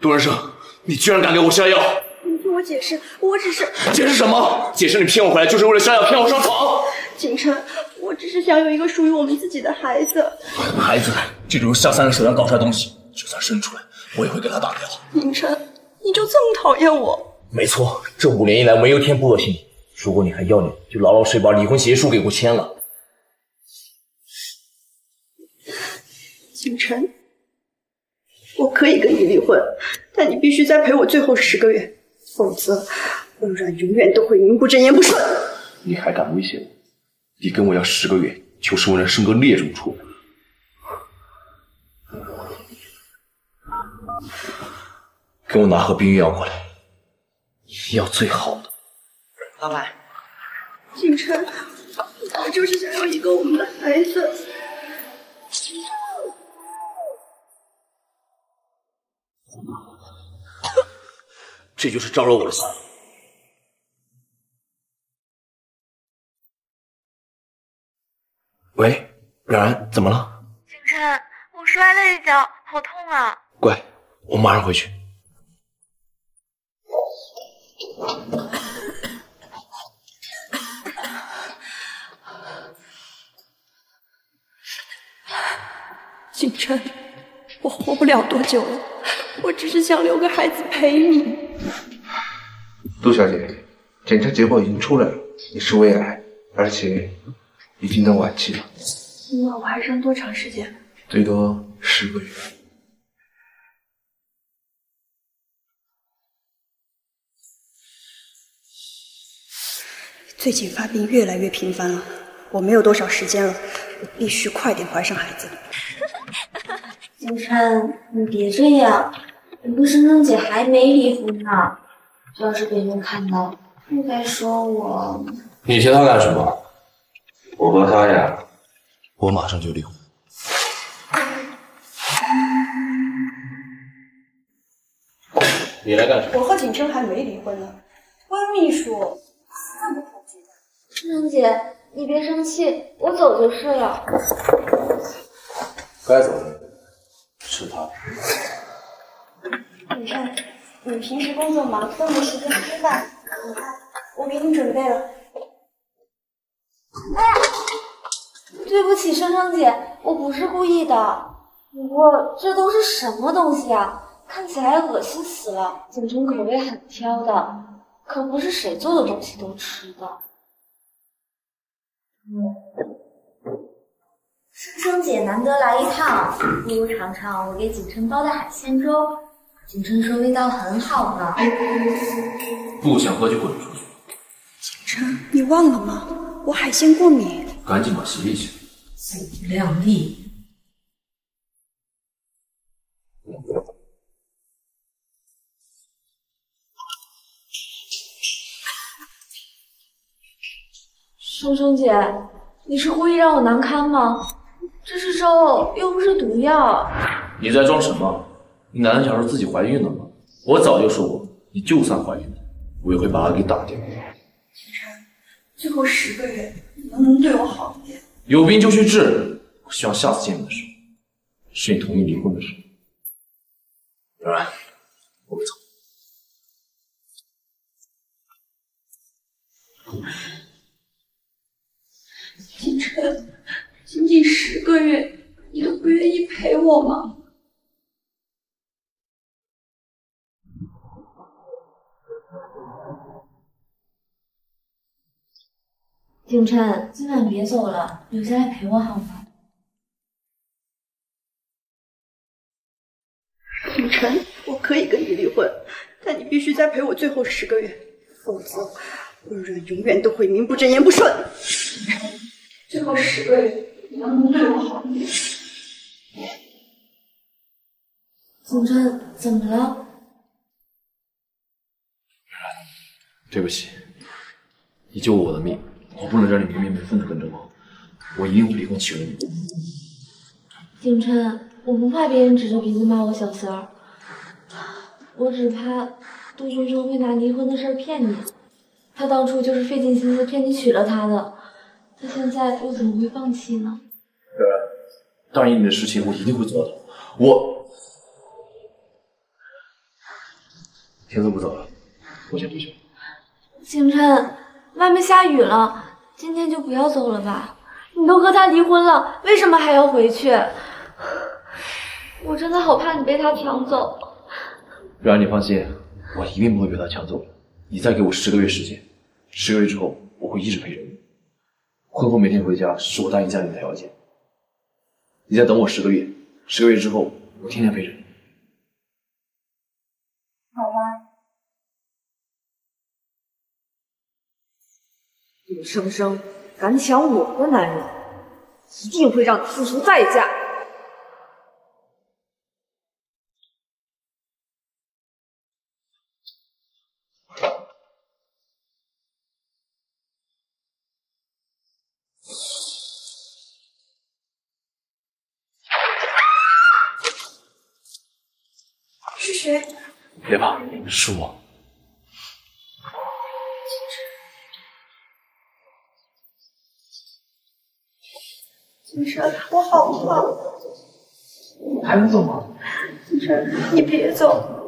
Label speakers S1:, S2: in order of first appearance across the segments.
S1: 杜人生，你居然敢给我下药！
S2: 你听我解释，我只是
S1: 解释什么？解释你骗我回来就是为了下药骗我上床？
S2: 景琛，我只是想有一个属于我们自己的孩子。
S1: 孩子，这种下三滥手段搞出来的东西，就算生出来，我也会给他打掉。
S2: 景琛，你就这么讨厌我？
S1: 没错，这五年以来没有一天不恶心你。如果你还要脸，就老老实实把离婚协议书给我签了。
S2: 景琛，我可以跟你离婚，但你必须再陪我最后十个月，否则温软永远都会名不正言不顺。
S1: 你还敢威胁我？你跟我要十个月，就是为了生个孽种出来。给我拿盒避孕药过来，要最好的。
S3: 老板，
S2: 景琛，我就是想要一个我们的孩子。
S1: 这就是招惹我的心。喂，冉冉，怎么了？
S4: 景琛，我摔了一跤，好痛啊！
S1: 乖，我马上回去。
S2: 景琛，我活不了多久了，我只是想留个孩子陪你。
S5: 杜小姐，检查结果已经出来了，你是胃癌，而且已经到晚期了，
S2: 那我还剩多长时间？
S5: 最多十个月。
S2: 最近发病越来越频繁了，我没有多少时间了，我必须快点怀上孩子。
S4: 金川，你别这样，我跟生生姐还没离婚呢，要是被人看到，又该说我……
S1: 你提他干什么？我和他呀，我马上就离婚。你来干什么？
S2: 我和景琛还没离婚呢，温秘书那么好记的。
S4: 生生姐，你别生气，我走就是了。
S1: 该走的是他。
S2: 景琛，你平时工作忙，都没时间吃饭，你看，我给你准备了。
S4: 哎呀对不起，生生姐，我不是故意的。不过这都是什么东西啊？看起来恶心死了。景琛口味很挑的，可不是谁做的东西都吃的。生生姐难得来一趟，不如尝尝我给景琛煲的海鲜粥。景琛说味道很好呢。
S1: 不想喝就滚出去，
S2: 景琛，你忘了吗？我海鲜过敏。
S1: 赶紧把鞋一洗。
S3: 自不量力。
S4: 生生姐，你是故意让我难堪吗？这是粥，又不是毒药。
S1: 你在装什么？你难道想说自己怀孕了吗？我早就说过，你就算怀孕了，我也会把她给打掉。
S2: 景琛，最后十个月，你能不能对我好一点？
S1: 有病就去治。我希望下次见面的时候，是你同意离婚的时候。冉冉，我们走。
S2: 景琛，仅仅十个月，你都不愿意陪我吗？
S4: 景琛，今晚别走了，留下来陪我好吗？
S2: 景琛，我可以跟你离婚，但你必须再陪我最后十个月，否则温润永远都会名不正言不顺。最后十个月，你能不能对我好一点？
S4: 景琛，怎么了？
S1: 对不起，你救我的命，我不能让你没名没分的跟着我，我一定会离婚娶了你。
S4: 景琛，我不怕别人指着鼻子骂我小三儿，我只怕杜生生会拿离婚的事儿骗你。他当初就是费尽心思骗你娶了她的，他现在又怎么会放弃呢？
S1: 答应你的事情我一定会做到。我天色不早了，我先回去。
S4: 景琛，外面下雨了，今天就不要走了吧。你都和他离婚了，为什么还要回去？我真的好怕你被他抢走。
S1: 然而你放心，我一定不会被他抢走的。你再给我十个月时间，十个月之后我会一直陪着你。婚后每天回家是我答应家里的条件。你再等我十个月，十个月之后我天天陪着你。
S4: 李生生，敢抢我的男人，一定会让你付出代价。
S2: 是谁？
S1: 别怕，是我。还能走吗？
S2: 景琛，你别走。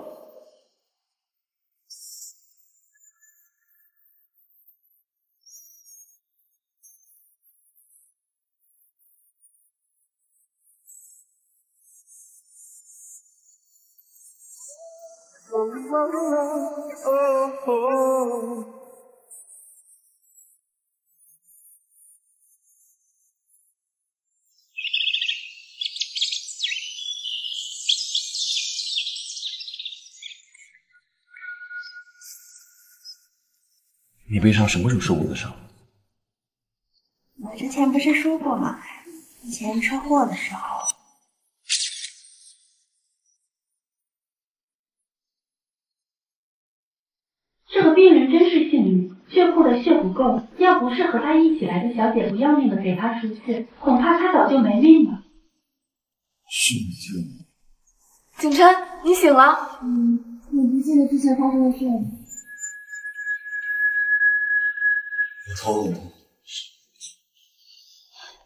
S1: 你悲伤什么时候受过的伤？
S2: 我之前不是说过吗？以前车祸的时候。
S6: 这个病人真是幸运，血库的血不够，要不是和他一起来的小姐不要命的给他输血，恐怕他早就没命了。
S1: 是你救我。
S4: 景琛，你醒了？
S2: 嗯，你不记得之前发生的事了？
S1: 我操纵你。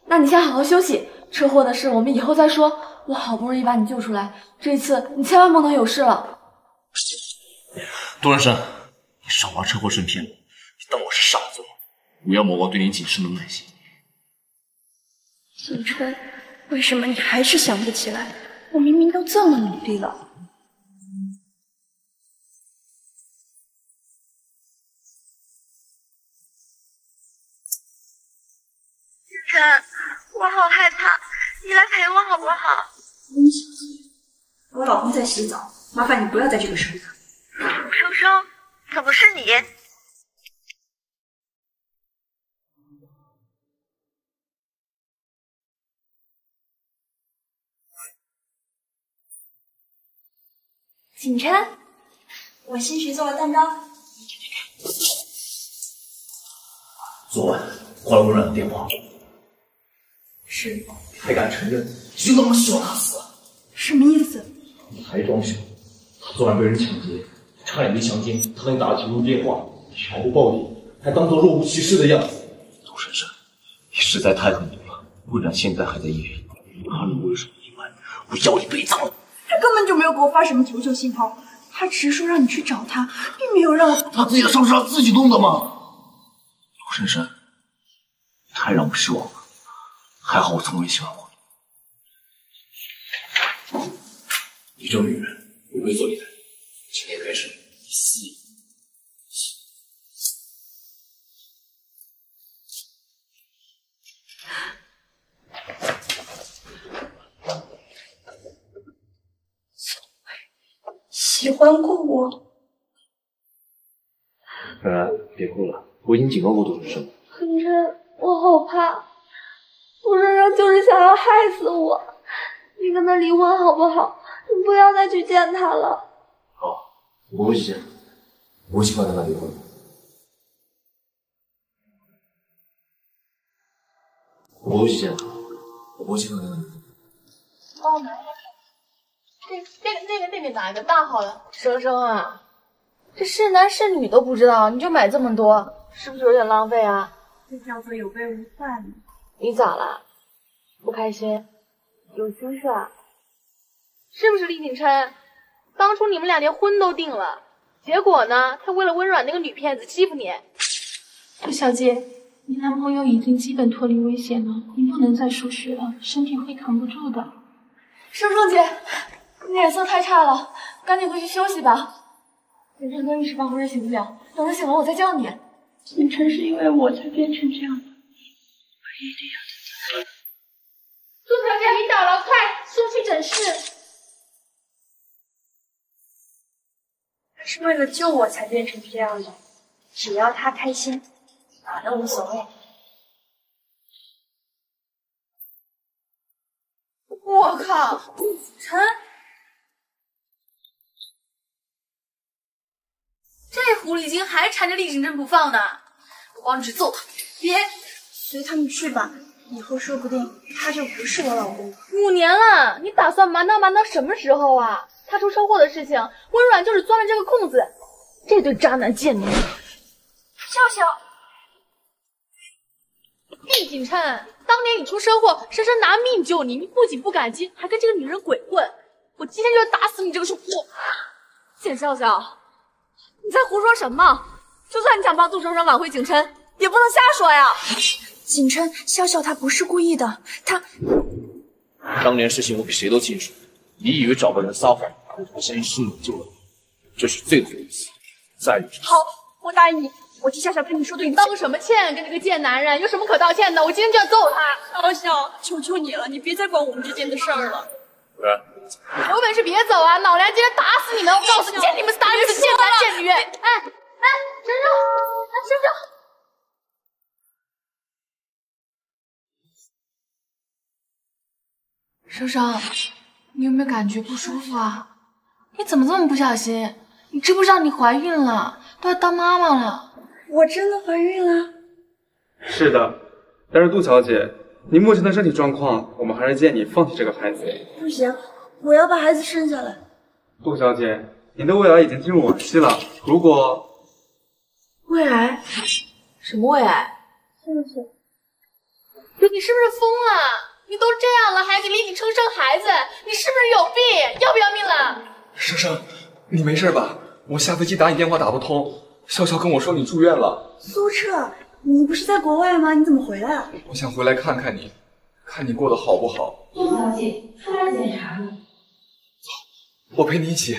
S4: 那你先好好休息。车祸的事我们以后再说。我好不容易把你救出来，这一次你千万不能有事了。
S1: 杜人生，你少玩车祸顺骗我，你当我是傻子吗？我要抹光对你仅剩的耐心。
S2: 景琛，为什么你还是想不起来？我明明都这么努力了。
S4: 景琛，我好害怕，你来陪我好不好？
S2: 我老公在洗澡，麻烦你不要在这个时候打。
S4: 生生，怎么是你？
S2: 景琛，我新学做了蛋糕，你尝尝看。
S1: 昨晚挂了温软的电话，
S2: 是，
S1: 还敢承认，就那么希望他死？
S2: 什么意思？
S1: 你还装凶？他昨晚被人抢劫，差点被强奸，他给你打了求助电话，你毫不报警，还当做若无其事的样子。杜珊珊，你实在太狠毒了，不然现在还在医院。他如果有什么意外，我要你陪葬。
S2: 他根本就没有给我发什么求救信号，他只是说让你去找他，并没有让我。
S1: 他自己的伤是他自己弄的吗？杜珊珊，太让我失望了。还好我从未喜欢过你。你这种女人，我会做你的。今天开始，你死。
S2: 喜欢过我？
S1: 然然，别哭了，我已经警告过杜生了。
S4: 可是我好怕，想要害死我。你跟他离婚好不好？你不要再去见他了。
S1: 好，我不会去见他，我喜欢跟他离婚。我不会去见他，我不喜欢跟他离婚。
S7: 帮我拿一下。那那个那个那个哪个大号的？生生啊，这是男是女都不知道，你就买这么多，是不是有点浪费啊？
S2: 这叫做有备无患。
S7: 你咋了？不开心？有心事啊？是不是李景琛？当初你们俩连婚都定了，结果呢，他为了温软那个女骗子欺负你。
S6: 杜小姐，你男朋友已经基本脱离危险了，你不能再输血了，身体会扛不住的。
S4: 盛盛姐，你脸色太差了，赶紧回去休息吧。景琛哥一时半会儿醒不了，等他醒了我再叫你。
S6: 景琛是因为我才变成这样的，我一定要
S7: 杜小姐晕倒了，快送去诊室。
S2: 他是为了救我才变成这样的，只要他开心，哪都无所谓。
S7: 我靠，陈，这狐狸精还缠着厉景琛不放呢，我帮你去揍他。
S2: 别，随他们去吧，以后说不定他就不是我老公。
S7: 五年了，你打算瞒到瞒到什么时候啊？他出车祸的事情，温软就是钻了这个空子。这对渣男贱女！
S2: 笑笑，
S7: 厉景琛，当年你出车祸，珊珊拿命救你，你不仅不感激，还跟这个女人鬼混。我今天就要打死你这个畜生！
S4: 简笑笑，你在胡说什么？就算你想帮杜生生挽回景琛，也不能瞎说呀！
S2: 景琛，笑笑他不是故意的，他
S1: 当年事情我比谁都清楚，你以为找个人撒谎，我相信是你救了我，这是最后一次，再有
S2: 好，我答应你，我替笑笑跟你说对你。
S7: 道个什么歉？跟这个贱男人有什么可道歉的？我今天就要揍他！
S2: 笑笑，求求你了，你别再管我们之间的事儿了。
S7: 有本事别走啊！老娘今天打死你们！我告诉你，见你们打你们贱男贱女！哎哎，生生，哎生生。生生，你有没有感觉不舒服啊？你怎么这么不小心？你知不知道你怀孕了，都要当妈妈了？
S2: 我真的怀孕了。
S8: 是的，但是杜小姐，您目前的身体状况，我们还是建议你放弃这个孩子。
S2: 不行，我要把孩子生下来。
S8: 杜小姐，您的胃癌已经进入晚期了，如果
S7: 胃癌？什么胃癌？
S2: 就是，
S7: 你是不是疯了？你都这样了，还给李景琛生孩子，你是不是有病？要不要命了？
S9: 生生，你没事吧？我下飞机打你电话打不通，笑笑跟我说你住院了。
S2: 苏澈，你不是在国外吗？你怎么回来了？
S9: 我想回来看看你，看你过得好不好。
S6: 杜小姐，出来检查了。
S9: 我陪你一起。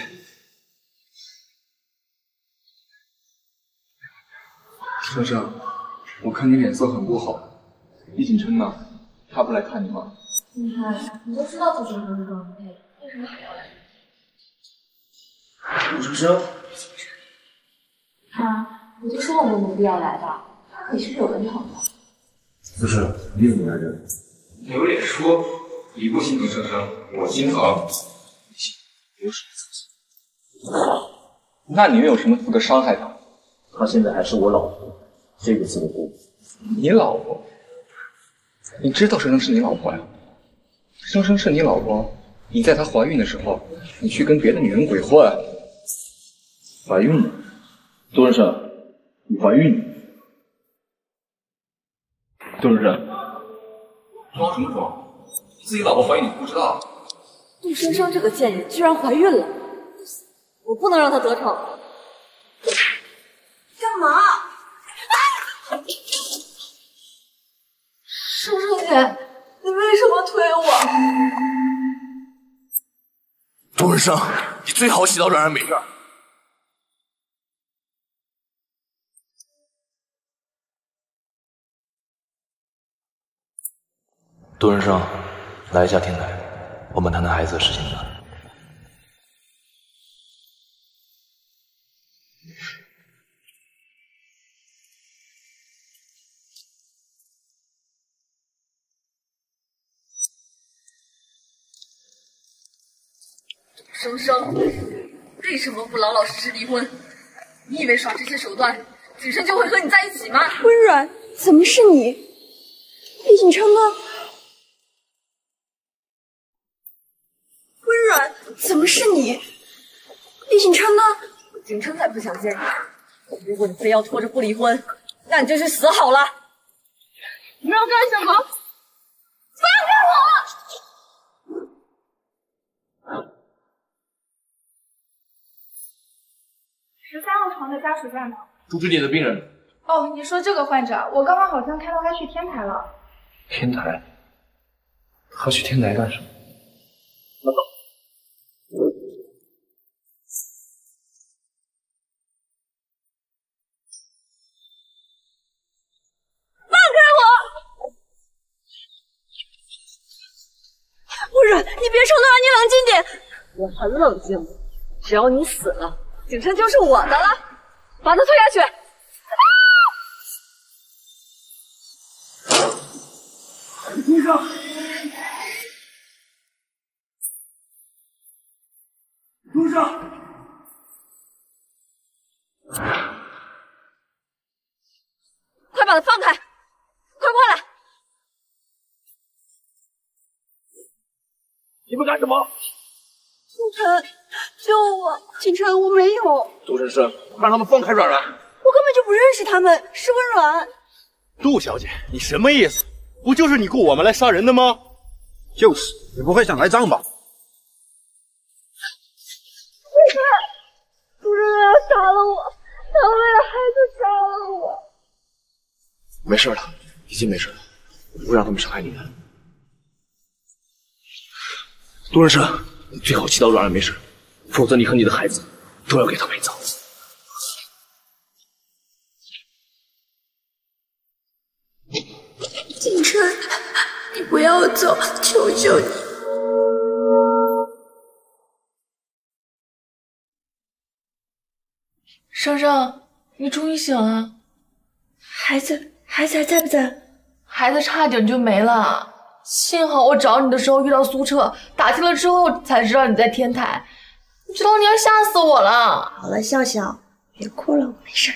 S9: 生生，我看你脸色很不好。李景琛呢？他不来看你吗？
S4: 你看，你都知道杜生生是装配，为什么还要来？
S1: 杜生生，
S4: 啊，我就说我们没必要来的，他可是有人疼的。
S1: 不是，你怎么来这？
S9: 你有脸说？你不心疼生生，我心疼。你心有什么资格？那你又有什么资格伤害他？
S1: 他现在还是我老婆，这个资格不。
S9: 你老婆？你知道生生是你老婆呀？生生是你老婆，你在她怀孕的时候，你去跟别的女人鬼混，
S1: 怀孕了？杜生生，你怀孕了？杜生生，
S9: 装什么装？自己老婆怀孕你不知道？
S4: 杜生生这个贱人居然怀孕了，我不能让她得逞。
S2: 干嘛？
S1: 杜生生，你最好洗到软软没事。杜仁生，来一下天台，我们谈谈孩子的事情吧。
S4: 生生，为什么不老老实实离婚？你以为耍这些手段，景琛就会和你在一起吗？
S2: 温软，怎么是你？厉景琛呢？温软，怎么是你？厉景琛呢？
S4: 景琛才不想见你。如果你非要拖着不离婚，那你就去死好了。
S7: 你们要干什么？放开我！
S10: 十三号床的家属在吗？
S1: 主治你的病人。
S10: 哦，你说这个患者，我刚刚好像看到他去天台了。
S1: 天台？他去天台干什么？
S2: 放开我！夫人，你别冲动啊，你冷静点。
S4: 我很冷静，只要你死了，景琛就是我的了。把他推下去。
S1: 医生，路上。
S4: 快把他放开！快过来！
S1: 你们干什么？
S2: 景琛，救我！景琛，我没有。
S1: 杜晨生，让他们放开软软。
S2: 我根本就不认识他们，是温软。
S11: 杜小姐，你什么意思？不就是你雇我们来杀人的吗？就是，你不会想赖账吧？
S2: 为什么？主任要杀了我，他为了孩子杀了我。
S1: 没事了，已经没事了，我不会让他们伤害你的。杜仁生，你最好祈祷软软没事，否则你和你的孩子都要给他陪葬。
S2: 景琛，你不要走，求求你！
S7: 生生，你终于醒了。
S2: 孩子，孩子还在不在？
S7: 孩子差点就没了，幸好我找你的时候遇到苏澈，打听了之后才知道你在天台。你知道你要吓死我了。
S2: 好了，笑笑，别哭了，我没事。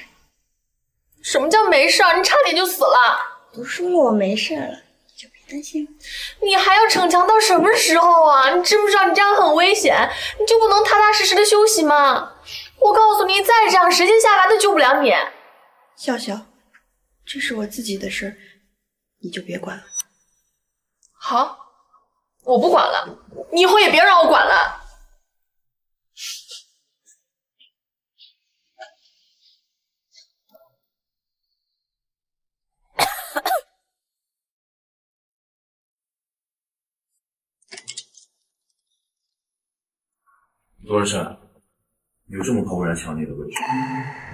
S7: 什么叫没事？你差点就死了。
S2: 都说了我没事了，你就别担心了。
S7: 你还要逞强到什么时候啊？你知不知道你这样很危险？你就不能踏踏实实的休息吗？我告诉你，再这样时间下来都救不了你。
S2: 笑笑，这是我自己的事，你就别管了。
S7: 好，我不管了，你以后也别让我管了。
S1: 罗仁生，你有这么怕温然抢你的位置？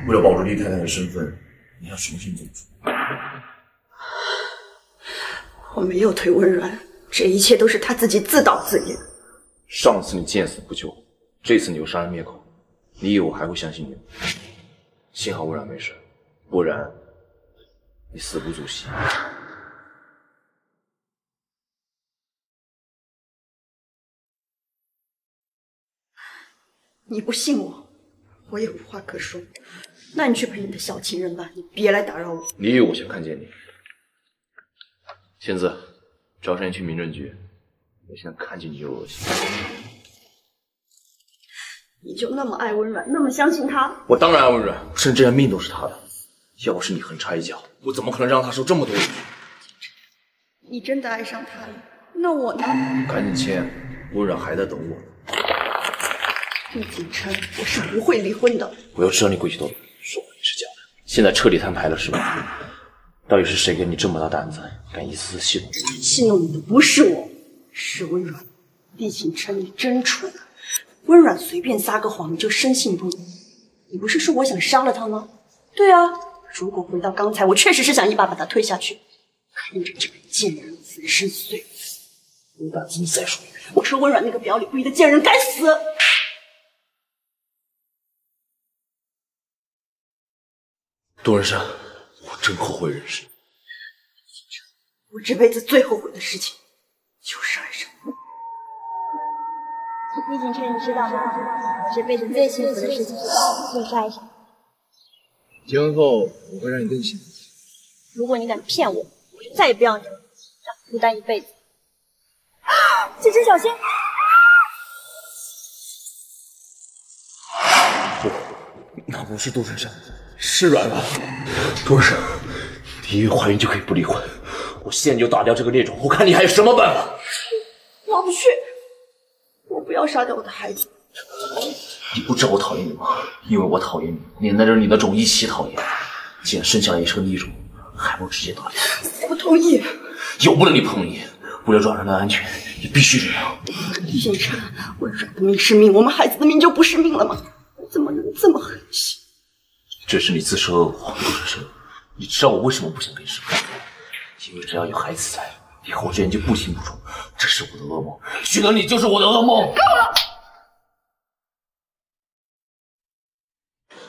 S1: 为了保住厉太太的身份，你想雄心壮志？
S2: 我没有推温软，这一切都是他自己自导自演。
S1: 上次你见死不救，这次你又杀人灭口，你以为我还会相信你吗？幸好温软没事，不然你死不足惜。
S2: 你不信我，我也无话可说。那你去陪你的小情人吧，你别来打扰我。
S1: 你以为我想看见你？仙子，找时间去民政局。我现在看见你就恶心。
S2: 你就那么爱温软，那么相信他？
S1: 我当然爱温软，甚至连命都是他的。要不是你横插一脚，我怎么可能让他受这么多委屈？
S2: 你真的爱上他了？那我呢？
S1: 赶紧签，温软还在等我。
S2: 陆景琛，我是不会离婚的。
S1: 我要知道你诡计多端，说谎也是假的。现在彻底摊牌了是吧？到底是谁给你这么大胆子，敢一次次戏弄我？
S2: 戏弄你的不是我，是温软。厉景琛，你真蠢啊！温软随便撒个谎你就深信不疑。你不是说我想杀了他吗？对啊，如果回到刚才，我确实是想一把把他推下去。看着这个贱人粉身碎骨，我敢再说一遍，我说温软那个表里不一的贱人该死！
S1: 杜仁生，我真后悔认识你。
S2: 我这辈子最后悔的事情就是爱上你。
S12: 厉景琛，你知道吗？我这辈子最幸福的事情就是爱上你。
S13: 结婚后我会让你更幸福。
S12: 如果你敢骗我，我就再也不要你了，让你孤单一辈子。景琛，小心！
S1: 不，那不是杜仁生，是软软。杜仁生，你以为怀孕就可以不离婚？我现在就打掉这个孽种，我看你还有什么办法？
S2: 我不去，我不要杀掉我的孩子。
S1: 你不知道我讨厌你吗？因为我讨厌你，连带着你的种一起讨厌。既然生下来也是个孽种，还不如直接打掉。
S2: 我不同意。
S1: 有不得你不同意？为了阮阮的安全，你必须这样。
S2: 李景琛，为阮的命是命，我们孩子的命就不是命了吗？怎么能这么狠心？
S1: 这是你自食恶果，杜生生。你知道我为什么不想跟你生孩子？因为只要有孩子在，以后这人就不清不楚。这是我的噩梦，许得你就是我的噩梦。
S2: 够了！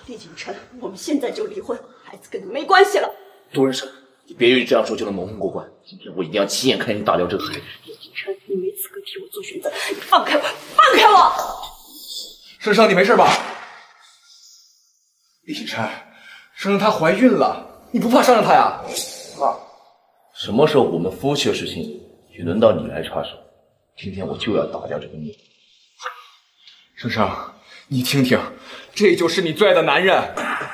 S2: 厉景琛，我们现在就离婚，孩子跟你没关系了。
S1: 杜生生，你别以为这样说就能蒙混过关。今天我一定要亲眼看见你打掉这个孩子。
S2: 厉景琛，你没资格替我做选择，你放开我，放开我！
S9: 生生，你没事吧？厉景琛，生生她怀孕了，你不怕伤着她呀？
S1: 怕？什么时候我们夫妻的事情也轮到你来插手？今天我就要打掉这个孽。
S9: 生生，你听听，这就是你最爱的男人，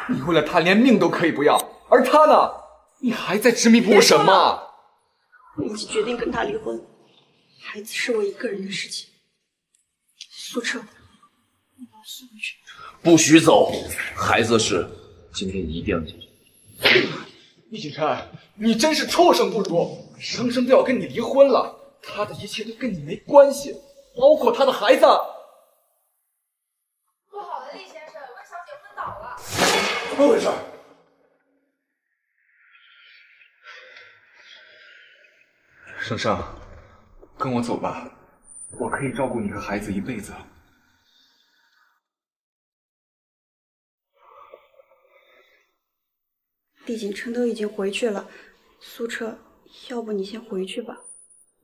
S9: 你为了他连命都可以不要，而他呢，你还在执迷不悟什么？
S2: 我已经决定跟他离婚，孩子是我一个人的事情。苏澈，你把我送回去。
S1: 不许走，孩子的事今天一定要解决。
S9: 厉景琛，你真是畜生不如！生生都要跟你离婚了，他的一切都跟你没关系，包括他的孩子。
S7: 不好了，厉先生，温小姐昏倒了。
S9: 怎么回事？生生，跟我走吧，我可以照顾你和孩子一辈子。
S2: 厉景琛都已经回去了，苏澈，要不你先回去吧。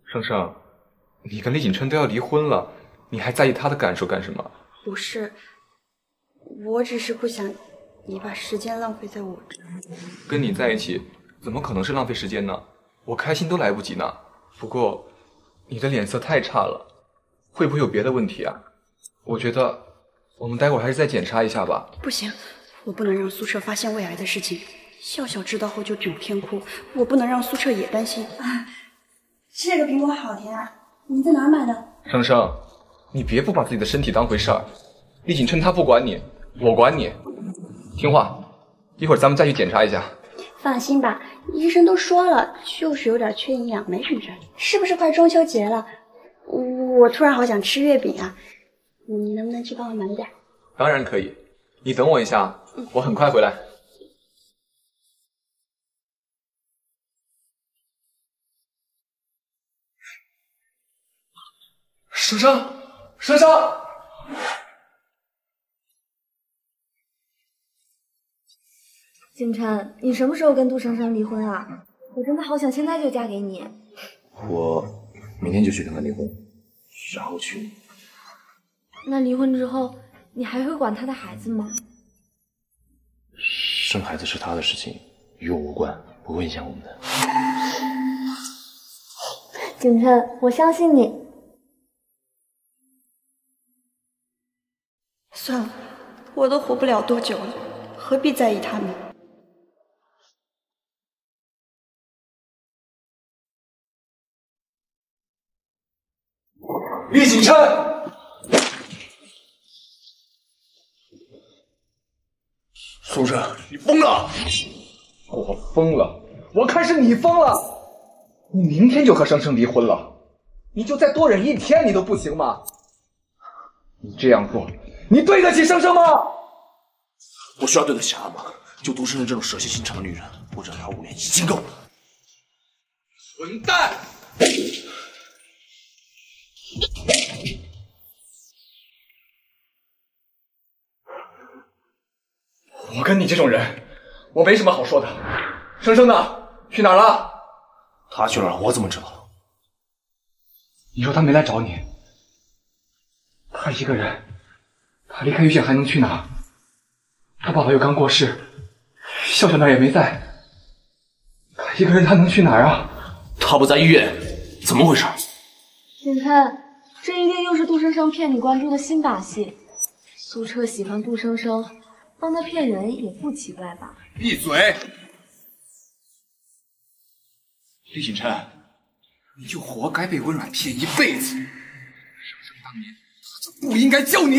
S9: 生生，你跟厉景琛都要离婚了，你还在意他的感受干什么？
S2: 不是，我只是不想你把时间浪费在我这儿。
S9: 跟你在一起，怎么可能是浪费时间呢？我开心都来不及呢。不过，你的脸色太差了，会不会有别的问题啊？我觉得，我们待会儿还是再检查一下吧。
S2: 不行，我不能让苏澈发现胃癌的事情。笑笑知道后就整天哭，我不能让苏澈也担心。
S14: 啊，这个苹果好甜啊！你在哪儿买的？
S9: 生生，你别不把自己的身体当回事儿。厉景琛他不管你，我管你。听话，一会儿咱们再去检查一下。
S14: 放心吧，医生都说了，就是有点缺营养，没什么事儿。是不是快中秋节了？我突然好想吃月饼啊！你能不能去帮我买点？
S9: 当然可以，你等我一下，我很快回来。生生，生生，
S4: 景琛，你什么时候跟杜生生离婚啊？我真的好想现在就嫁给你。
S1: 我明天就去跟他离婚，然后娶你。
S4: 那离婚之后，你还会管他的孩子吗？
S1: 生孩子是他的事情，与我无关，不会影响我们的。
S4: 景琛，我相信你。
S2: 算了，我都活不了多久了，何必在意他们？
S9: 厉景琛，
S1: 苏澈，你疯了！
S9: 我疯了？我看是你疯了！你明天就和生生离婚了，你就再多忍一天，你都不行吗？你这样做。你对得起生生吗？
S1: 我需要对得起阿玛？就独生生这种蛇蝎心肠的女人，我忍她五年已经够了。
S9: 混蛋！我跟你这种人，我没什么好说的。生生呢？去哪儿了？
S1: 他去哪儿？我怎么知道？
S9: 你说他没来找你，他一个人。他离开于姐还能去哪？他爸爸又刚过世，笑笑那也没在，他一个人他能去哪儿啊？
S1: 他不在医院，怎么回事？
S4: 景琛，这一定又是杜生生骗你关注的新把戏。苏澈喜欢杜生生，帮他骗人也不奇怪吧？
S9: 闭嘴！李景琛，你就活该被温软骗一辈子。生生当年就不应该救你。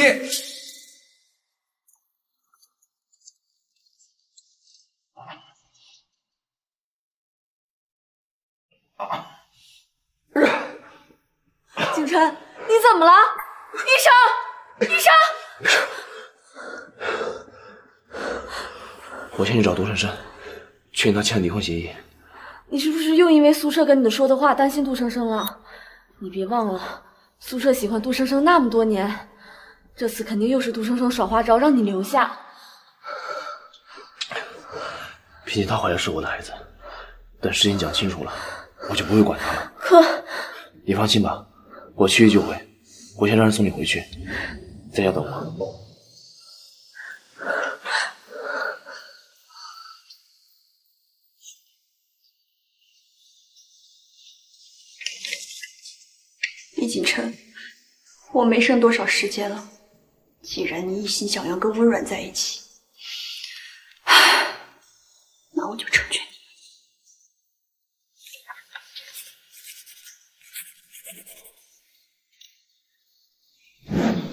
S4: 景琛，你怎么了？医生，医生，
S1: 我先去找杜生生，劝他签离婚协议。
S4: 你是不是又因为苏澈跟你的说的话，担心杜生生了？你别忘了，苏澈喜欢杜生生那么多年，这次肯定又是杜生生耍花招，让你留下。
S1: 毕竟他怀的是我的孩子，等事情讲清楚了。我就不会管他了。
S4: 可
S1: 你放心吧，我去就回，我先让人送你回去，在家等我。
S2: 李景琛，我没剩多少时间了。既然你一心想要跟温软在一起，那我就成全你。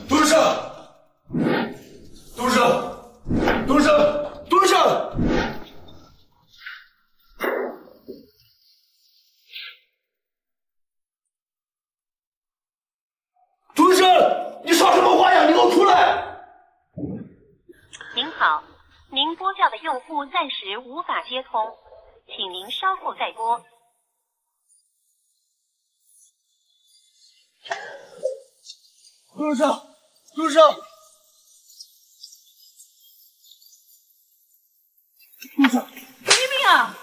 S15: 杜生，杜生，杜生，杜生！杜生，你耍什么花样？你给我出来！
S16: 您好，您拨叫的用户暂时无法接通，请您稍后再拨。
S15: 杜生，杜生，杜生，
S17: 救命啊！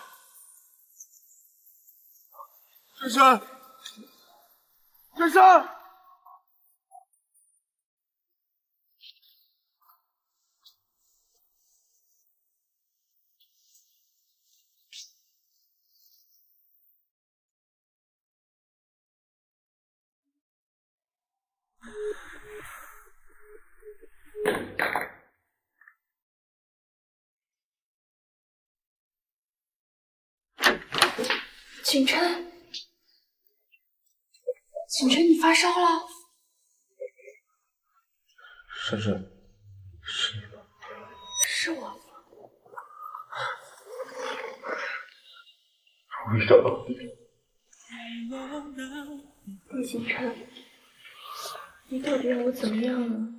S15: 珊珊，珊珊。
S2: 景琛，景琛，你发烧了？
S1: 珊珊，是你吗？
S2: 是我。
S1: 终于找到你。
S2: 厉景琛，你到底要我怎么样啊？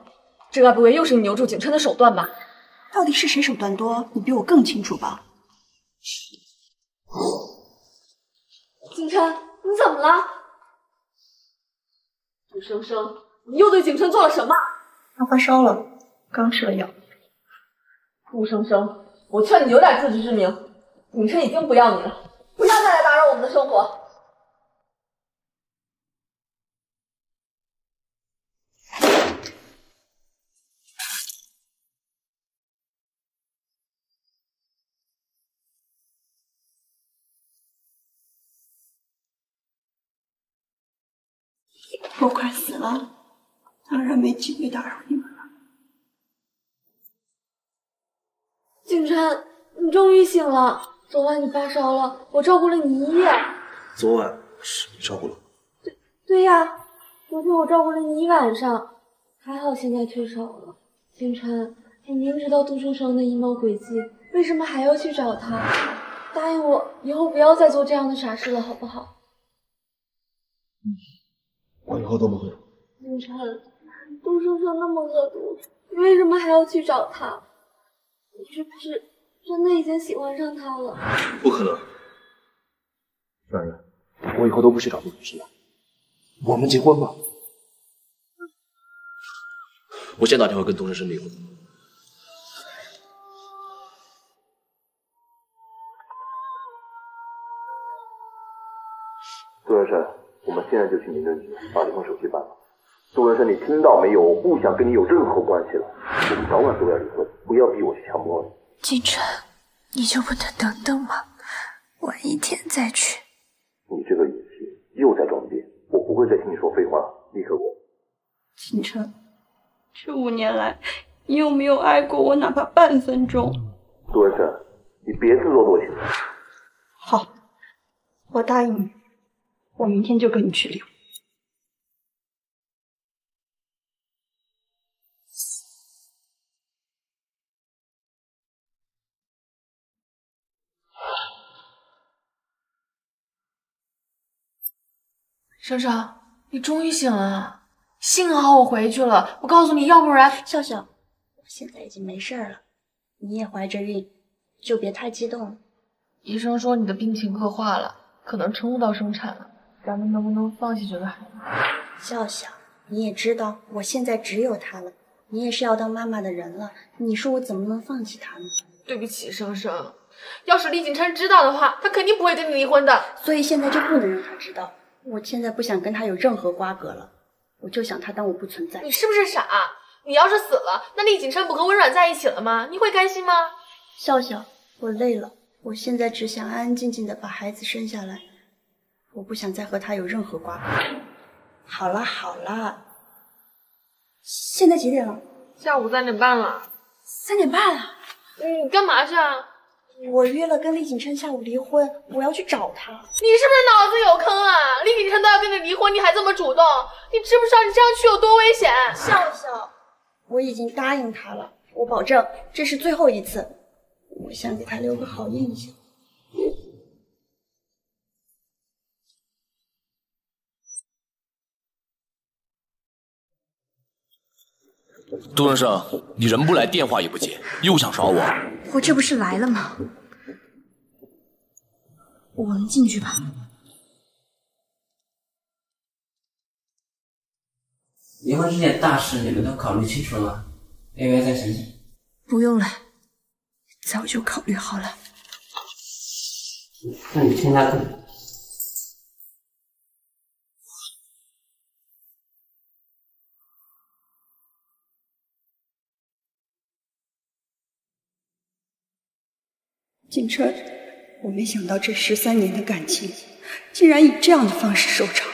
S4: 这该不会又是你留住景琛的手段吧？
S2: 到底是谁手段多？你比我更清楚吧？
S4: 景琛，你怎么了？杜生生，你又对景琛做了什么？
S2: 他发烧了，刚吃了药。
S4: 杜生生，我劝你有点自知之明。景琛已经不要你了，不要再来打扰我们的生活。
S2: 我快死了，当然没机会打扰你们了。
S4: 景琛，你终于醒了。昨晚你发烧了，我照顾了你一夜。
S1: 昨晚是你照顾了我。
S4: 对对呀，昨天我照顾了你一晚上，还好现在退烧了。景琛，你明知道杜书生的阴谋诡计，为什么还要去找他？答应我，以后不要再做这样的傻事了，好不好？
S1: 我以后都不会。
S4: 凌晨，杜叔叔那么恶毒，你为什么还要去找他？你是不是真的已经喜欢上他了？
S1: 不可能，软软，我以后都不去找杜女士了。我们结婚吧。我先打电话跟杜生生离婚。
S18: 我们现在就去民政局把离婚手续办了。杜文生，你听到没有？我不想跟你有任何关系了，我们早晚都要离婚，不要逼我去强迫你。
S19: 金晨，你就不能等等吗？晚一天再去。
S1: 你这个语气又在装逼，我不会再听你说废话了，立刻滚！
S20: 金晨，这五年来，你有没有爱过我，哪怕半分钟？
S1: 杜文生，你别自作多情。
S20: 好，我答应你，我明天就跟你去离婚。
S7: 生生，你终于醒了，幸好我回去了。我告诉你，要不然
S2: 笑笑，我现在已经没事了，你也怀着孕，就别太激动了。
S7: 医生说你的病情恶化了，可能撑不到生产了。咱们能不能放弃这个孩子？
S2: 笑笑，你也知道我现在只有他了，你也是要当妈妈的人了，你说我怎么能放弃他呢？
S7: 对不起，生生，要是厉景琛知道的话，他肯定不会跟你离婚的。
S2: 所以现在就不能让他知道，我现在不想跟他有任何瓜葛了，我就想他当我不存在。
S7: 你是不是傻？你要是死了，那厉景琛不和温软在一起了吗？你会甘心吗？
S2: 笑笑，我累了，我现在只想安安静静的把孩子生下来，我不想再和他有任何瓜葛。好了好了，现在几点了？
S7: 下午三点半了。
S2: 三点半了。
S7: 你干嘛去啊？
S2: 我约了跟厉景琛下午离婚，我要去找他。
S7: 你是不是脑子有坑啊？厉景琛都要跟你离婚，你还这么主动，你知不知道你这样去有多危险？
S2: 笑笑，我已经答应他了，我保证这是最后一次，我想给他留个好印象。
S21: 杜文胜，你人不来，电话也不接，又想耍我？
S19: 我这不是来了吗？我们进去吧。
S22: 离婚这件大事，你们都考虑清楚了吗？要不要再想想？
S19: 不用了，早就考虑好了。
S22: 那你听他的。
S20: 景琛，我没想到这十三年的感情，竟然以这样的方式收场。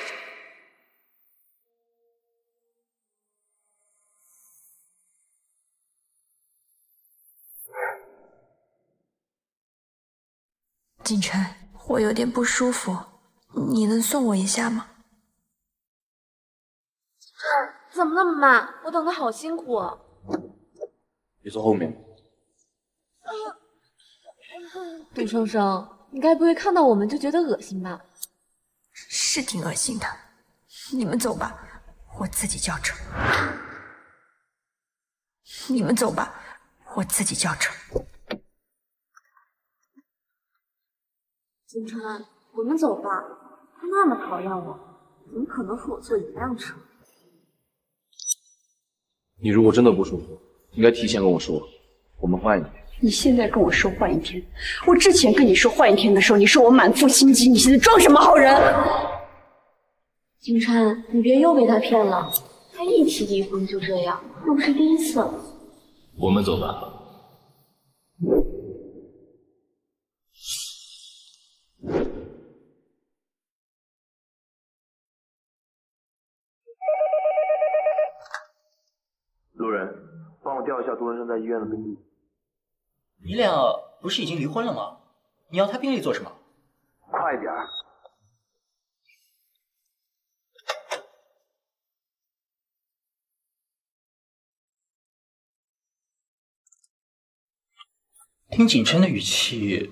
S19: 景琛，我有点不舒服，你能送我一下吗？
S4: 怎么那么慢？我等的好辛苦啊！
S21: 你坐后面。
S4: 杜生生，你该不会看到我们就觉得恶心吧？
S19: 是挺恶心的。你们走吧，我自己叫车。你们走吧，我自己叫车。
S4: 金川，我们走吧。他那么讨厌我，怎么可能和我坐一辆车？
S21: 你如果真的不舒服，应该提前跟我说，我们换一天。
S20: 你现在跟我说换一天，我之前跟你说换一天的时候，你说我满腹心机，你现在装什么好人？
S4: 景琛，你别又被他骗了。他一提离婚就这样，又不是第一次。
S21: 我们走吧。
S1: 路人，帮我调一下杜文生在医院的病历。
S23: 你俩不是已经离婚了吗？你要他病历做什么？
S1: 快点儿！
S23: 听景琛的语气，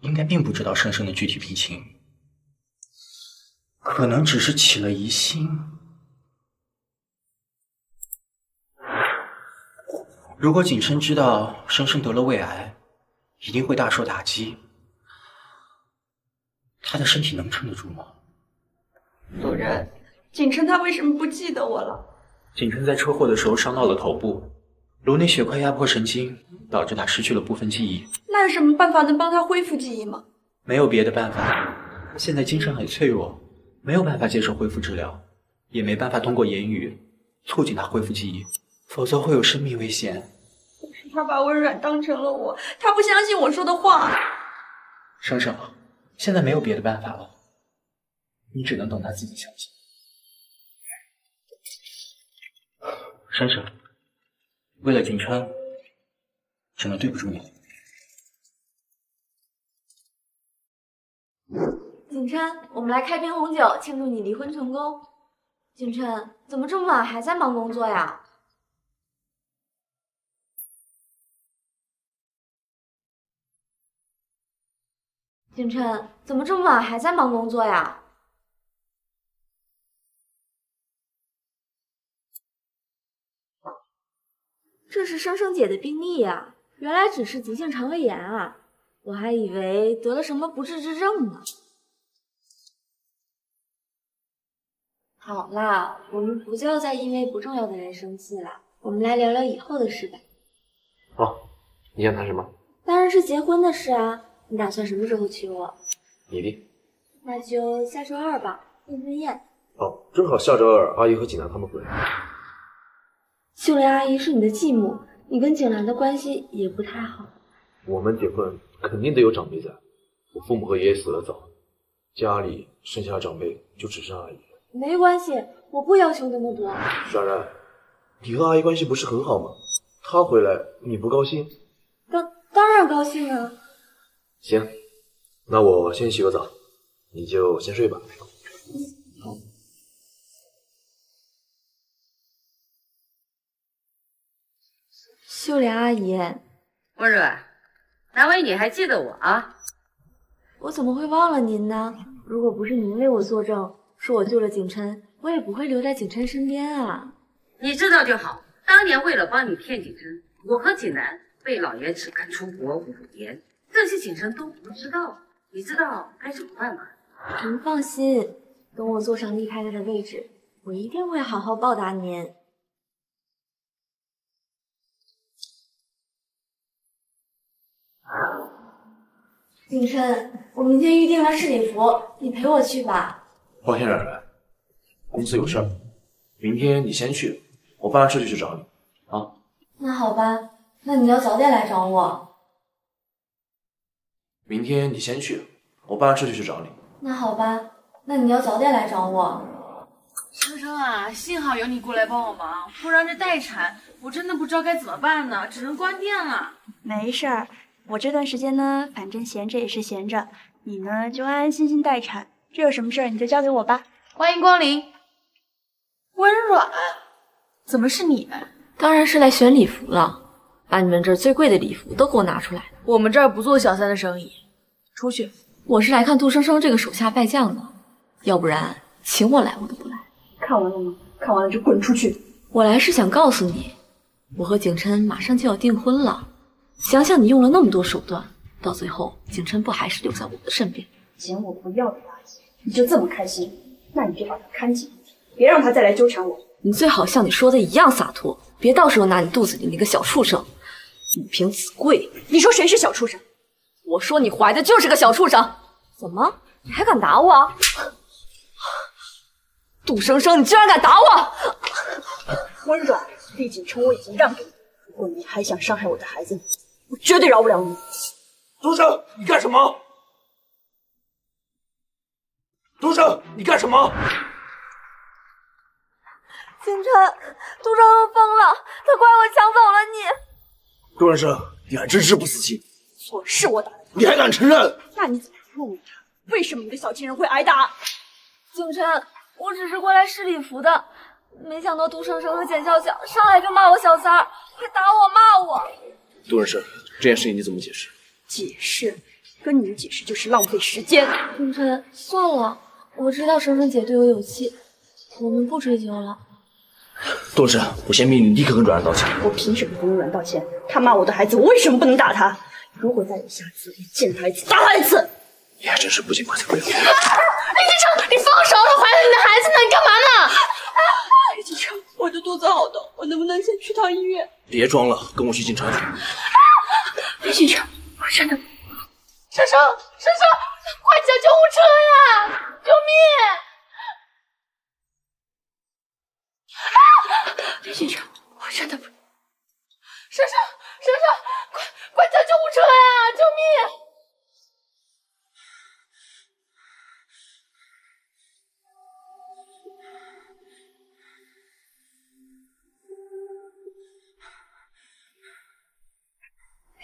S23: 应该并不知道生生的具体病情，可能只是起了疑心。如果景琛知道生生得了胃癌，一定会大受打击。他的身体能撑得住吗？
S20: 主人，景琛他为什么不记得我了？
S23: 景琛在车祸的时候伤到了头部，颅内血块压迫神经，导致他失去了部分记忆。
S20: 那有什么办法能帮他恢复记忆吗？
S23: 没有别的办法，现在精神很脆弱，没有办法接受恢复治疗，也没办法通过言语促进他恢复记忆，否则会有生命危险。
S2: 是他把温软当成了我，他不相信我说的话。
S23: 生生，现在没有别的办法了，你只能等他自己相信。生生，为了景琛，只能对不住你了。
S4: 景琛，我们来开瓶红酒庆祝你离婚成功。景琛，怎么这么晚还在忙工作呀？景琛，怎么这么晚还在忙工作呀？这是生生姐的病历呀，原来只是急性肠胃炎啊，我还以为得了什么不治之症呢。好啦，我们不要再因为不重要的人生气了，我们来聊聊以后的事吧。
S1: 哦，你想谈什么？
S4: 当然是结婚的事啊！你打算什么时候娶我？
S1: 你定。
S4: 那就下周二吧，订婚宴。
S1: 哦，正好下周二阿姨和景兰他们回来。
S4: 秀莲阿姨是你的继母，你跟景兰的关系也不太好。
S1: 我们结婚肯定得有长辈在，我父母和爷爷死得早，家里剩下的长辈就只剩阿姨。
S4: 没关系，我不要求那么多。
S1: 爽然，你和阿姨关系不是很好吗？她回来你不高兴？
S4: 当当然高兴啊。
S1: 行，那我先洗个澡，你就先睡吧。
S4: 秀莲阿姨，
S24: 温蕊，难为你还记得我啊？
S4: 我怎么会忘了您呢？如果不是您为我作证，说我救了景琛，我也不会留在景琛身边啊。
S24: 你知道就好。当年为了帮你骗景琛，我和景南被老爷只赶出国五年，这些景琛都不知道。你知道该怎么办吗？
S4: 您放心，等我坐上厉太太的位置，我一定会好好报答您。景琛，我明天预定了市礼服，你陪我去吧。
S1: 抱歉，冉冉，公司有事儿，明天你先去，我办完事就去找你。啊，
S4: 那好吧，那你要早点来找我。
S1: 明天你先去，我办完事就去找你。
S4: 那好吧，那你要早点来找我。
S7: 生生啊，幸好有你过来帮我忙，不然这待产我真的不知道该怎么办呢，只能关店了。
S2: 没事儿，我这段时间呢，反正闲着也是闲着，你呢就安安心心待产，这有什么事儿你就交给我吧。
S7: 欢迎光临。温软，怎么是你？
S4: 当然是来选礼服了，把你们这儿最贵的礼服都给我拿出来。
S7: 我们这儿不做小三的生意，出去。
S4: 我是来看杜生生这个手下败将的，要不然请我来我都不来。
S2: 看完了吗？看完了就滚出去。
S4: 我来是想告诉你，我和景琛马上就要订婚了。想想你用了那么多手段，到最后景琛不还是留在我的身边？
S2: 捡我不要的垃圾，你就这么开心？那你就把他看紧一点，别让他再来纠缠我。
S4: 你最好像你说的一样洒脱，别到时候拿你肚子里那个小畜生母凭子贵。
S2: 你说谁是小畜生？
S4: 我说你怀的就是个小畜生。怎么？你还敢打我？杜生生，你居然敢打我！
S2: 温软，厉景琛我已经让给你，如果你还想伤害我的孩子，我绝对饶不了你。
S25: 杜生，你干什么？杜生，你干什么？
S4: 景琛，杜生生疯了，他怪我抢走了你。
S25: 杜生生，你还真是不死心，
S2: 错是我打的，
S25: 你还敢承认？
S2: 那你怎么说明他？为什么你的小情人会挨打？
S4: 景琛，我只是过来试礼服的，没想到杜生生和简笑笑上来就骂我小三儿，还打我骂我。
S1: 杜生生，这件事情你怎么解释？
S2: 解释？跟你解释就是浪费时间。
S4: 景琛，算了，我知道生生姐对我有气，我们不追究了。
S1: 杜生，我先命令你立刻跟软软道歉。
S2: 我凭什么跟软道歉？他骂我的孩子，我为什么不能打他？如果再有下次，我见他一次打他一次。
S1: 你还真是不见棺材不掉泪。
S7: 厉景琛，你放手！我怀了你的孩子呢，你干嘛呢？
S2: 厉景琛，我的肚子好痛，我能不能先去趟医院？
S1: 别装了，跟我去警察局。
S2: 厉景琛，我真的……
S7: 生生，生生，快叫救护车呀！救命！
S2: 厉景琛，我真的不……
S7: 珊珊，快快叫救护车呀、救命、啊！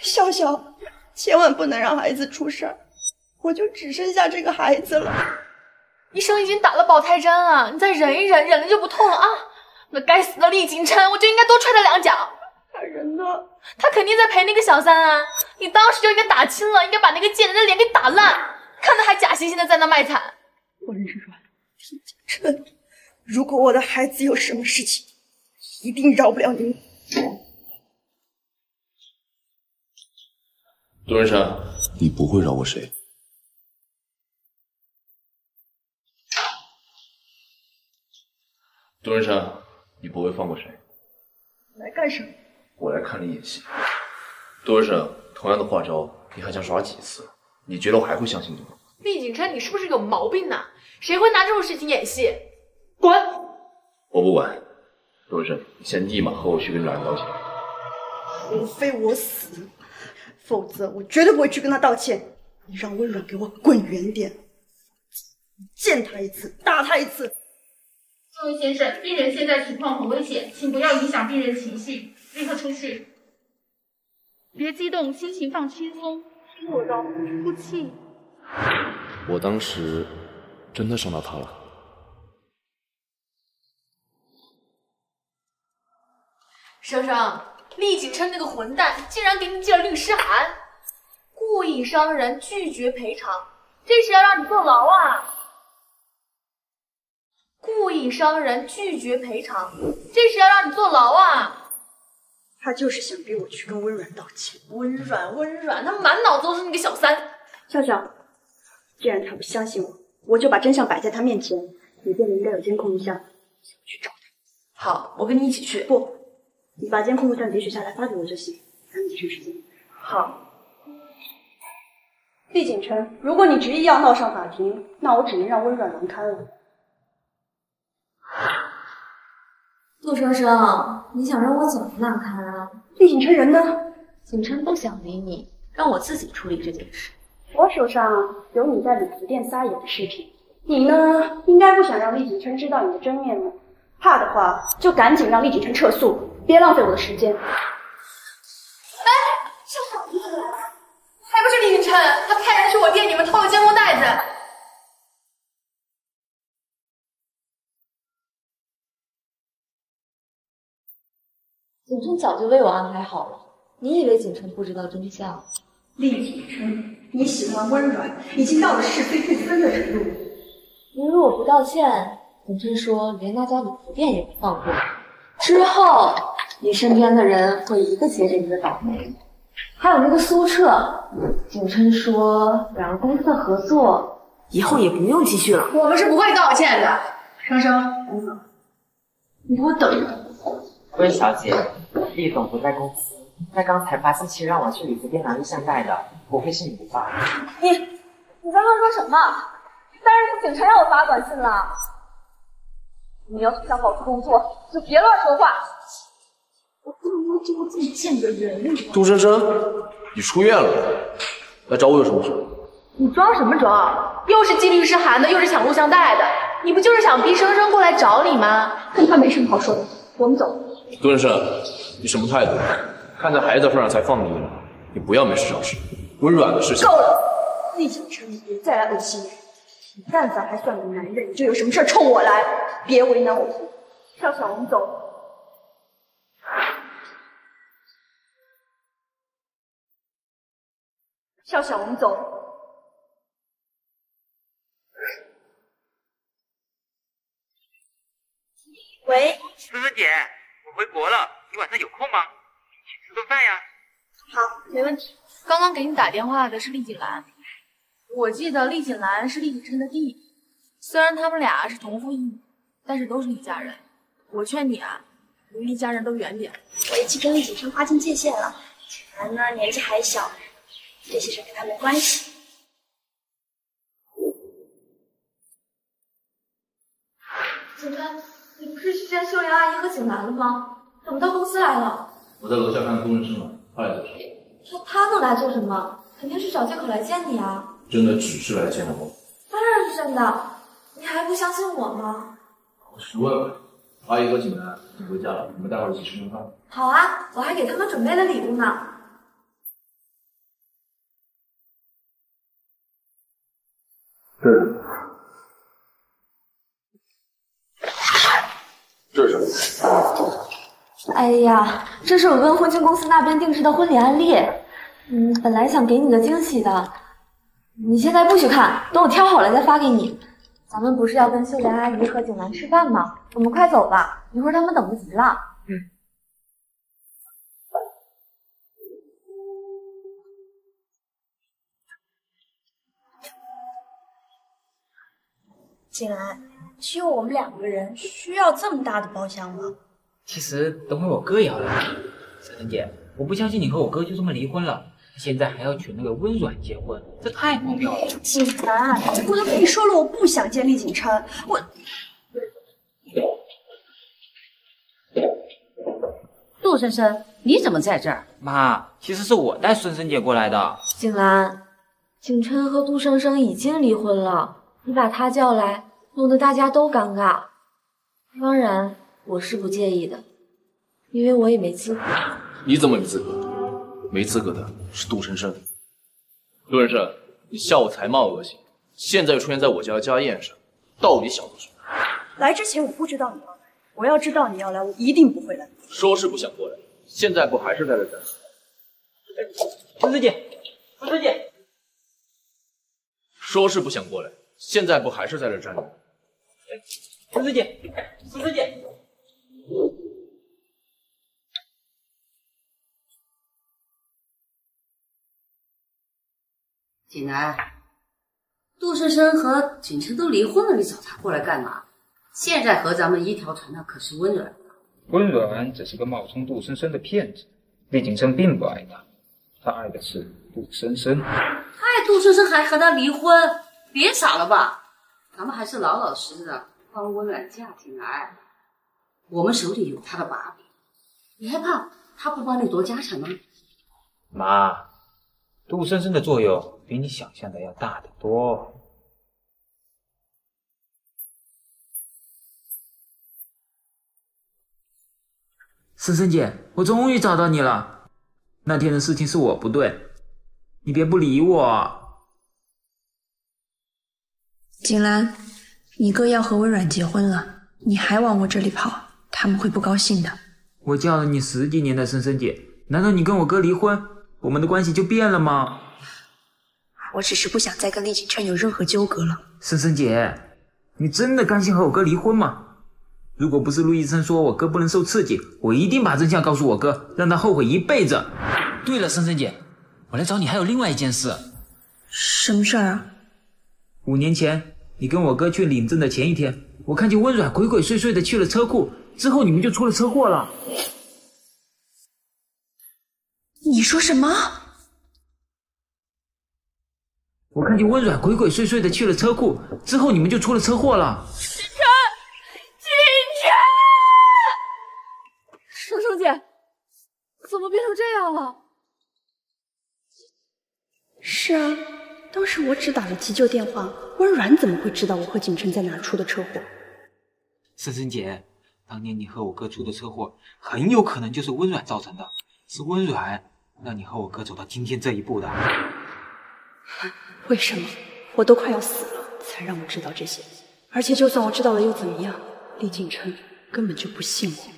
S2: 笑笑，千万不能让孩子出事儿，我就只剩下这个孩子了。
S7: 医生已经打了保胎针了，你再忍一忍，忍了就不痛了啊！那该死的厉景琛，我就应该多踹他两脚。
S2: 他人呢？
S7: 他肯定在陪那个小三啊！你当时就应该打轻了，应该把那个贱人的脸给打烂，看他还假惺惺的在那卖惨。
S2: 温软，厉景琛，如果我的孩子有什么事情，一定饶不了你。
S1: 杜仁生，你不会饶过谁？杜仁生，你不会放过谁？
S2: 来干什么？
S1: 我来看你演戏。杜医生，同样的花招，你还想耍几次？你觉得我还会相信你吗？
S7: 厉景琛，你是不是有毛病呢？谁会拿这种事情演戏？滚！
S1: 我不管。杜医生，你先立马和我去跟冉冉道歉。
S2: 除非我死，否则我绝对不会去跟他道歉。你让温软给我滚远点，见他一次打他一次。
S26: 这位先生，病人现在情况很危险，请不要影响病人情绪，立刻出去。别激动，心情放轻松，听我的，呼气。
S1: 我当时真的伤到他了。
S7: 生生，厉景琛那个混蛋竟然给你寄了律师函，故意伤人，拒绝赔偿，这是要让你坐牢啊！故意伤人，拒绝赔偿，这是要让你坐牢啊！
S2: 他就是想逼我去跟温软道歉。
S7: 温软，温软，他满脑子都是那个小三。
S2: 笑笑，既然他不相信我，我就把真相摆在他面前。你店里应该有监控录像，我去找他。
S7: 好，我跟你一起去。
S2: 不，你把监控录像截取下来发给我就行，咱们节省时间。
S7: 好。
S2: 厉景琛，如果你执意要闹上法庭，那我只能让温软难堪了。
S4: 陆生生，你想让我怎么难堪啊？
S2: 厉景琛人呢？
S4: 景琛不想理你，让我自己处理这件事。
S2: 我手上有你在礼服店撒野的视频，你呢，应该不想让厉景琛知道你的真面目，怕的话就赶紧让厉景琛撤诉，别浪费我的时间。
S7: 哎，笑笑，你怎么来了？还不是厉景琛，他派人去我店里面偷了监控袋子。
S4: 景琛早就为我安排好了，你以为景琛不知道真相？
S2: 厉景琛，你喜欢温软，已经到了是非不分的程度。
S4: 你如果不道歉，景琛说连那家礼服店也不放过。之后，你身边的人会一个接着一个倒霉。还有那个苏澈，景琛说两个公司的合作以后也不用继续了。
S7: 我们是不会道歉的。
S2: 生生，你给我等着。
S3: 温小姐，厉总不在公司，他刚才发信息让我去礼服店拿录像带的，不会是你发？
S4: 你你刚刚说什么？当然是警察让我发短信了。你要是想保住工作，就别乱说话。
S2: 我不能遇见这么贱的人。
S1: 杜生生，你出院了，来找我有什么事？
S7: 你装什么装？又是寄律师函的，又是抢录像带的，你不就是想逼生生过来找你吗？
S2: 跟他没什么好说的，我们走。
S1: 杜先生，你什么态度？看在孩子份上才放你一马，你不要没事找事。温软的事情
S2: 够了，厉景琛，你别再来恶心我！你但凡还算个男人，你就有什么事冲我来，别为难我。笑笑，我们走。笑笑，我们走。喂，
S3: 思思姐，我回国了，你晚上有空吗？一起吃顿饭呀。
S2: 好，没问题。
S7: 刚刚给你打电话的是厉景兰，我记得厉景兰是厉景琛的弟弟，虽然他们俩是同父异母，但是都是一家人。我劝你啊，离一家人都远点。
S27: 我已经跟厉景琛划清界限了。景兰呢，年纪还小，这些事跟他没关系。
S4: 景琛，见秀玲阿姨和景南了吗？怎么到公司来了？
S1: 我在楼下看工人生了，快来就是。
S4: 他他能来做什么？肯定是找借口来见你啊。
S1: 真的只是来见我？
S4: 当然是真的，你还不相信我吗？
S1: 我去问问。阿姨和景南，你回家了，你们待会儿一起吃顿饭。
S4: 好啊，我还给他们准备了礼物呢。
S1: 是。这是？
S4: 哎呀，这是我跟婚庆公司那边定制的婚礼案例。嗯，本来想给你个惊喜的，你现在不许看，等我挑好了再发给你。咱们不是要跟秀莲阿姨和景兰吃饭吗？我们快走吧，一会儿他们等不及了。
S22: 嗯。
S2: 景兰，只有我们两个人，需要这么大的包厢吗？
S22: 其实等会我哥也要来。沈晨姐，我不相信你和我哥就这么离婚了，现在还要娶那个温软结婚，这太荒谬了。
S2: 景兰，我都跟你说了，我不想见厉景琛，我。
S24: 杜深深，你怎么在这儿？
S22: 妈，其实是我带孙深姐过来的。
S4: 景兰，景琛和杜生生已经离婚了，你把他叫来，弄得大家都尴尬。当然，我是不介意的，因为我也没资格。
S1: 你怎么没资格？没资格的是杜晨生。杜晨生，你笑我才貌恶心，现在又出现在我家的家宴上，到底想做什么？
S2: 来之前我不知道你要来，我要知道你要来，我一定不会来。
S1: 说是不想过来，现在不还是在这站？
S22: 深深姐，深深姐，
S1: 说是不想过来，现在不还是在这站着？
S22: 深深姐，深深姐。
S24: 景南，杜生生和景琛都离婚了，你找他过来干嘛？现在和咱们一条船的可是温软。
S9: 温软只是个冒充杜生生的骗子，厉景琛并不爱他，他爱的是杜生生。
S24: 爱杜生生还和他离婚？别傻了吧！咱们还是老老实实的帮温暖嫁进来，我们手里有他的把柄，你还怕他不帮你夺家产吗？
S22: 妈，杜生生的作用比你想象的要大得多。深深姐，我终于找到你了。那天的事情是我不对，你别不理我。
S19: 景兰，你哥要和温软结婚了，你还往我这里跑，他们会不高兴的。
S22: 我叫了你十几年的深深姐，难道你跟我哥离婚，我们的关系就变了吗？
S19: 我只是不想再跟厉景琛有任何纠葛了。
S22: 深深姐，你真的甘心和我哥离婚吗？如果不是陆医生说我哥不能受刺激，我一定把真相告诉我哥，让他后悔一辈子。对了，深深姐，我来找你还有另外一件事。
S19: 什么事儿啊？
S22: 五年前你跟我哥去领证的前一天，我看见温软鬼鬼祟祟的去了车库，之后你们就出了车祸了。
S19: 你说什么？
S22: 我看见温软鬼鬼祟祟的去了车库，之后你们就出了车祸了。
S7: 生生姐，怎么变成这样了？
S2: 是啊，当时我只打了急救电话，温软怎么会知道我和景琛在哪出的车祸？
S22: 深深姐，当年你和我哥出的车祸，很有可能就是温软造成的，是温软让你和我哥走到今天这一步的。
S2: 为什么？我都快要死了，才让我知道这些。而且就算我知道了又怎么样？厉景琛根本就不信我。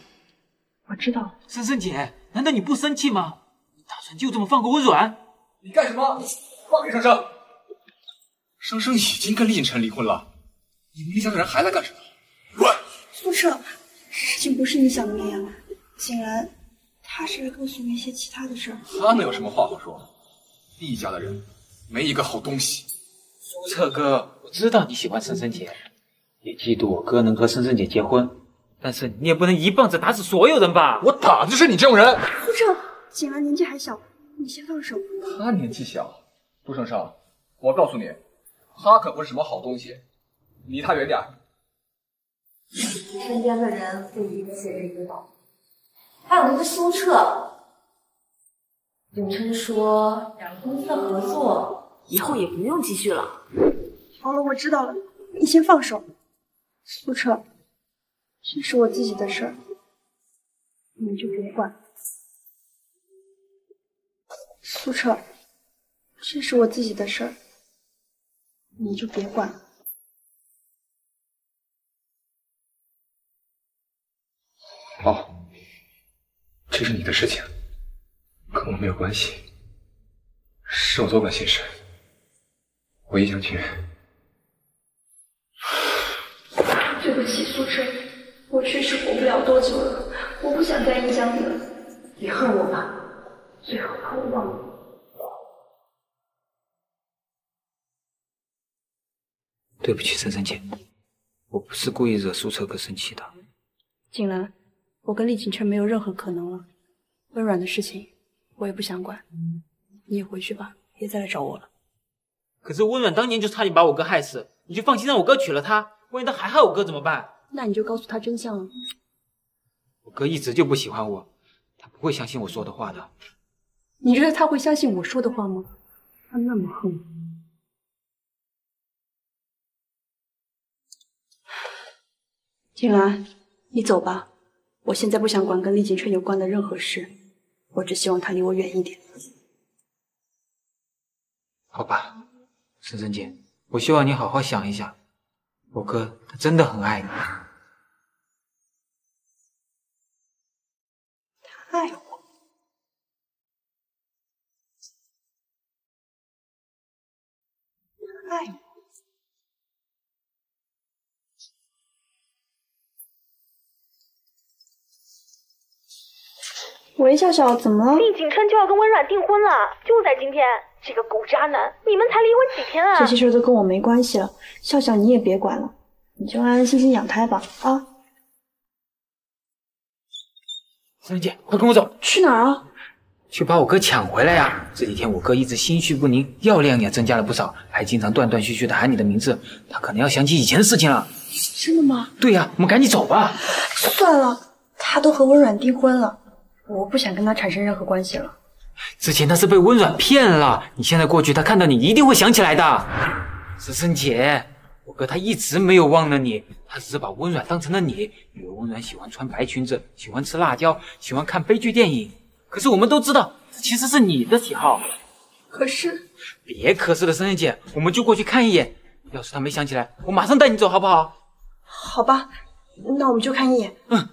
S2: 我知道了。
S22: 深深姐，难道你不生气吗？你打算就这么放过温软？
S9: 你干什么？放开生生！生生已经跟厉景晨离婚了，你们厉家的人还来干什么？滚！
S2: 苏澈，事情不是你想的那样。景然，他是来告诉你一些其他的事儿。
S9: 他能有什么话好说？厉家的人没一个好东西。
S22: 苏澈哥，我知道你喜欢深深姐，也嫉妒我哥能和深深姐结婚，但是你也不能一棒子打死所有人吧？
S9: 我打的就是你这种人。
S2: 苏澈，景然年纪还小，你先放手。
S9: 他年纪小，杜生生，我告诉你，他可不是什么好东西，离他远点。
S4: 身边的人会一个接着一个倒，还有那个苏澈。永琛说，两个公司的合作以后也不用继续了。
S2: 好了，我知道了，你先放手。苏澈，这是我自己的事儿，你们就别管。苏澈，这是我自己的事儿，你就别管了。
S9: 好，这是你的事情，跟我没有关系，是我多管闲事，我一厢情愿。
S2: 对不起，苏澈，我确实活不了多久了，我不想再影响你了。你恨我吧，最好把我忘了。
S22: 对不起，珊珊姐，我不是故意惹苏澈哥生气的。
S2: 景兰，我跟厉景琛没有任何可能了，温软的事情我也不想管，你也回去吧，别再来找我了。
S22: 可是温软当年就差点把我哥害死，你就放心让我哥娶了她，万一她还害我哥怎么办？
S2: 那你就告诉他真相了。
S22: 我哥一直就不喜欢我，他不会相信我说的话的。
S2: 你觉得他会相信我说的话吗？他那么恨我。景兰，你走吧，我现在不想管跟厉景琛有关的任何事，我只希望他离我远一点。
S22: 好吧，珊珊姐，我希望你好好想一想，我哥他真的很爱你。
S2: 他爱我，他爱我。喂，笑笑，怎么了？
S28: 厉景琛就要跟温软订婚了，就在今天。这个狗渣男，你们才离婚几天啊？
S2: 这些事儿都跟我没关系了，笑笑你也别管了，你就安安心心养胎吧，啊！
S22: 珊珊姐，快跟我走，
S2: 去哪儿啊？
S22: 去把我哥抢回来呀！这几天我哥一直心绪不宁，药量也增加了不少，还经常断断续续的喊你的名字，他可能要想起以前的事情了。
S2: 真的吗？
S22: 对呀、我们赶紧走吧。
S2: 算了，他都和温软订婚了，我不想跟他产生任何关系了。
S22: 之前他是被温软骗了，你现在过去，他看到你一定会想起来的。珊珊姐，我哥他一直没有忘了你，他只是把温软当成了你，以为温软喜欢穿白裙子，喜欢吃辣椒，喜欢看悲剧电影。可是我们都知道，这其实是你的喜好。
S2: 可是，
S22: 别可是了，珊珊姐，我们就过去看一眼。要是他没想起来，我马上带你走，好不好？
S2: 好吧，那我们就看一眼。
S22: 嗯。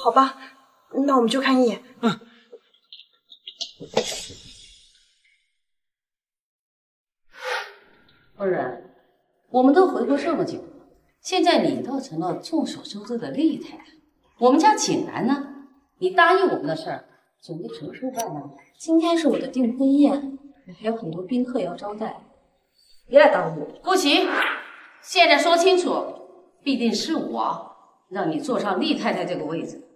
S2: 好吧，那我们就看一眼。
S22: 嗯。
S24: 夫人，我们都回国这么久了，现在你倒成了众所周知的厉太太。我们家景兰呢？你答应我们的事儿，准备什么时候办呢？
S4: 今天是我的订婚宴，我还有很多宾客要招待，别来耽误我。
S24: 不行，现在说清楚，必定是我让你坐上厉太太这个位置。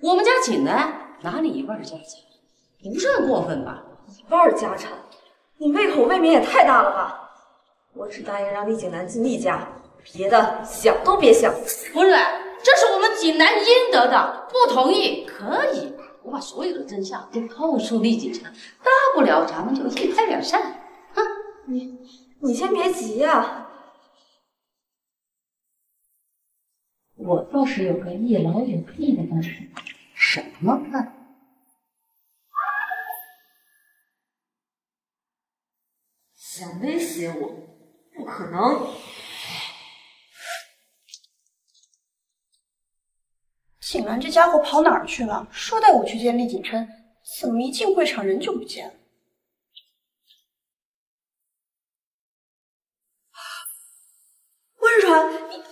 S24: 我们家景兰拿你一半家产，不算过分吧？
S4: 一半家产，你胃口未免也太大了吧？我只答应让厉景南进厉家，别的想都别想。
S24: 温软，这是我们锦南应得的，不同意可以，我把所有的真相都告诉厉景城，大不了咱们就一拍两散。哼，
S4: 你你先别急呀、我倒是有个一劳永逸的办法。
S24: 什么办？
S4: 想威胁我？不可能！
S2: 景兰这家伙跑哪儿去了？说带我去见厉景琛，怎么一进会场人就不见了？温软，你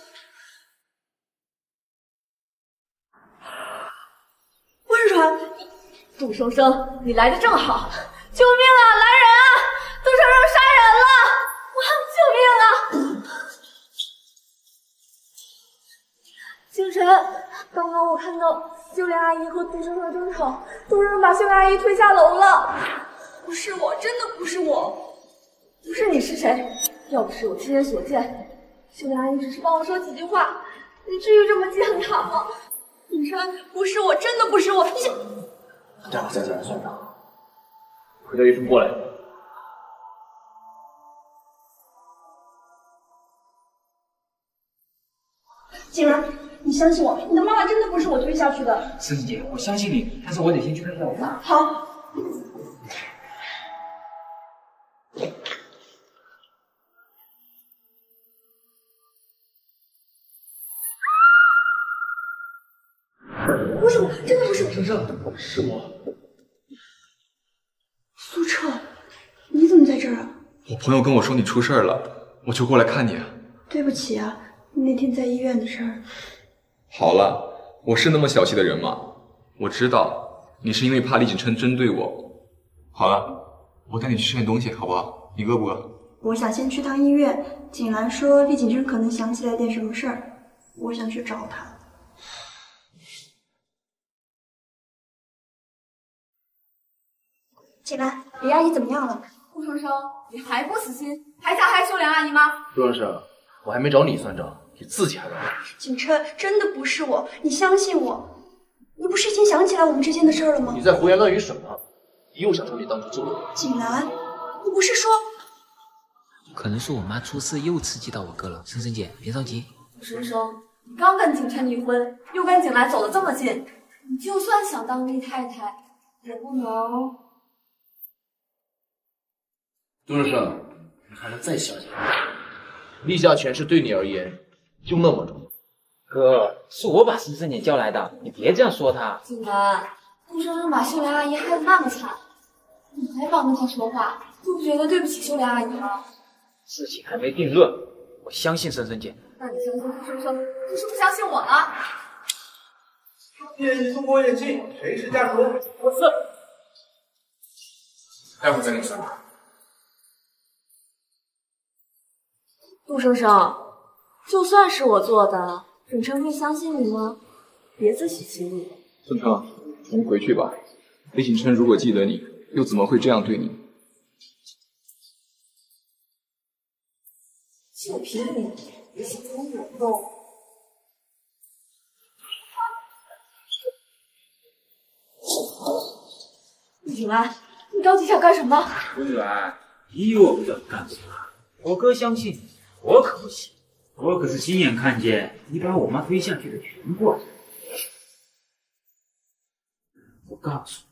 S4: 杜生生，你来的正好！救命啊！来人啊！杜生生杀人了！哇！救命啊！景晨，刚刚我看到秀莲阿姨和杜生生争吵，杜生生把秀莲阿姨推下楼了。不是我，真的不是我。不是你是谁？要不是我亲眼所见，秀莲阿姨只是帮我说几句话，你至于这么践踏吗？景川，不是我，真的不是我。你想？
S21: 待会再找人算账。快叫医生过来。
S2: 景然，你相信我，你的妈妈真的不是我推下去的。
S22: 思思姐，我相信你，但是我得先去看一下我妈。
S2: 好。
S20: 是我。苏澈，你怎么在这儿啊？
S9: 我朋友跟我说你出事儿了，我就过来看你。
S20: 对不起啊，那天在医院的事儿。
S9: 好了，我是那么小气的人吗？我知道你是因为怕厉景琛针对我。好了，我带你去吃点东西，好不好？你饿不饿？
S20: 我想先去趟医院。景兰说厉景琛可能想起来点什么事儿，我想去找他。景兰，李阿姨怎么样了？
S7: 顾生生，你还不死心，还想害秀莲阿姨吗？
S1: 陆先生，我还没找你算账，你自己还来。
S20: 景琛，真的不是我，你相信我。你不是已经想起来我们之间的事儿了吗？
S1: 你在胡言乱语什么？你又想说你当初救了我？
S20: 景兰，你不是说……
S22: 可能是我妈出事又刺激到我哥了。生生姐，别着急。
S4: 顾生生，你刚跟景琛离婚，又跟景兰走得这么近，你就算想当厉太太，也不能……
S1: 杜生生，你还能再想想？厉家权势对你而言就那么重要？
S22: 哥，是我把生生姐叫来的，你别这样说她。
S4: 景兰，顾生生把秀莲阿姨害得那么惨，你还帮着她说话，就不觉得对不起秀莲阿姨吗？
S22: 事情还没定论，我相信生生姐。
S4: 那你相信顾生生，就是不相信我呢？
S25: 恭喜送我眼镜，谁是家主？
S1: 我是。待会儿再跟你算账。
S4: 杜生生，就算是我做的，景琛会相信你吗？别自欺欺人。
S9: 生生，你回去吧。李景琛如果记得你，又怎么会这样对你？
S4: 就凭你，也想跟我斗？厉景兰，你到底想干什么？
S22: 温软，你以为我不知道干什么？我哥相信你，我可不行。我可是亲眼看见你把我妈推下去的全过程。我告诉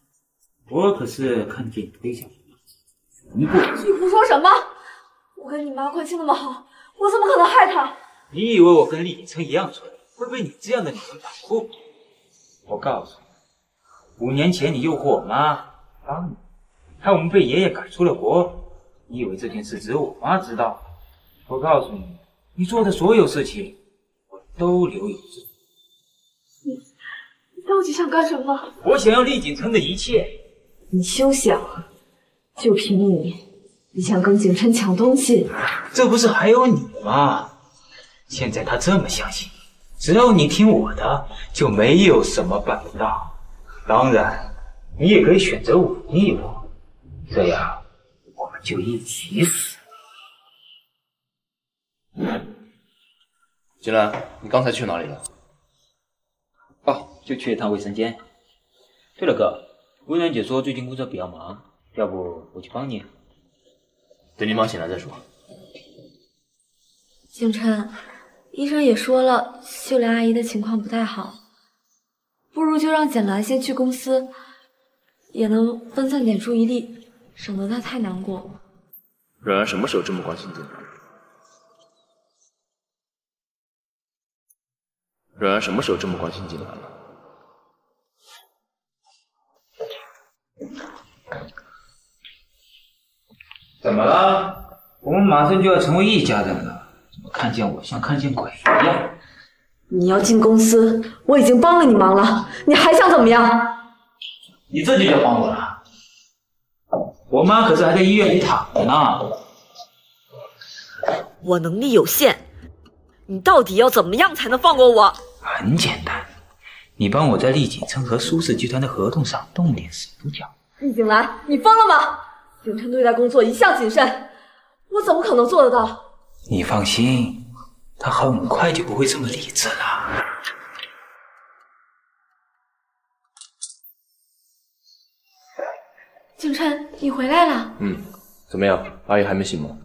S22: 你，我可是看见你推下去的全过程。
S4: 你胡说什么？我跟你妈关系那么好，我怎么可能害她？
S22: 你以为我跟厉景琛一样蠢，会被你这样的女人保护？我告诉你，五年前你诱惑我妈帮你，害我们被爷爷赶出了国。你以为这件事只有我妈知道？我告诉你，你做的所有事情，我都留有证据
S4: 你你到底想干什么？
S22: 我想要厉景琛的一切。
S4: 你休想！就凭你，你想跟景琛抢东西？
S22: 这不是还有你吗？现在他这么相信你，只要你听我的，就没有什么办不到。当然，你也可以选择忤逆我，这样我们就一起死。
S1: 金兰，你刚才去哪里了？
S22: 哦，就去一趟卫生间。对了，哥，温然姐说最近工作比较忙，要不我去帮你？
S1: 等你妈醒来再说。
S4: 景琛，医生也说了，秀莲阿姨的情况不太好，不如就让简兰先去公司，也能分散点注意力，省得她太难过。
S1: 软软什么时候这么关心你？软软什么时候这么关心锦兰了？
S22: 怎么了？我们马上就要成为一家人了，怎么看见我像看见鬼一样？
S4: 你要进公司，我已经帮了你忙了，你还想怎么样？
S22: 你这就叫帮我了？我妈可是还在医院里躺着呢。
S4: 我能力有限，你到底要怎么样才能放过我？
S22: 很简单，你帮我在丽景琛和苏氏集团的合同上动点手脚。
S4: 厉景兰，你疯了吗？景琛对待工作一向谨慎，我怎么可能做得到？
S22: 你放心，他很快就不会这么理智了。
S4: 景琛，你回来了。
S1: 嗯，怎么样？阿姨还没醒吗？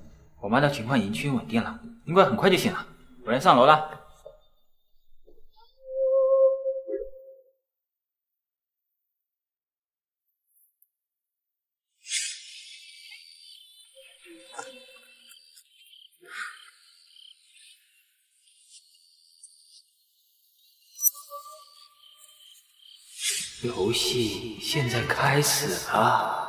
S22: 我妈的情况已经趋于稳定了，应该很快就醒了。我先上楼了。游戏现在开始了。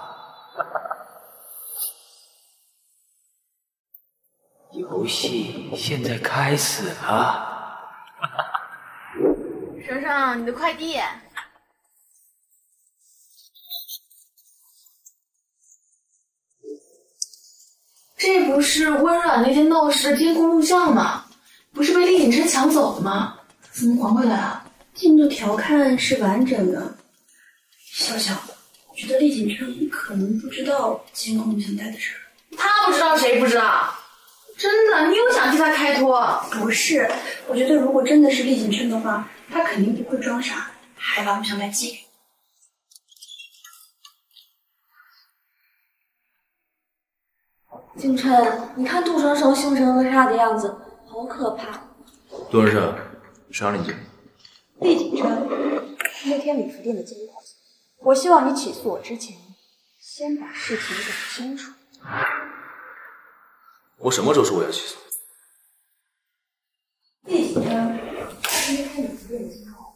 S22: 游戏现在开始了。
S7: 省省，你的快递。这不是温软那天闹事的监控录像吗？不是被厉景琛抢走了吗？怎么还回来啊？
S2: 进度条看是完整的。笑笑，我觉得厉景琛可能不知道监控录像带的事儿。
S7: 他不知道，谁不知道？真的，你又想替他开脱？
S2: 不是，我觉得如果真的是厉景琛的话，他肯定不会装傻，还把录像带寄给你。
S4: 景琛，你看杜生生凶神恶煞的样子，好可怕。
S1: 杜先生，谁让你进？
S2: 厉景琛，那天礼服店的监控，我希望你起诉我之前，先把事情搞清楚。
S1: 我什么时候说我要起诉？
S2: 厉景琛，那天礼服店的监控，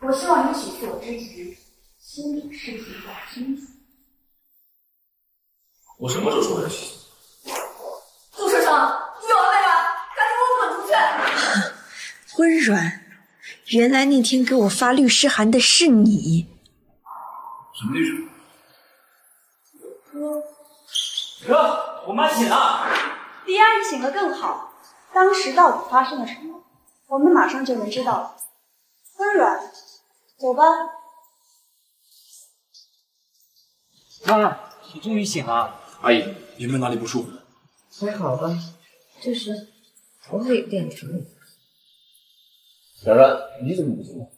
S2: 我希望你起诉我之前，先把事情搞清楚。
S1: 我什么时候说我要起诉？
S7: 杜生生，你有完没完？赶紧给我滚出去！
S19: 温软，原来那天给我发律师函的是你。
S1: 什么律师？
S22: 哥，我妈醒了。
S2: 李阿姨醒得更好。当时到底发生了什么，我们马上就能知道了。温软，走吧。
S22: 妈，你终于醒了。
S1: 阿姨，有没有哪里不舒服？
S3: 还好吧，就是头发有点疼。
S1: 冉冉，你怎么不说？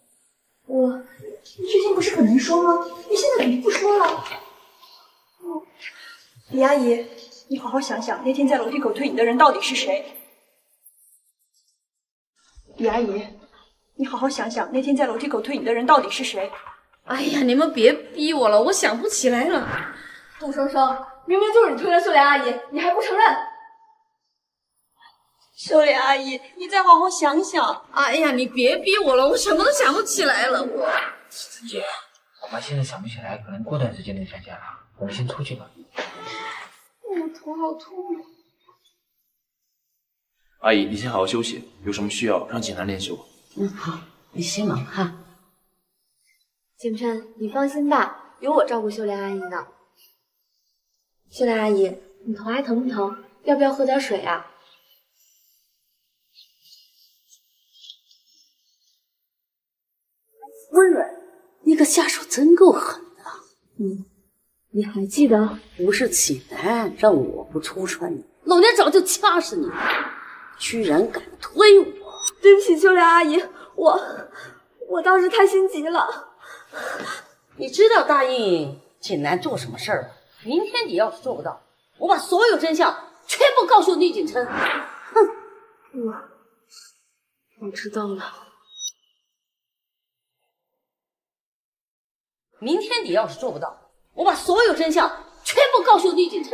S2: 我，你最近不是很能说吗？你现在怎么不说了？李阿姨，你好好想想，那天在楼梯口推你的人到底是谁？李阿姨，你好好想想，那天在楼梯口推你的人到底是谁？
S24: 哎呀，你们别逼我了，我想不起来了。
S7: 杜双双，明明就是你推了秀莲阿姨，你还不承认？
S2: 秀莲阿姨，你再好好想想。
S24: 哎呀，你别逼我了，我什么都想不起来了。我，
S22: 陈姐，我妈现在想不起来，可能过段时间能想起来了。我们先出去吧。
S7: 我头好痛啊！
S1: 阿姨，你先好好休息，有什么需要让锦南联系我。
S24: 嗯，好，你先忙哈。
S4: 景琛，你放心吧，有我照顾秀莲阿姨呢。秀莲阿姨，你头还疼不疼？要不要喝点水啊？
S24: 温蕊，你可下手真够狠的。
S4: 嗯，你还记得？
S24: 不是济南让我不戳穿你，老娘早就掐死你了！居然敢推我！
S4: 对不起，秋莲阿姨，我我当时太心急了。
S24: 你知道答应锦南做什么事儿吗？明天你要是做不到，我把所有真相全部告诉厉景琛。哼！
S4: 我我知道了。
S24: 明天你要是做不到，我把所有真相全部告诉厉景琛。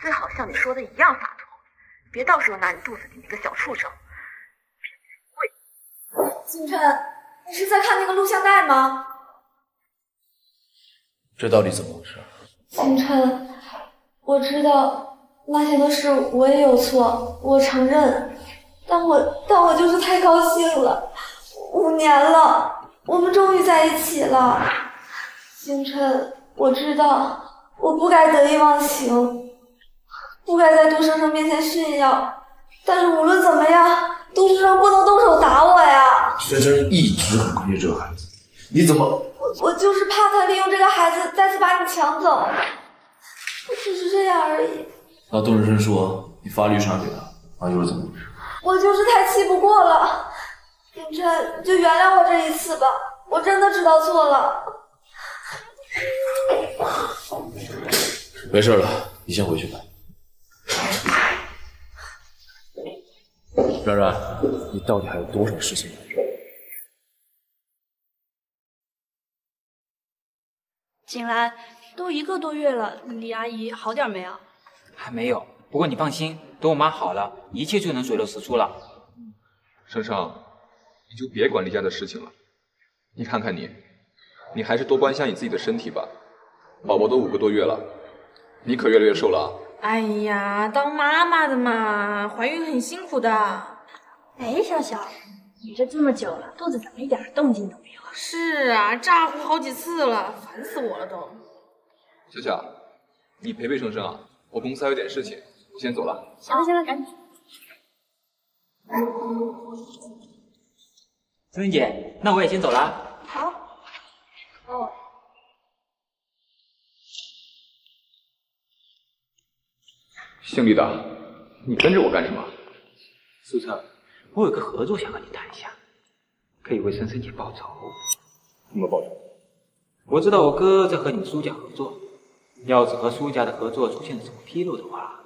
S28: 最好像你说的一样洒脱，别到时候拿你肚子里那个小畜生。
S4: 景琛，你是在看那个录像带吗？
S1: 这到底怎么回事？
S4: 景琛，我知道那天的事我也有错，我承认，但我但我就是太高兴了，五年了，我们终于在一起了。景琛，我知道我不该得意忘形，不该在杜生生面前炫耀，但是无论怎么样，杜生生不能动手打我呀。
S1: 轩轩一直很关心这个孩子，你怎么？
S4: 我我就是怕他利用这个孩子再次把你抢走，我只是这样而已。
S1: 那杜生生说你发律师函给他，那又是怎么回事？
S4: 我就是太气不过了，景琛，就原谅我这一次吧，我真的知道错了。
S1: 没事了，你先回去吧。软软，你到底还有多少事情瞒着我？
S2: 景兰，都一个多月了，李阿姨好点没啊？
S22: 还没有，不过你放心，等我妈好了，一切就能水落石出了。
S9: 生生，你就别管李家的事情了。你看看你，你还是多关心下你自己的身体吧。宝宝都五个多月了，你可越来越瘦了啊。
S7: 哎呀，当妈妈的嘛，怀孕很辛苦的。
S29: 哎，小小，你这这么久了，肚子怎么一点动静都没有？
S7: 是啊，炸呼好几次了，烦死我了都。
S9: 小小，你陪陪生生啊，我公司还有点事情，我先走了。
S29: 行了行了，赶紧。
S22: 生生姐，那我也先走了。
S29: 好。哦。
S9: 姓李的，你跟着我干什么？
S22: 苏策，我有个合作想和你谈一下，可以为生生姐报仇。
S9: 怎么报仇？
S22: 我知道我哥在和你们苏家合作，要是和苏家的合作出现了什么纰漏的话，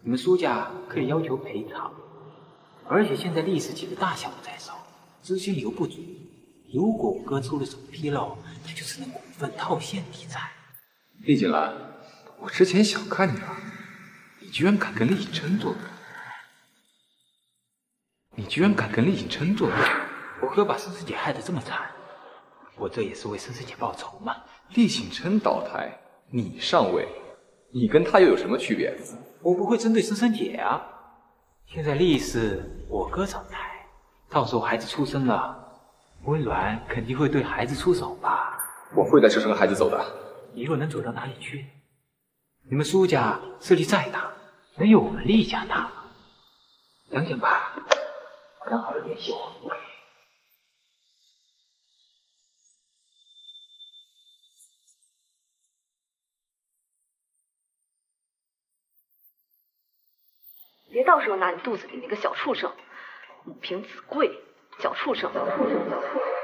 S22: 你们苏家可以要求赔偿。而且现在历史级的大项目在手，资金流不足，如果我哥出了什么纰漏，他就只能股份套现抵债。
S9: 厉锦兰，我之前想看你了，你居然敢跟厉景琛作对！你居然敢跟厉景琛作对！
S22: 我哥把生生姐害得这么惨，我这也是为生生姐报仇嘛。
S9: 厉景琛倒台，你上位，你跟他又有什么区别？
S22: 我不会针对生生姐啊。现在厉氏我哥掌台，到时候孩子出生了，温暖肯定会对孩子出手吧？
S9: 我会带生生和孩子走的。
S22: 你若能走到哪里去？你们苏家势力再大，能有我们厉家大吗？想想吧，刚好联系我。
S4: 别到时候拿你肚子里那个小畜生，母凭子贵，小畜生，小畜生，小畜生。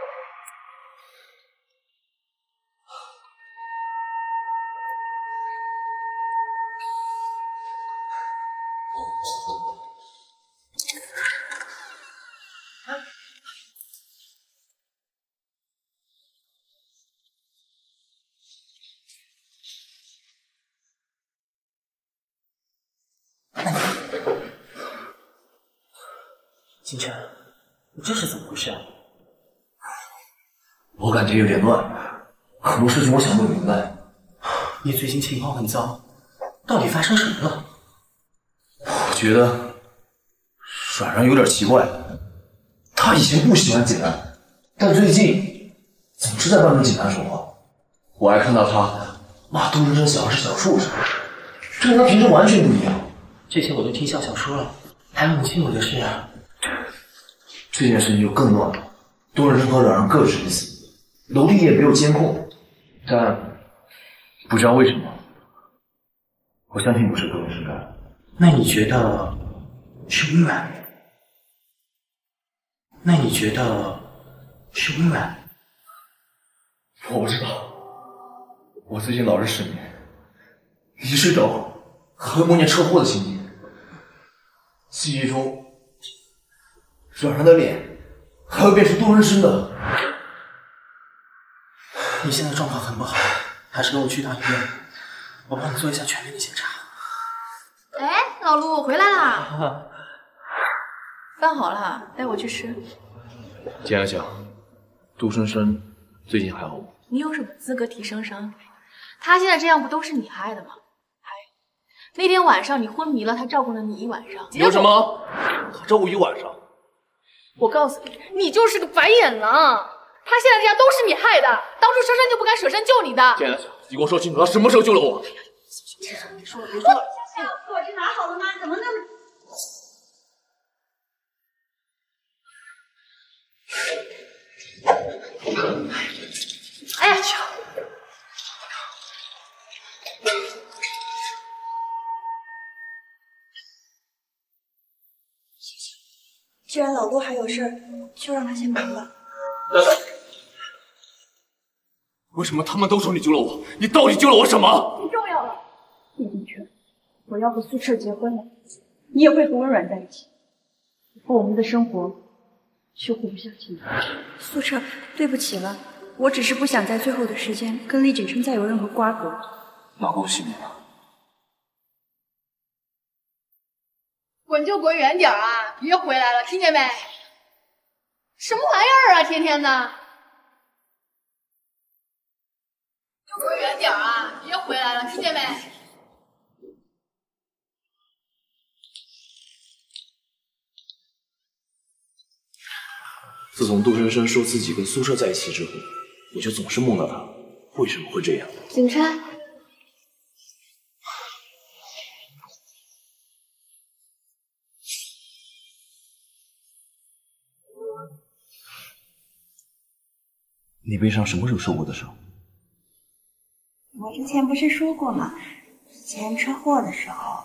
S1: 觉有点乱，很多事情我想不明白。你最近情况很糟，到底发生什么了？我觉得软软有点奇怪，他以前不喜欢锦南，但最近总是在帮着锦南说话。我还看到他骂杜真真小孩是小畜生，这跟他平时完全不一样。这些我都听笑笑说了，还有母亲我的事啊。这件事情就更乱了。杜人生和软软各执一词，楼里也没有监控，但不知道为什么，我相信不是杜文生干的。那你觉得是温婉？那你觉得是温婉？我不知道，我最近老是失眠，一睡着还会梦见车祸的情景，记忆中。软软的脸还会变成杜人生的。你现在状况很不好，还是跟我去一趟医院，我帮你做一下全面的检查。
S7: 哎，老陆我回来啦！饭好了，带我去吃。
S30: 简爱想，杜生生最近还好吗？
S7: 你有什么资格提生生？他现在这样不都是你害的吗？还有那天晚上你昏迷了，他照顾了你一晚上。
S30: 有什么？他照顾一晚上？
S7: 我告诉你，你就是个白眼狼！他现在这样都是你害的，当初生生就不该舍身救你的。
S30: 简爱想，你给我说清楚，他什么时候救了我？
S2: 别说了，别说了。小小，果汁拿好了吗？怎么那么……
S7: 哎呀！
S2: 既然老陆还有事儿，就让他先忙吧。
S30: 为什么他们都说你救了我？你到底救了我什么？
S2: 不重要了，叶景琛，我要和苏澈结婚了，你也会和温软在一起，以后我们的生活就活不下去了。苏澈，对不起了，我只是不想在最后的时间跟厉景琛再有任何瓜葛。
S1: 那恭喜你了。
S7: 滚就滚远点啊！别回来了，听见没？什么玩意儿啊，天天的！给我远点啊！别回来了，听见没？
S21: 自从杜生生说自己跟苏澈在一起之后，我就总是梦到他。为什么会这样？
S4: 景琛，
S21: 你背上什么时候受过的伤？
S2: 我之前不是说过吗？之前车祸的时候。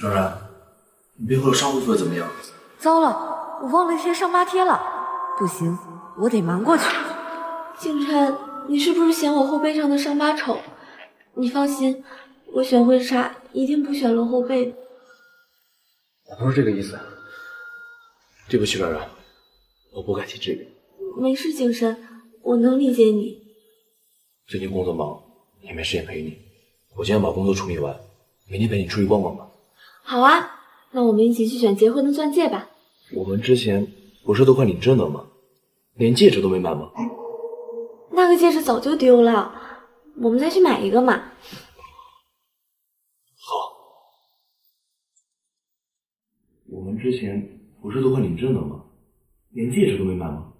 S21: 冉冉，你背后的伤恢复的怎么样？
S4: 糟了，我忘了贴伤疤贴了，不行，我得瞒过去。景琛，你是不是嫌我后背上的伤疤丑？你放心，我选婚纱一定不选露后背的。
S21: 我不是这个意思，对不起，软软，我不该提这个。
S4: 没事，景深，我能理解你。
S21: 最近工作忙，也没时间陪你。我今天把工作处理完，明天陪你出去逛逛吧。
S4: 好啊，那我们一起去选结婚的钻戒吧。
S21: 我们之前不是都快领证了吗？连戒指都没买吗？
S4: 那个戒指早就丢了，我们再去买一个嘛。
S21: 好。我们之前不是都快领证了吗？连戒指都没买吗？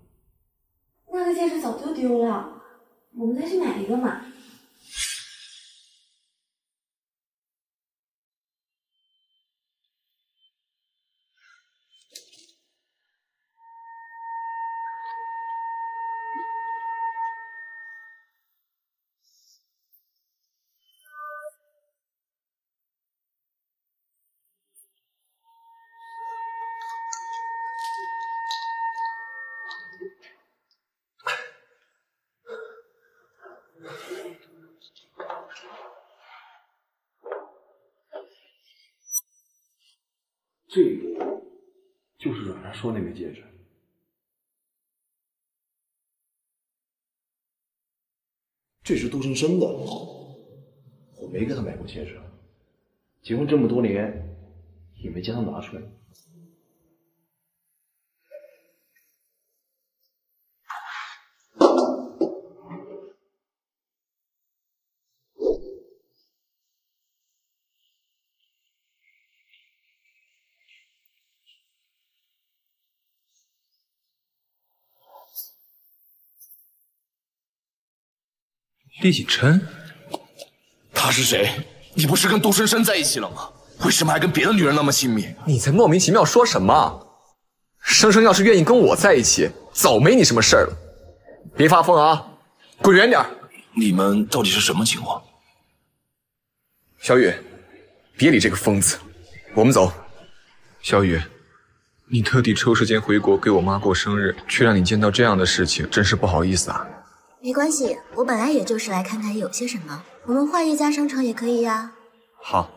S4: 那个戒指早就丢了，我们再去买一个嘛。
S21: 这是杜生生的，我没给他买过戒指，结婚这么多年也没见他拿出来。
S9: 厉景琛，
S1: 他是谁？你不是跟杜生生在一起了吗？为什么还跟别的女人那么亲密？
S9: 你在莫名其妙说什么？生生要是愿意跟我在一起，早没你什么事儿了。别发疯啊，滚远点！
S1: 你们到底是什么情况？
S9: 小雨，别理这个疯子，我们走。小雨，你特地抽时间回国给我妈过生日，却让你见到这样的事情，真是不好意思啊。
S31: 没关系，我本来也就是来看看有些什么，我们换一家商场也可以呀。
S9: 好。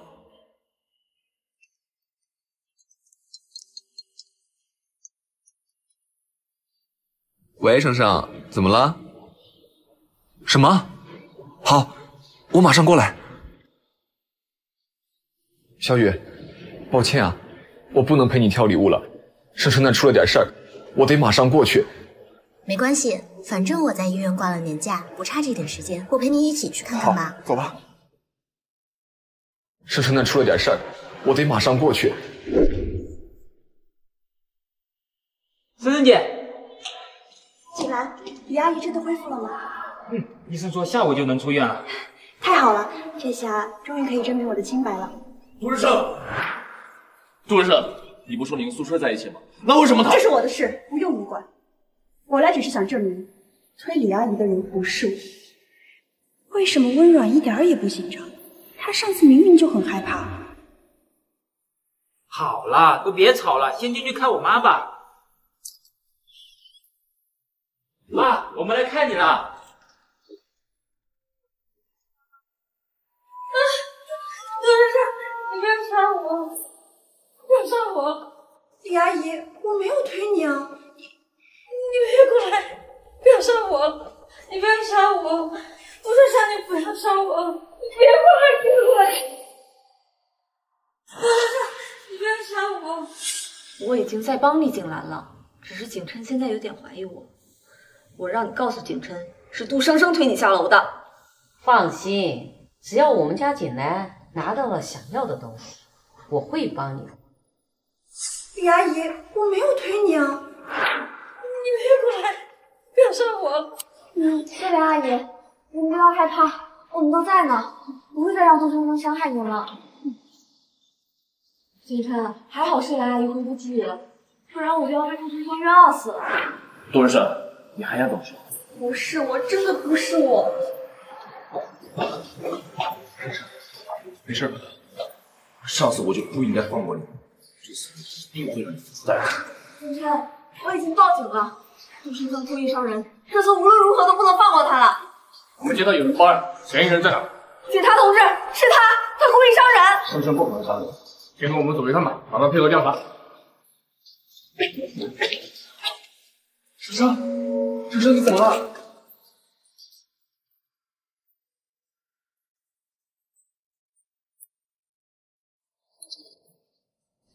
S9: 喂，生生，怎么了？什么？好，我马上过来。小雨，抱歉啊，我不能陪你挑礼物了。生生那出了点事儿，我得马上过去。
S31: 没关系，反正我在医院挂了年假，不差这点时间，我陪你一起去看看吧。
S9: 走吧。生生那出了点事儿，我得马上过去。
S22: 森森姐，
S2: 锦兰，李阿姨真的恢复了吗？
S22: 嗯，医生说下午就能出院了。
S2: 太好了，这下终于可以证明我的清白了。
S1: 杜日胜，杜日胜，你不说你跟苏澈在一起吗？那为什么他？
S2: 这是我的事，不用你管。我来只是想证明，推李阿姨的人不是我。为什么温软一点儿也不紧张？她上次明明就很害怕。
S22: 好了，都别吵了，先进去看我妈吧。妈，我们来看你了。
S4: 杜先生，你不要杀我！不要杀我！
S2: 李阿姨，我没有推你啊！
S4: 你你别过来！不要杀我！你不要杀我！杜先生，你不要杀我！你别过来！别过来！杜先生，你不要杀我！
S32: 我已经在帮厉景兰了，只是景琛现在有点怀疑我。我让你告诉景琛，
S33: 是杜生生推你下楼的。
S24: 放心，只要我们家锦兰拿到了想要的东西，我会帮你的。
S2: 李阿姨，我没有推你啊！
S10: 你别过来，不要伤我了。
S4: 嗯，谢莲阿姨，您不要害怕，我们都在呢，不会再让杜生生伤害您了。景琛，还好谢莲阿姨恢复记忆了，不然我就要被杜生生冤枉死了。
S1: 杜仁胜，你还想怎么说？
S2: 不是我，真的不是我。
S1: 没事吧？上次我就不应该放过你，这次一定会让你付出代价。
S4: 景琛，我已经报警了，杜生生故意伤人，这次无论如何都不能放过他了。
S1: 我们接到有人报案，嫌疑人在哪？
S4: 警察同志，是他，他故意伤人。
S1: 生生不可能杀人，先跟我们走一趟吧，马上配合调查。
S9: 生生，生生你怎么了？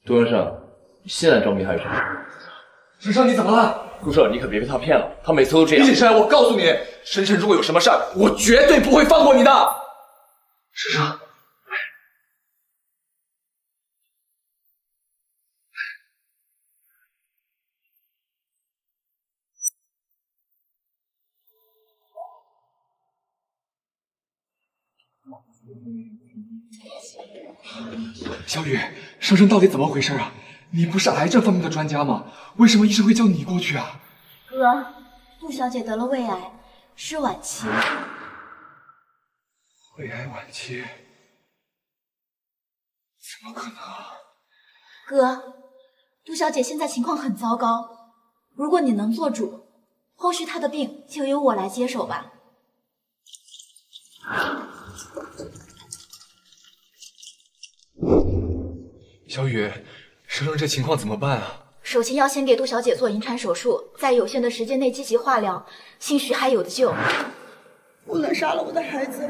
S1: 杜文胜，你现在装逼还是什么？
S9: 生生你怎么了？
S1: 顾少，你可别被他骗了，他每次都这样。
S9: 李景山，我告诉你，生生如果有什么事儿，我绝对不会放过你的。生生，小雨，生生到底怎么回事啊？你不是癌症方面的专家吗？为什么医生会叫你过去啊？
S34: 哥，杜小姐得了胃癌，是晚期。
S9: 胃癌晚期？怎么可能啊？
S34: 哥，杜小姐现在情况很糟糕，如果你能做主，后续她的病就由我来接手吧。
S9: 小雨，生生这情况怎么办啊？
S34: 首先要先给杜小姐做引产手术，在有限的时间内积极化疗，兴许还有的救。
S2: 不能杀了我的孩子，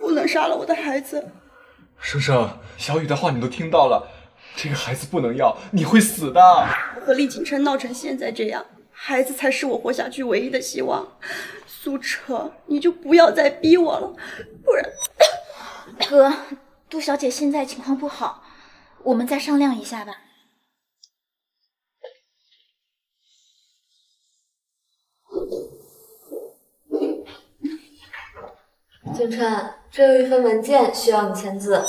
S2: 不能杀了我的孩子。
S9: 生生，小雨的话你都听到了，这个孩子不能要，你会死的。
S2: 我和厉景琛闹成现在这样，孩子才是我活下去唯一的希望。苏澈，你就不要再逼我了，不然。
S34: 哥，杜小姐现在情况不好，我们再商量一下吧。
S4: 景琛，这有一份文件需要你签字。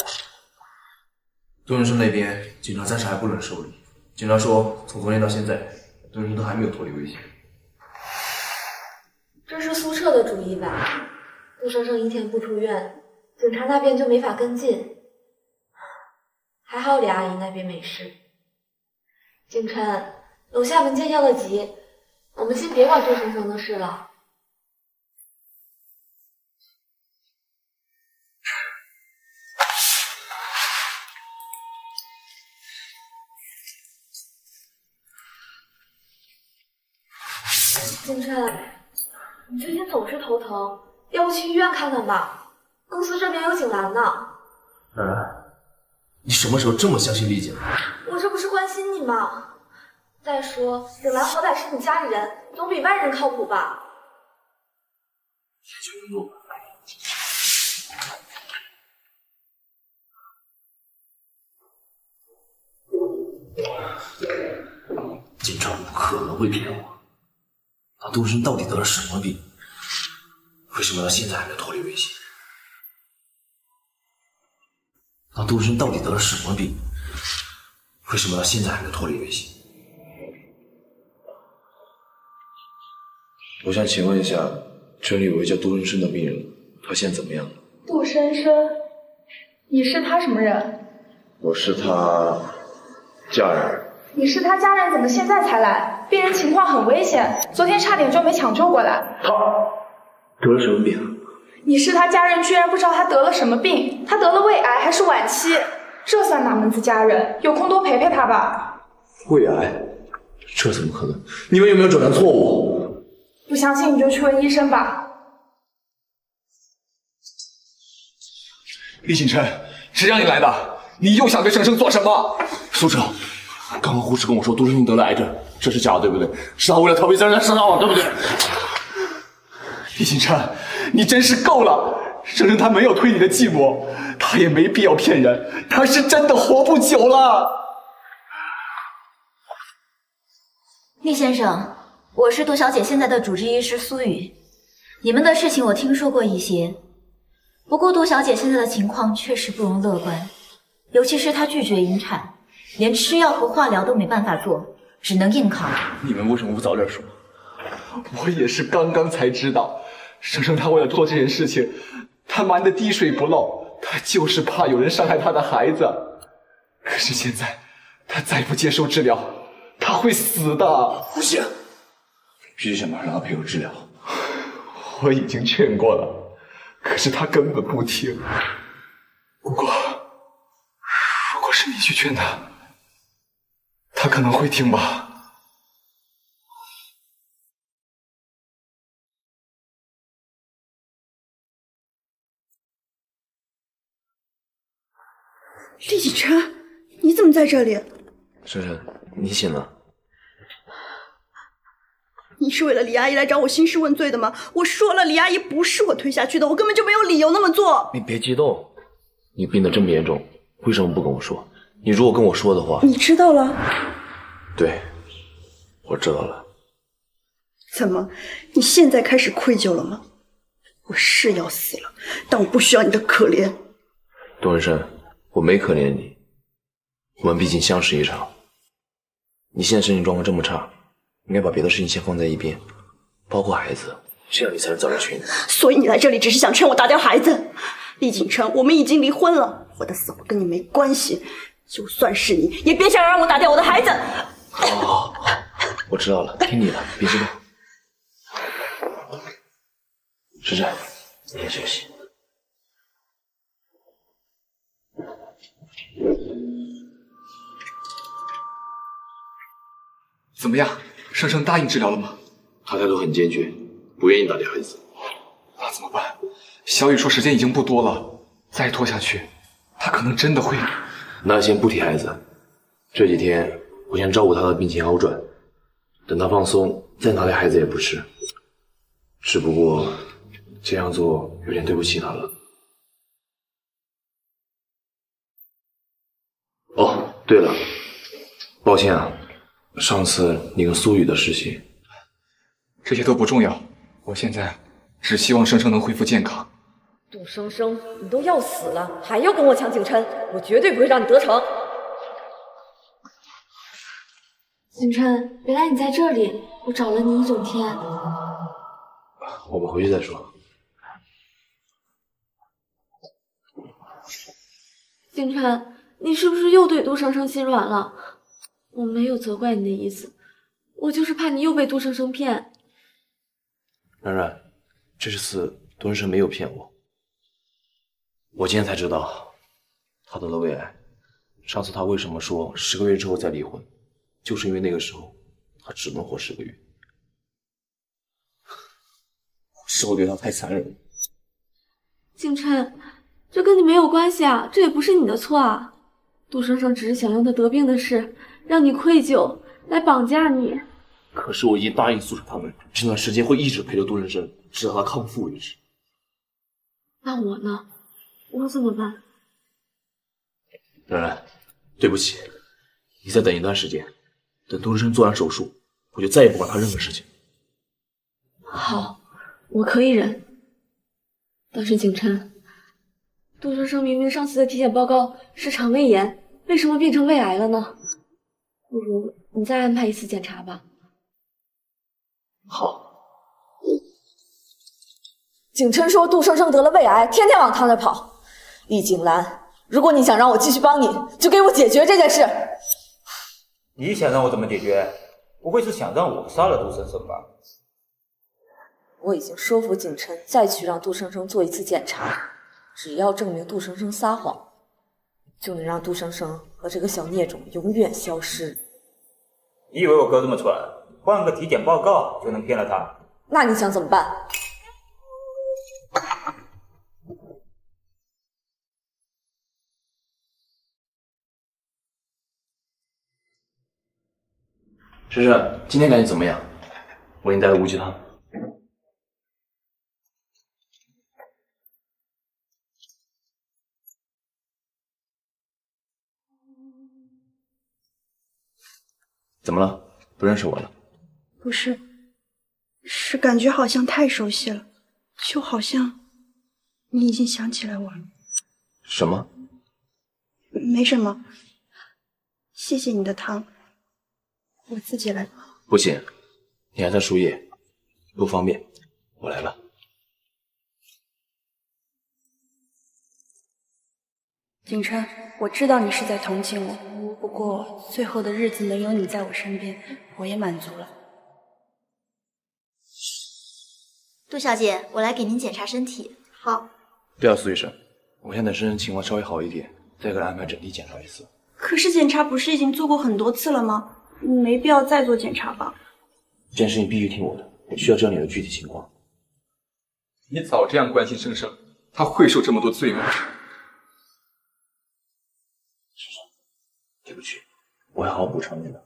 S1: 杜医生那边，警察暂时还不能受理。警察说，从昨天到现在，杜医生都还没有脱离危险。
S4: 这是苏澈的主意吧？杜生生一天不出院，警察那边就没法跟进。还好李阿姨那边没事。景琛，楼下文件要的急，我们先别管周生生的事了。景琛，你最近总是头疼，要不去医院看看吧？公司这边有景兰呢。
S1: 兰兰，你什么时候这么相信丽景？
S4: 我这不是关心你吗？再说景兰好歹是你家里人，总比外人靠谱吧？
S1: 警察不可能会骗我。那杜生到底得了什么病？为什么到现在还没有脱离危险？那杜生到底得了什么病？为什么到现在还没脱离危险？我想请问一下，这里有位叫杜生生的病人，他现在怎么样了？
S10: 杜生生，你是他什么人？
S1: 我是他家人。
S10: 你是他家人，怎么现在才来？病人情况很危险，昨天差点就没抢救过来。
S1: 他得了什么病？
S10: 你是他家人，居然不知道他得了什么病？他得了胃癌，还是晚期，这算哪门子家人？有空多陪陪他吧。
S1: 胃癌？这怎么可能？你们有没有诊断错误？
S10: 不相信你就去问医生吧。
S9: 李景琛，谁让你来的？你又想对生生做什么？
S1: 苏澈，刚刚护士跟我说杜生生得了癌症，这是假的，对不对？是他为了逃避责任才杀我，对不对？
S9: 李景琛，你真是够了！生生他没有推你的寂寞，他也没必要骗人，他是真的活不久了。
S34: 厉先生，我是杜小姐现在的主治医师苏雨，你们的事情我听说过一些，不过杜小姐现在的情况确实不容乐观，尤其是她拒绝引产，连吃药和化疗都没办法做，只能硬扛。
S1: 你们为什么不早点说？
S9: 我也是刚刚才知道，生生他为了做这件事情，他瞒得滴水不漏，他就是怕有人伤害他的孩子。可是现在，他再不接受治疗，他会死的。
S1: 不行，必须想办法让他配合治疗。
S9: 我已经劝过了，可是他根本不听。不过，如果是你去劝他，他可能会听吧。
S2: 厉景琛，你怎么在这里？
S1: 珊珊，你醒了。
S2: 你是为了李阿姨来找我兴师问罪的吗？我说了，李阿姨不是我推下去的，我根本就没有理由那么做。
S1: 你别激动，你病得这么严重，为什么不跟我说？你如果跟我说的话，
S2: 你知道了？
S1: 对，我知道了。
S2: 怎么，你现在开始愧疚了吗？我是要死了，但我不需要你的可怜。
S1: 董文生，我没可怜你，我们毕竟相识一场。你现在身体状况这么差，应该把别的事情先放在一边，包括孩子，这样你才能早点痊愈。
S2: 所以你来这里只是想劝我打掉孩子。厉景琛，我们已经离婚了，我的死活跟你没关系。就算是你，也别想让我打掉我的孩子。
S1: 好，好，好，我知道了，听你的，别激动。珊珊，你先休息。
S9: 怎么样，生生答应治疗了吗？
S1: 他态度很坚决，不愿意打掉孩子。
S9: 那怎么办？小雨说时间已经不多了，再拖下去，他可能真的会……
S1: 那先不提孩子，这几天我先照顾他的病情好转，等他放松再拿掉孩子也不迟。只不过这样做有点对不起他了。哦，对了，抱歉啊，上次你跟苏雨的事情，
S9: 这些都不重要。我现在只希望生生能恢复健康。
S34: 杜生生，你都要死了，还要跟我抢景琛，我绝对不会让你得逞。
S4: 景琛，原来你在这里，我找了你一整天。
S1: 我们回去再说。
S4: 景琛，你是不是又对杜生生心软了？我没有责怪你的意思，我就是怕你又被杜生生骗。
S1: 然然，这次杜生生没有骗我。我今天才知道，他得了胃癌。上次他为什么说十个月之后再离婚，就是因为那个时候他只能活十个月。是我对他太残忍了。
S4: 景琛，这跟你没有关系啊，这也不是你的错啊。杜生生只是想用他得病的事让你愧疚，来绑架你。
S1: 可是我已经答应苏楚他们，这段时间会一直陪着杜生生，直到他康复为止。
S4: 那我呢？我怎么办？
S1: 然然，对不起，你再等一段时间，等杜生生做完手术，我就再也不管他任何事情。
S4: 好，我可以忍。但是景琛，杜生生明明上次的体检报告是肠胃炎，为什么变成胃癌了呢？不如你再安排一次检查吧。
S1: 好。
S34: 景琛说杜生生得了胃癌，天天往他那跑。厉景兰，如果你想让我继续帮你，就给我解决这件事。
S22: 你想让我怎么解决？不会是想让我杀了杜生生吧？
S34: 我已经说服景琛再去让杜生生做一次检查，只要证明杜生生撒谎，就能让杜生生和这个小孽种永远消失。
S22: 你以为我哥这么蠢，换个体检报告就能骗了他？
S34: 那你想怎么办？
S1: 诗诗，今天感觉怎么样？我给你带了乌鸡汤。怎么了？不认识我了？
S2: 不是，是感觉好像太熟悉了，就好像你已经想起来我了。
S1: 什么？
S2: 没什么，谢谢你的汤，我自己来。
S1: 不行，你还在输液，不方便，我来吧。
S2: 景琛，我知道你是在同情我，不过最后的日子能有你在我身边，我也满足了。
S31: 杜小姐，我来给您检查身体。
S2: 好。
S1: 对啊，苏医生，我现在身体情况稍微好一点，再给他安排整体检查一次。
S2: 可是检查不是已经做过很多次了吗？你没必要再做检查吧？
S1: 这件事情必须听我的，我需要知道你的具体情况。
S9: 你早这样关心生生，他会受这么多罪吗？
S1: 我会好好补偿你的。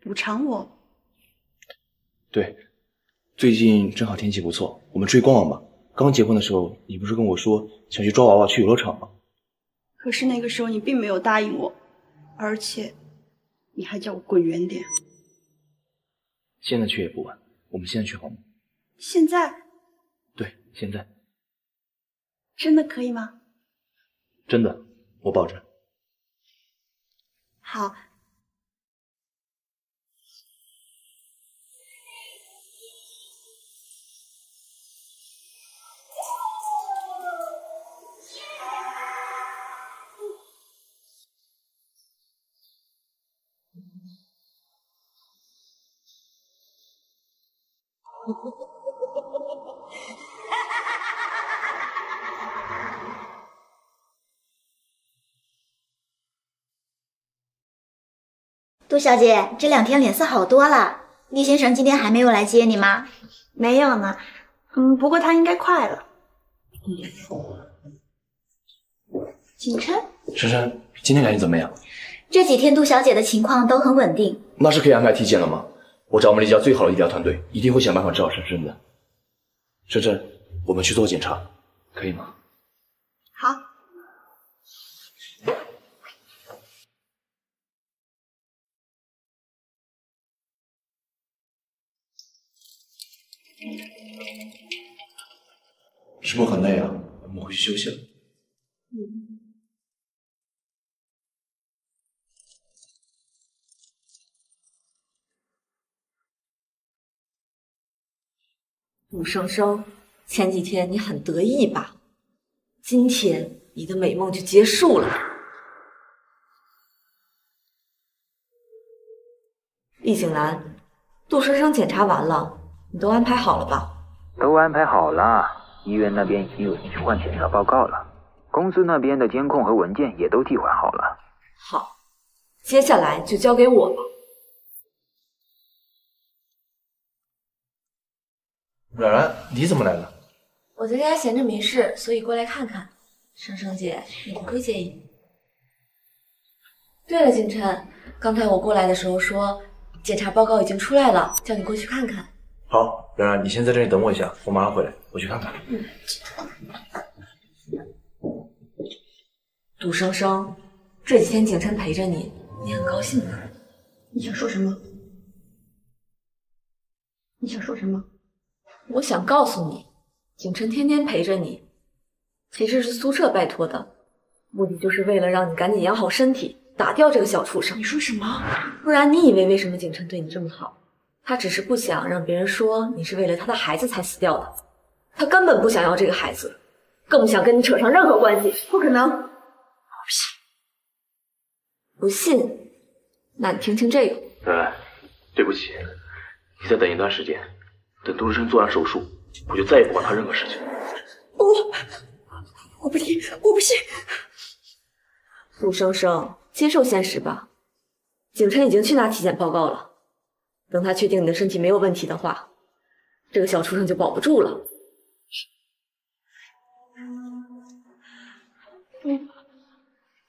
S2: 补偿我？
S1: 对，最近正好天气不错，我们出去逛逛吧。刚结婚的时候，你不是跟我说想去抓娃娃去游乐场吗？
S2: 可是那个时候你并没有答应我，而且你还叫我滚远点。
S1: 现在去也不晚，我们现在去好吗？
S2: 现在？
S1: 对，现在。
S2: 真的可以吗？
S1: 真的，我保证。
S2: 好。
S31: 杜小姐，这两天脸色好多了。厉先生今天还没有来接你吗？
S2: 没有呢。嗯，不过他应该快了。景琛，
S1: 珊珊，今天感觉怎么样？
S31: 这几天杜小姐的情况都很稳定。
S1: 那是可以安排体检了吗？我找我们李家最好的医疗团队，一定会想办法治好珊珊的。珊珊，我们去做检查，可以吗？
S2: 好。
S1: 是不是很累啊？我们回去休息了。
S2: 嗯。
S4: 陆生生，前几天你很得意吧？今天你的美梦就结束了。厉景兰，杜生生检查完了，你都安排好了吧？
S22: 都安排好了，医院那边已经有人去换检查报告了，公司那边的监控和文件也都替换好了。
S4: 好，接下来就交给我了。
S1: 软软，你怎么来了？
S35: 我在家闲着没事，所以过来看看。生生姐，你不会介意？对了，景琛，刚才我过来的时候说，检查报告已经出来了，叫你过去看看。
S1: 好，然然，你先在这里等我一下，我马上回来，我去看看。
S4: 嗯。杜生生，这几天景琛陪着你，你很高兴吗？
S2: 你想说什么？你想说什么？
S4: 我想告诉你，景琛天天陪着你，其实是苏澈拜托的，目的就是为了让你赶紧养好身体，打掉这个小畜生。
S2: 你说什么？
S4: 不然你以为为什么景琛对你这么好？他只是不想让别人说你是为了他的孩子才死掉的，他根本不想要这个孩子，更不想跟你扯上任何关系。
S2: 不可能！
S4: 我不信。不信？那你听听这个。
S1: 呃，对不起，你再等一段时间。等杜生做完手术，我就再也不管他任何事情。
S2: 不，我不听，我不信。
S4: 杜生生，接受现实吧。景琛已经去拿体检报告了，等他确定你的身体没有问题的话，这个小畜生就保不住了。
S2: 不，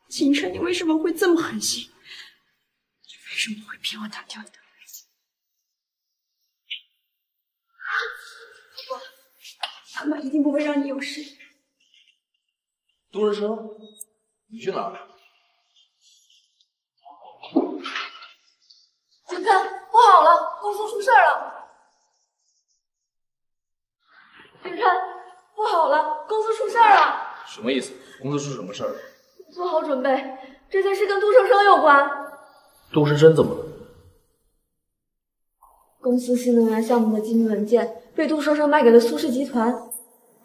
S2: 景琛，你为什么会这么狠心？你为什么会骗我打掉你的孩子？我妈妈一定不会让你有事。
S1: 杜日生，你去哪儿？
S4: 景琛，不好了，公司出事了！景琛，不好了，公司出事了！
S1: 什么意思？公司出什么事儿了？
S4: 做好准备，这件事跟杜生生有关。
S1: 杜生生怎么了？
S4: 公司新能源项目的机密文件被杜生生卖给了苏氏集团，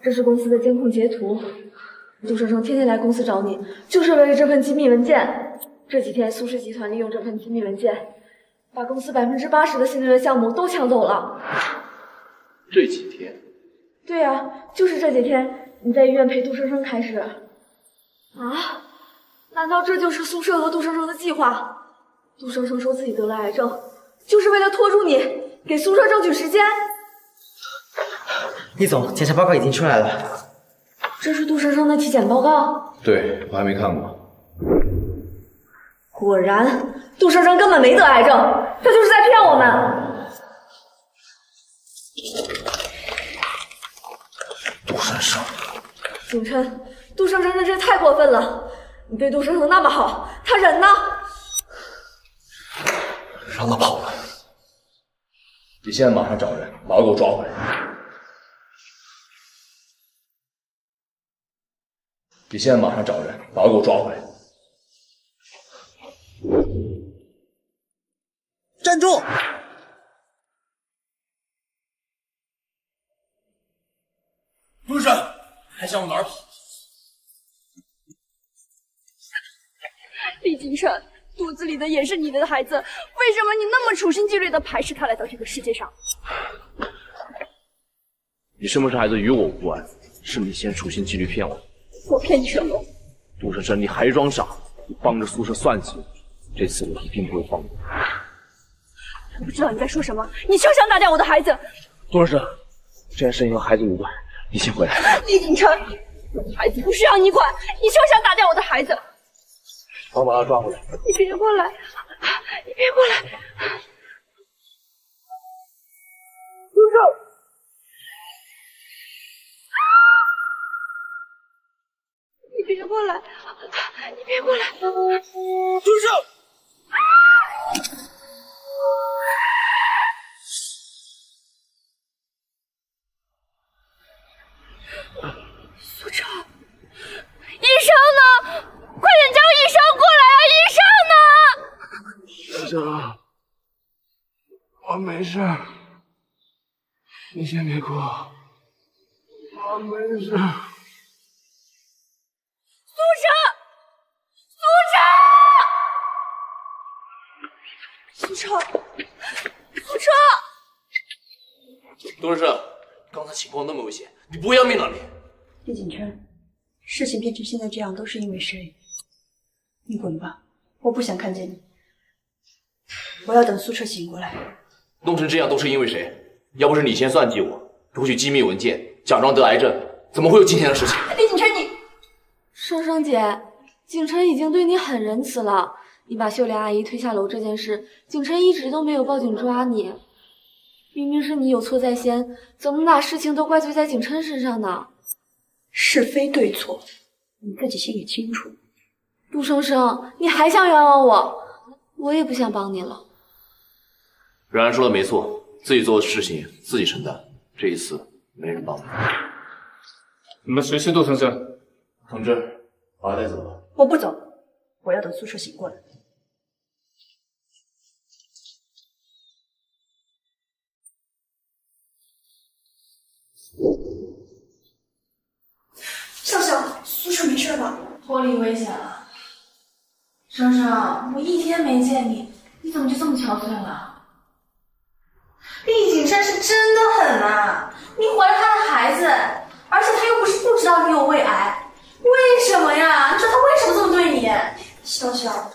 S4: 这是公司的监控截图。杜生生天天来公司找你，就是为了这份机密文件。这几天，苏氏集团利用这份机密文件，把公司百分之八十的新能源项目都抢走了。
S1: 这几天？
S4: 对呀、就是这几天你在医院陪杜生生开始。啊？难道这就是苏舍和杜生生的计划？杜生生说自己得了癌症，就是为了拖住你，给苏舍争取时间。
S36: 厉总，检查报告已经出来了。
S4: 这是杜生生的体检报告。
S1: 对，我还没看过。
S4: 果然，杜生生根本没得癌症，他就是在骗我们。
S1: 杜生生，
S4: 景琛，杜生生真是太过分了！你对杜生生那么好，他人呢？
S1: 让他跑了。你现在马上找人把我给我抓回来。你现在马上找人把我给我抓回来。
S36: 站住！
S25: 杜生，还想往哪儿跑？
S20: 李景琛，肚子里的也是你的孩子，为什么你那么处心积虑的排斥他来到这个世界上？
S1: 你生不生孩子与我无关，是你先处心积虑骗我。
S20: 我骗你什么？
S1: 杜生生，你还装傻？你帮着苏舍算计我，这次我一定不会放过你。
S20: 我不知道你在说什么，你休想打掉我的孩子！
S1: 杜生生，这件事情和孩子无关，你先回来。
S20: 李景琛，我的孩子不需要你管，你休想打掉我的孩子！
S1: 帮我把他抓回来。
S20: 你别过来，你别过来！
S25: 杜生，
S20: 你别过来，你别过来！
S25: 杜生。
S20: 苏澈，医生呢？快点叫医生过来啊！医生呢？
S9: 先生，我没事，你先别哭，我没事。
S20: 苏澈，苏澈，苏澈，苏澈！
S1: 杜生生，刚才情况那么危险，你不会要命了你？
S2: 叶景琛，事情变成现在这样都是因为谁？你滚吧，我不想看见你。我要等苏澈醒过来。
S1: 弄成这样都是因为谁？要不是你先算计我，夺取机密文件，假装得癌症，怎么会有今天的事情？
S20: 叶景琛，你
S4: 双双姐，景琛已经对你很仁慈了。你把秀莲阿姨推下楼这件事，景琛一直都没有报警抓你。明明是你有错在先，怎么能把事情都怪罪在景琛身上呢？
S2: 是非对错，你自己心里清楚。
S4: 杜生生，你还想冤枉我？我也不想帮你了。
S1: 冉冉说的没错，自己做的事情自己承担。这一次没人帮你。
S9: 你们谁是杜生生？
S1: 同志，把他带走吧。
S2: 我不走，我要等苏澈醒过来。笑笑，苏澈没事吧？
S7: 脱离危险了。生生，我一天没见你，你怎么就这么憔悴了？
S32: 厉景琛是真的狠啊！你怀了他的孩子，而且他又不是不知道你有胃癌，为什么呀？你说他为什么这么对你？
S2: 笑笑，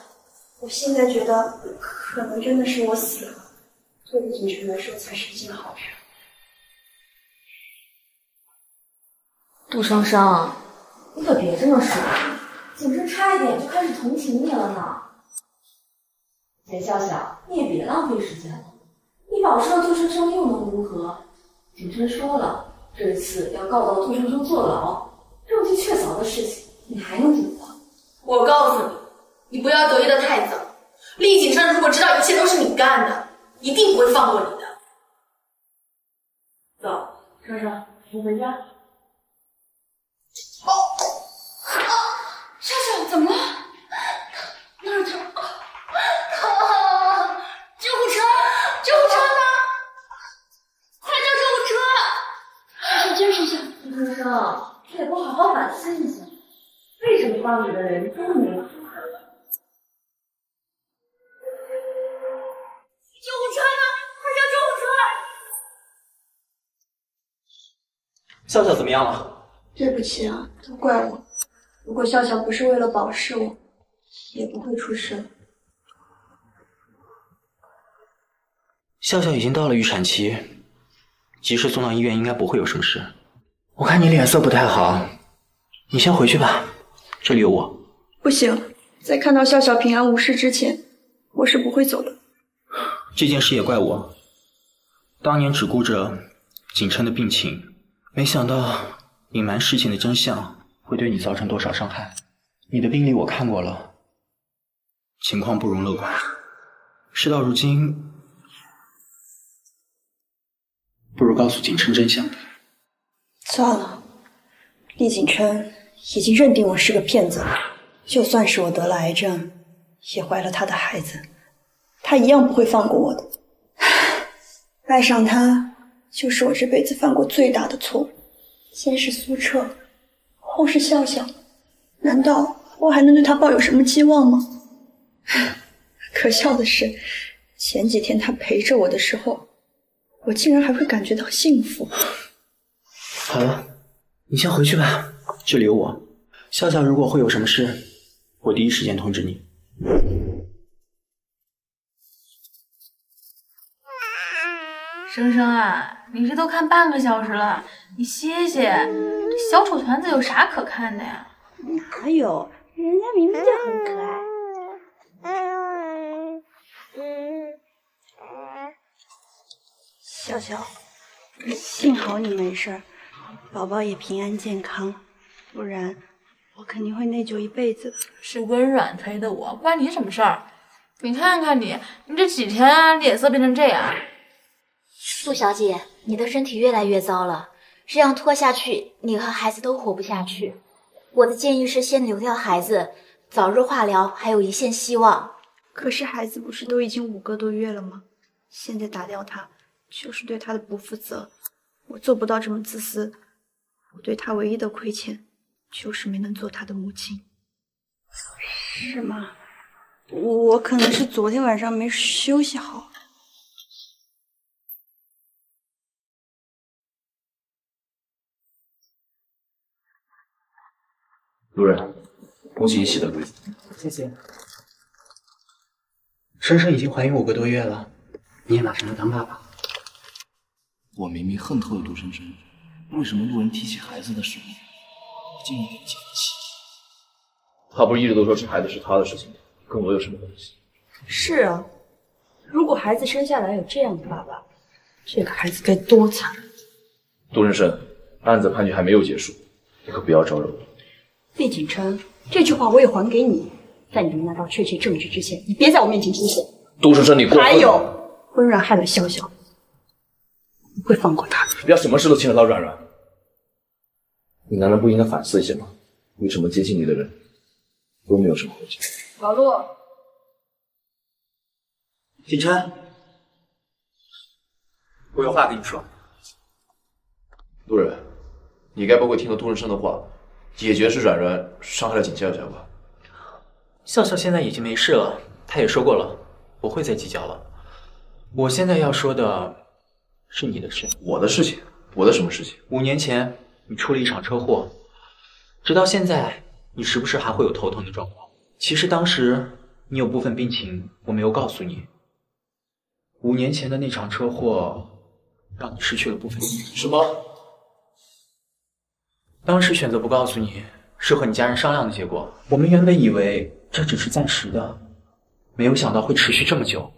S2: 我现在觉得可能真的是我死了，对厉景琛来说才是一件好事。
S4: 杜双双，你可别这么说，景琛差一点就开始同情你了呢。田笑笑，你也别浪费时间了。你保释了杜生生又能如何？景琛说了，这次要告到杜生生坐牢，证据确凿的事情，你还能怎么办？
S32: 我告诉你，你不要得意的太早。厉景生如果知道一切都是你干的，一定不会放过你的。
S4: 走，双双，我们回家。
S32: 哦，啊，笑笑，怎么了？哪儿疼？啊！救护车！救护车呢？快叫救护车！
S4: 生生，坚持一下。杜生生，这也不好好反思一下，为什么帮你的人这么没有？
S32: 救护车呢？快叫救护车！
S23: 笑笑怎么样了？
S2: 对不起啊，都怪我。如果笑笑不是为了保释我，也不会出事。
S23: 笑笑已经到了预产期，及时送到医院应该不会有什么事。我看你脸色不太好，你先回去吧，这里有我。
S2: 不行，在看到笑笑平安无事之前，我是不会走的。
S23: 这件事也怪我，当年只顾着景琛的病情，没想到隐瞒事情的真相会对你造成多少伤害。你的病历我看过了，情况不容乐观。事到如今，不如告诉景琛真相。
S2: 算了，厉景琛已经认定我是个骗子了。就算是我得了癌症，也怀了他的孩子，他一样不会放过我的。爱上他，就是我这辈子犯过最大的错误。先是苏澈，后是笑笑，难道我还能对他抱有什么期望吗？可笑的是，前几天他陪着我的时候，我竟然还会感觉到幸福。
S23: 好了，你先回去吧，这里有我。笑笑如果会有什么事，我第一时间通知你。
S7: 生生啊，你这都看半个小时了，你歇歇。这小丑团子有啥可看的呀？
S2: 哪有？人家明明就很可爱。笑笑，幸好你没事，宝宝也平安健康，不然我肯定会内疚一辈子的。
S7: 是温软推的我，关你什么事儿？你看看你，你这几天啊脸色变成这样。
S31: 陆小姐，你的身体越来越糟了，这样拖下去，你和孩子都活不下去。我的建议是先留掉孩子，早日化疗还有一线希望。
S2: 可是孩子不是都已经五个多月了吗？现在打掉他，就是对他的不负责。我做不到这么自私，我对他唯一的亏欠，就是没能做他的母亲。是吗？我可能是昨天晚上没休息好。
S1: 主任，恭喜你喜得贵子。
S23: 谢谢。生生已经怀孕五个多月了，你也马上要当爸爸。
S1: 我明明恨透了杜生生，为什么路人提起孩子的时候，我竟然给解气？他不是一直都说这孩子是他的事情吗？跟我有什么关系？
S2: 是啊，如果孩子生下来有这样的爸爸，这个孩子该多惨！
S1: 杜生生，案子判决还没有结束，你可不要招惹我。
S2: 厉景琛，这句话我也还给你，在你没拿到确切证据之前，你别在我面前出现。
S1: 杜生生，你过分。
S2: 还有，温软害了潇潇，不会放过他的。
S1: 不要什么事都牵扯到软软。你难道不应该反思一下吗？为什么接近你的人都没有什么后劲？
S7: 老陆，
S23: 景琛，我有话跟你说。
S1: 杜人，你该不会听了杜润生的话？解决是软软伤害了景笑笑吧？
S23: 笑笑现在已经没事了，他也说过了，不会再计较了。我现在要说的是你的事。
S1: 我的事情？我的什么事情？
S23: 五年前你出了一场车祸，直到现在你时不时还会有头疼的状况。其实当时你有部分病情我没有告诉你。五年前的那场车祸让你失去了部分记忆。
S1: 什么？
S23: 当时选择不告诉你，是和你家人商量的结果。我们原本以为这只是暂时的，没有想到会持续这么久，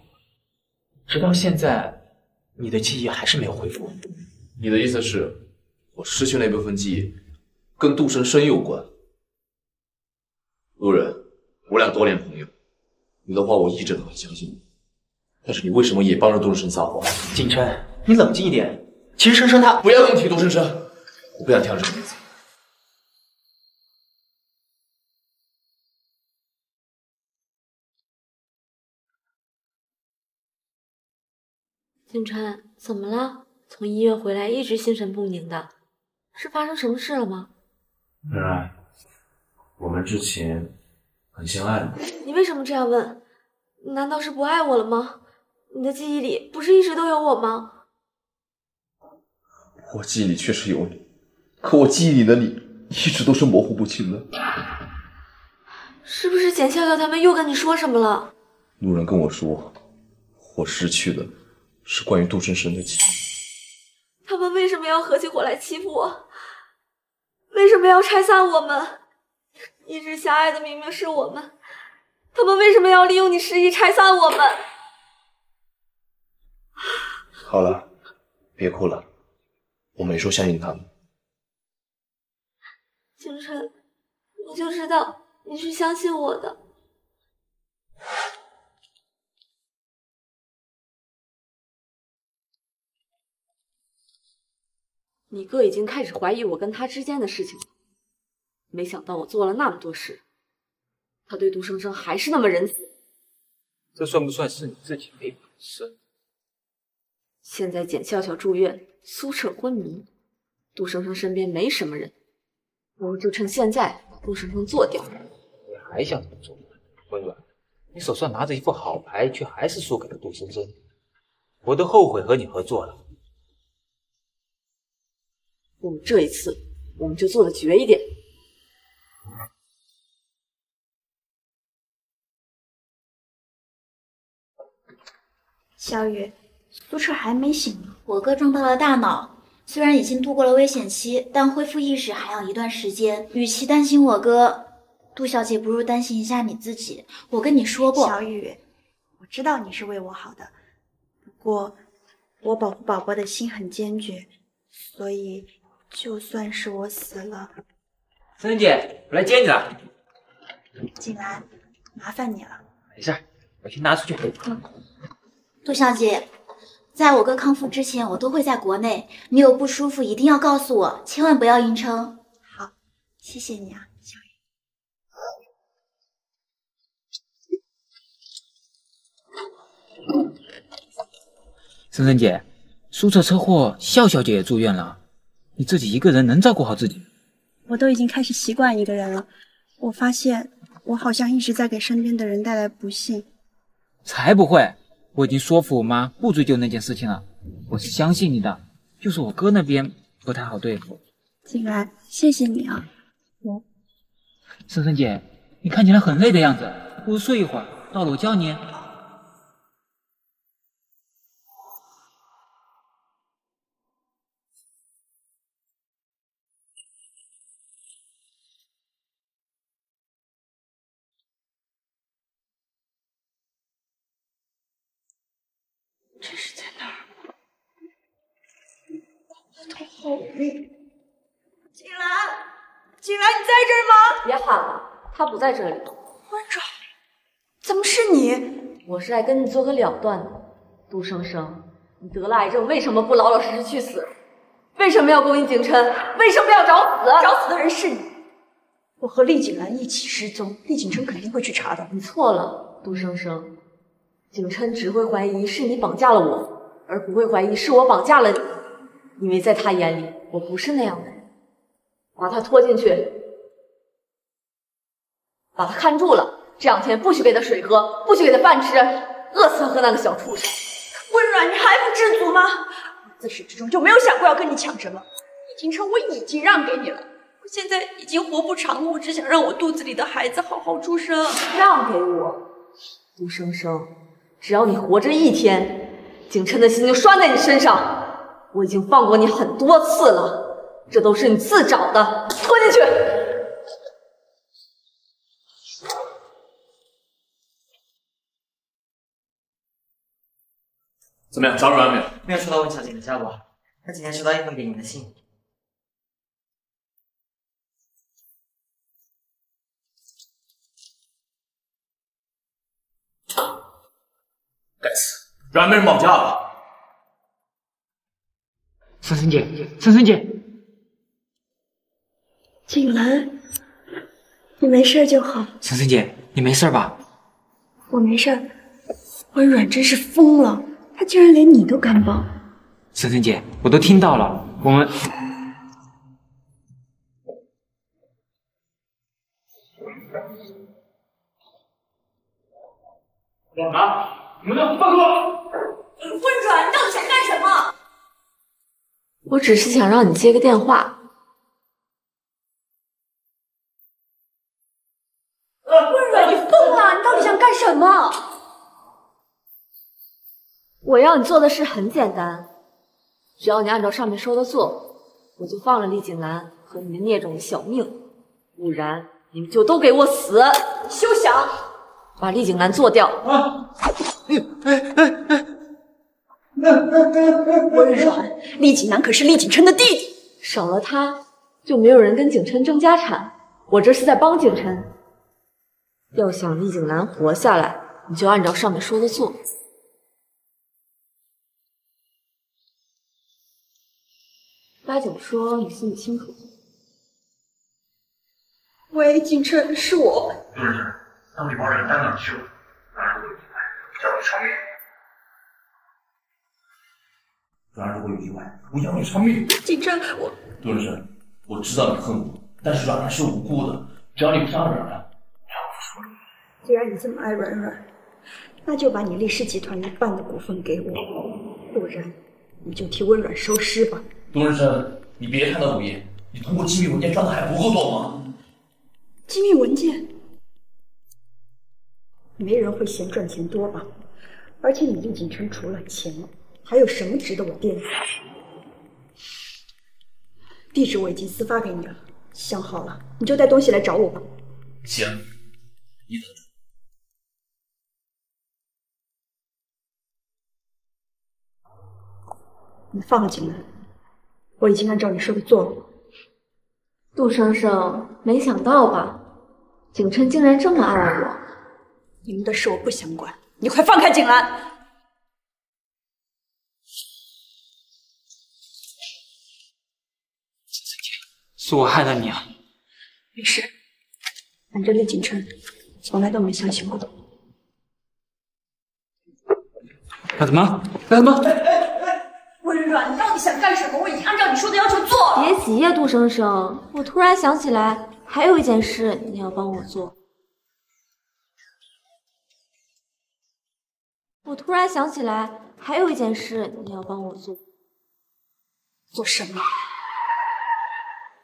S23: 直到现在，你的记忆还是没有恢复。
S1: 你的意思是，我失去那部分记忆，跟杜生生有关？路人，我俩多年朋友，你的话我一直都很相信。但是你为什么也帮着杜生撒谎？
S23: 景琛，你冷静一点。其实生生他
S1: 不要跟我提杜生生，我不想听到这个名字。
S4: 景琛，怎么了？从医院回来一直心神不宁的，是发生什么事了吗？
S21: 然然，我们之前很相爱吗？
S4: 你为什么这样问？难道是不爱我了吗？你的记忆里不是一直都有我吗？
S1: 我记忆里确实有你，可我记忆里的你一直都是模糊不清的。
S4: 是不是简笑笑他们又跟你说什么了？
S1: 路人跟我说，我失去的是关于杜生生的记忆。
S4: 他们为什么要合起伙来欺负我？为什么要拆散我们？一直相爱的明明是我们，他们为什么要利用你失忆拆散我们？
S1: 好了，别哭了，我没说相信他们。
S4: 景琛，我就知道你是相信我的。你哥已经开始怀疑我跟他之间的事情了，没想到我做了那么多事，他对杜生生还是那么仁慈。
S22: 这算不算是你自己没本事？
S4: 现在简笑笑住院，苏澈昏迷，杜生生身边没什么人，不如就趁现在把杜生生做掉。
S22: 你还想怎么做？温软，你手上拿着一副好牌，却还是输给了杜生生，我都后悔和你合作了。
S4: 不如这一次，我们就做的绝一点。
S2: 小雨，苏澈还没醒呢。
S31: 我哥撞到了大脑，虽然已经度过了危险期，但恢复意识还要一段时间。与其担心我哥，杜小姐不如担心一下你自己。我跟你说过，
S2: 小雨，我知道你是为我好的，不过我保护宝宝的心很坚决，所以就算是我死了，
S22: 森森姐，我来接你了。
S2: 锦兰，麻烦你了。
S22: 没事，我先拿出去。
S31: 杜小姐，在我哥康复之前，我都会在国内。你有不舒服一定要告诉我，千万不要硬撑。
S2: 好，谢谢你啊，小雨。
S22: 森森姐，苏澈车祸，笑笑姐也住院了，你自己一个人能照顾好自己？
S2: 我都已经开始习惯一个人了。我发现我好像一直在给身边的人带来不幸。
S22: 才不会！我已经说服我妈不追究那件事情了。我是相信你的，就是我哥那边不太好对付。
S2: 进来，谢谢你啊。我
S22: 森森姐，你看起来很累的样子，不如睡一会儿，到了我叫你。
S2: 这是在哪儿？头好晕。锦兰，锦兰，你在这儿吗？
S4: 别喊了，他不在这里。
S2: 温柔，怎么是你？
S4: 我是来跟你做个了断的。杜生生，你得了癌症，为什么不老老实实去死？为什么要勾引景琛？为什么要找死？
S2: 找死的人是你。我和厉景兰一起失踪，厉景琛肯定会去查的。
S4: 你错了，杜生生。景琛只会怀疑是你绑架了我，而不会怀疑是我绑架了你，因为在他眼里我不是那样的人。把他拖进去，把他看住了，这两天不许给他水喝，不许给他饭吃，饿死他和那个小畜生。
S2: 温软，你还不知足吗？我自始至终就没有想过要跟你抢什么，李景琛我已经让给你了，我现在已经活不长了，我只想让我肚子里的孩子好好出生。
S4: 让给我，杜生生。只要你活着一天，景琛的心就拴在你身上。我已经放过你很多次了，这都是你自找的。拖进去。
S1: 怎么样，找阮安没有？
S3: 没有收到温小姐的家吧，她今天收到一封给你的信。
S1: 该死，阮安被人绑架了。
S22: 森森姐，森森姐，
S2: 景兰，你没事就好。
S22: 森森姐，你没事吧？
S2: 我没事儿。温软真是疯了，他竟然连你都敢绑。
S22: 森森姐，我都听到了，我们
S1: 往哪？你们都放开我！
S37: 温软，你到底想干什么？
S4: 我只是想让你接个电话。
S37: 温软，你疯了！你到底想干什么？
S4: 我要你做的事很简单，只要你按照上面说的做，我就放了厉景南和你们孽种的小命；不然，你们就都给我死！休想把厉景南做掉！
S37: 啊！温软，厉景南可是厉景琛的弟弟，
S4: 少了他，就没有人跟景琛争家产。我这是在帮景琛。要想厉景南活下来，你就按照上面说的做。八九说，你心里清楚。
S37: 喂，景琛，是我。
S38: 杜先生，当你帮人带哪去了？哪有意外？叫你偿命。
S1: 然而如果有意外，我要你偿命。
S37: 景琛，我
S1: 杜先生，我知道你恨我，但是软软是无辜的，只要你不杀了阮然，
S2: 既然你这么爱软软，那就把你厉氏集团一半的股份给我，不然你就替温软收尸吧。
S1: 杜先生，你别看他无业，你通过机密文件赚的还不够多吗？
S2: 机密文件，没人会嫌赚钱多吧？而且你厉景琛除了钱，还有什么值得我惦记？地址我已经私发给你了，想好了你就带东西来找我吧。
S1: 行，你等着。
S2: 你放了景兰，我已经按照你说的做了。
S4: 杜生生，没想到吧？景琛竟然这么爱我。
S2: 你们的事我不想管，你快放开景兰！
S22: 是我害了你啊！
S2: 没事，反正厉景琛从来都没相信过我。
S22: 干什么？干什么？
S37: 温软，你到底想干什么？我已经按照你说的要求做了。
S4: 别急呀，杜生生，我突然想起来，还有一件事你要帮我做。我突然想起来，还有一件事你要帮我做。
S2: 做什么？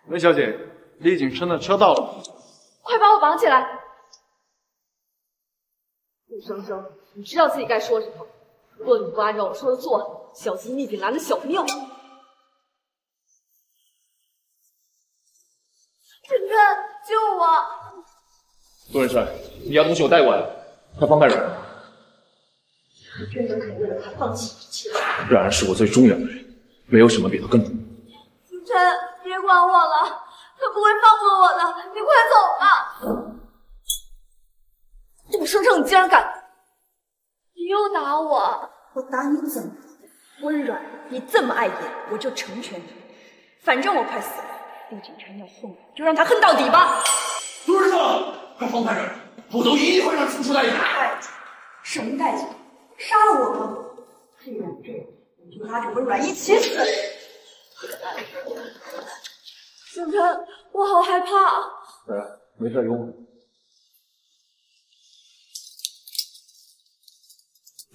S39: 温小姐，厉景琛的车到了，
S4: 快把我绑起来！杜生生，你知道自己该说什么。如果你不按照我说的做，小心厉景兰的小命。晨
S37: 晨，救我！
S1: 杜仁生，你要东西我带过来了，快放开阮然。
S37: 你真的可以为了他放弃一切？
S1: 阮然是我最重要的人，没有什么比他更重要。
S37: 景琛，别管我了，他不会放过我的，你快走吧！
S4: 杜生生，你竟然敢！你又打我！
S2: 我打你怎么了？温软，你这么碍眼，我就成全你。反正我快死了，陆景琛要恨我，就让他恨到底吧。
S1: 杜仁生，快放开阮然，否则一定会让你付出代价。
S2: 代价？什么代价？杀了我吗？既然这样，你就拉着温软一起死。
S4: 景琛，我好害怕。
S1: 来，没事，有我。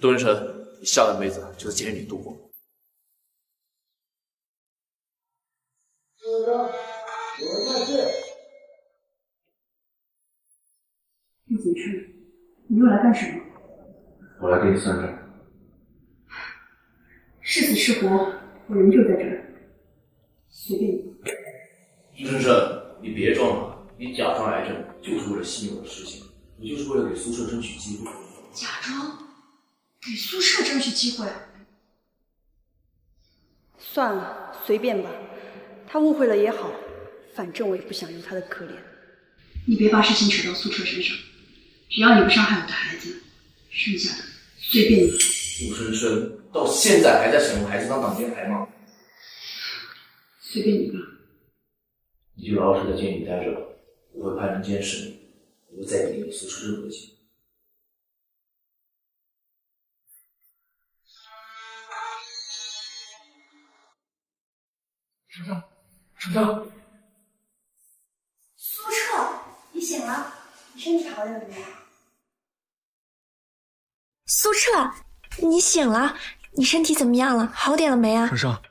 S1: 杜仁成，你下半辈子就在监狱里度过。
S2: 陆景琛，你又来干什么？
S1: 我来给你算账。
S2: 是死是活，我人就在这儿，随便你。
S1: 杜先生，你别装了，你假装癌症就是为了吸引我的视线，你就是为了给苏澈争取机会。
S2: 假装给苏澈争取机会，算了，随便吧。他误会了也好，反正我也不想留他的可怜。你别把事情扯到苏澈身上，只要你不伤害我的孩子，剩下的随便你。
S1: 吴春生到现在还在使用孩子当挡箭牌吗？
S2: 随便你吧。
S1: 你就老老实实在监狱里待着吧，我会派人监视你，不会再给你苏澈任何机会。
S9: 程程，程程，
S20: 苏澈，你醒了？你身体好点了没有？
S19: 苏澈，你醒了？你身体怎么样了？好点了没啊？
S9: 程程，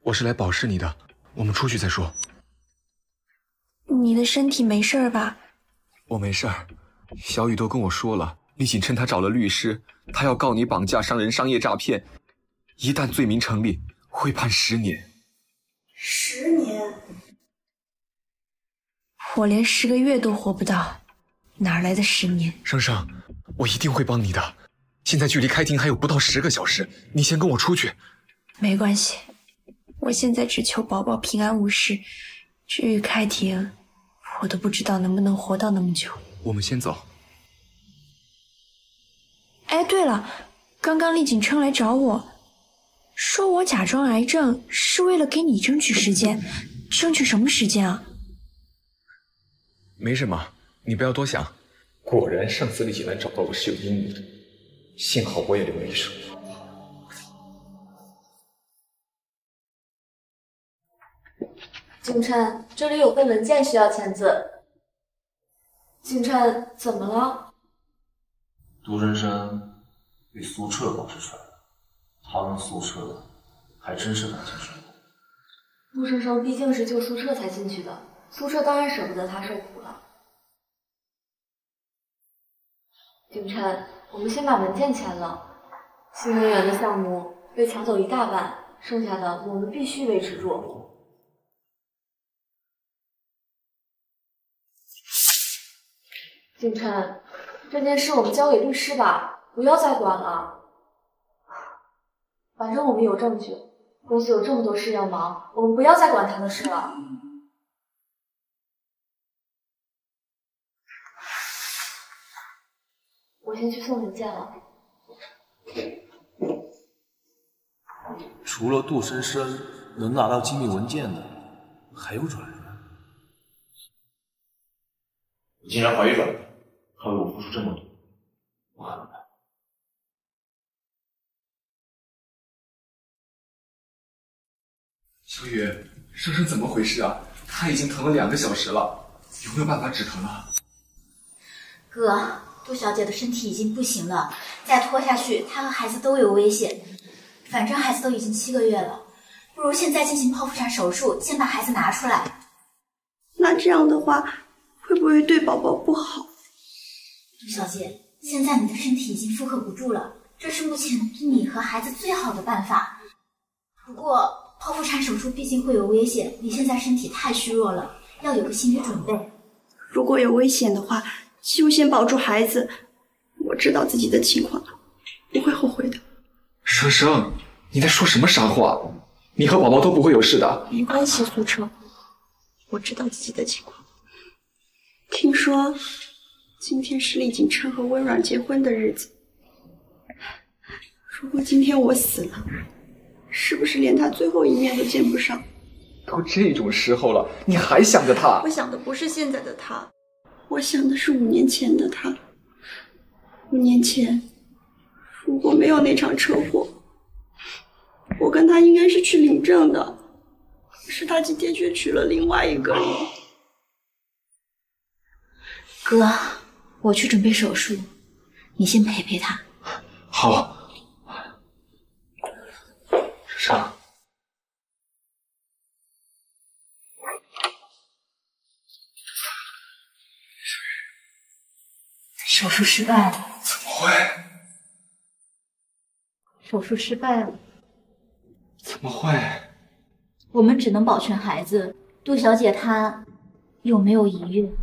S9: 我是来保释你的，我们出去再说。
S19: 你的身体没事吧？
S9: 我没事儿，小雨都跟我说了，厉锦琛他找了律师，他要告你绑架伤人、商业诈骗，一旦罪名成立，会判十年。
S20: 十年，
S19: 我连十个月都活不到，哪来的十年？
S9: 生生，我一定会帮你的。现在距离开庭还有不到十个小时，你先跟我出去。
S19: 没关系，我现在只求宝宝平安无事。至于开庭，我都不知道能不能活到那么久。
S9: 我们先走。
S19: 哎，对了，刚刚厉景琛来找我。说我假装癌症是为了给你争取时间，争取什么时间啊？
S9: 没什么，你不要多想。果然，上次李锦兰找到我是有阴谋的，幸好我也留了一手。
S4: 景琛，这里有份文件需要签字。景琛，怎么了？
S1: 杜珊珊被苏澈保释出来了。他跟苏澈还真是感情深厚。
S4: 陆生生毕竟是救苏澈才进去的，苏澈当然舍不得他受苦了。景琛，我们先把文件签了。新能源的项目被抢走一大半，剩下的我们必须维持住。景琛，这件事我们交给律师吧，不要再管了。反正我们有证据，公司有这么多事要忙，我们不要再管他的事了。我先去送文件了。
S1: 除了杜深深能拿到机密文件的，还有阮然。你竟然怀疑阮然，他为我付出这么多，我很难。
S9: 小雨，生生怎么回事啊？他已经疼了两个小时了，有没有办法止疼啊？
S31: 哥，杜小姐的身体已经不行了，再拖下去，她和孩子都有危险。反正孩子都已经七个月了，不如现在进行剖腹产手术，先把孩子拿出来。
S20: 那这样的话，会不会对宝宝不好？
S31: 杜小姐，现在你的身体已经负荷不住了，这是目前对你和孩子最好的办法。不过。剖腹产手术毕竟会有危险，你现在身体太虚弱了，要有个心理准备。
S20: 如果有危险的话，就先保住孩子。我知道自己的情况，不会后悔的。
S9: 生生，你在说什么傻话？你和宝宝都不会有事的。
S20: 没关系，苏澈，我知道自己的情况。听说今天是厉景琛和温软结婚的日子，如果今天我死了。是不是连他最后一面都见不上？
S9: 都这种时候了，你还想着他？
S20: 我想的不是现在的他，我想的是五年前的他。五年前，如果没有那场车祸，我跟他应该是去领证的。可是他今天却娶了另外一个人。
S31: 哥，我去准备手术，你先陪陪他。
S9: 好。
S31: 手术失败了。
S9: 怎么会？
S31: 手术失败了。
S9: 怎么会？
S31: 我们只能保全孩子。杜小姐她有没有遗孕？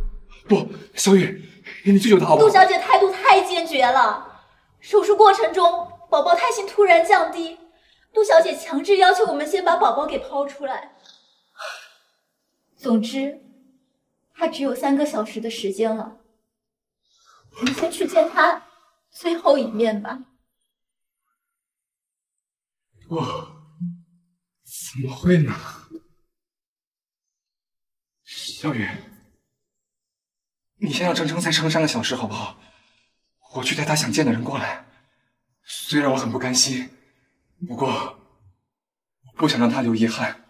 S9: 不，小雨，你救救她吧。
S31: 杜小姐态度太坚决了。手术过程中，宝宝胎心突然降低。杜小姐强制要求我们先把宝宝给抛出来。总之，她只有三个小时的时间了，我们先去见他最后一面吧。
S40: 不，怎么会呢？小雨，你先让程程再撑三个小时好不好？我去带他想见的人过来。虽然我很不甘心，不过我不想让他留遗憾。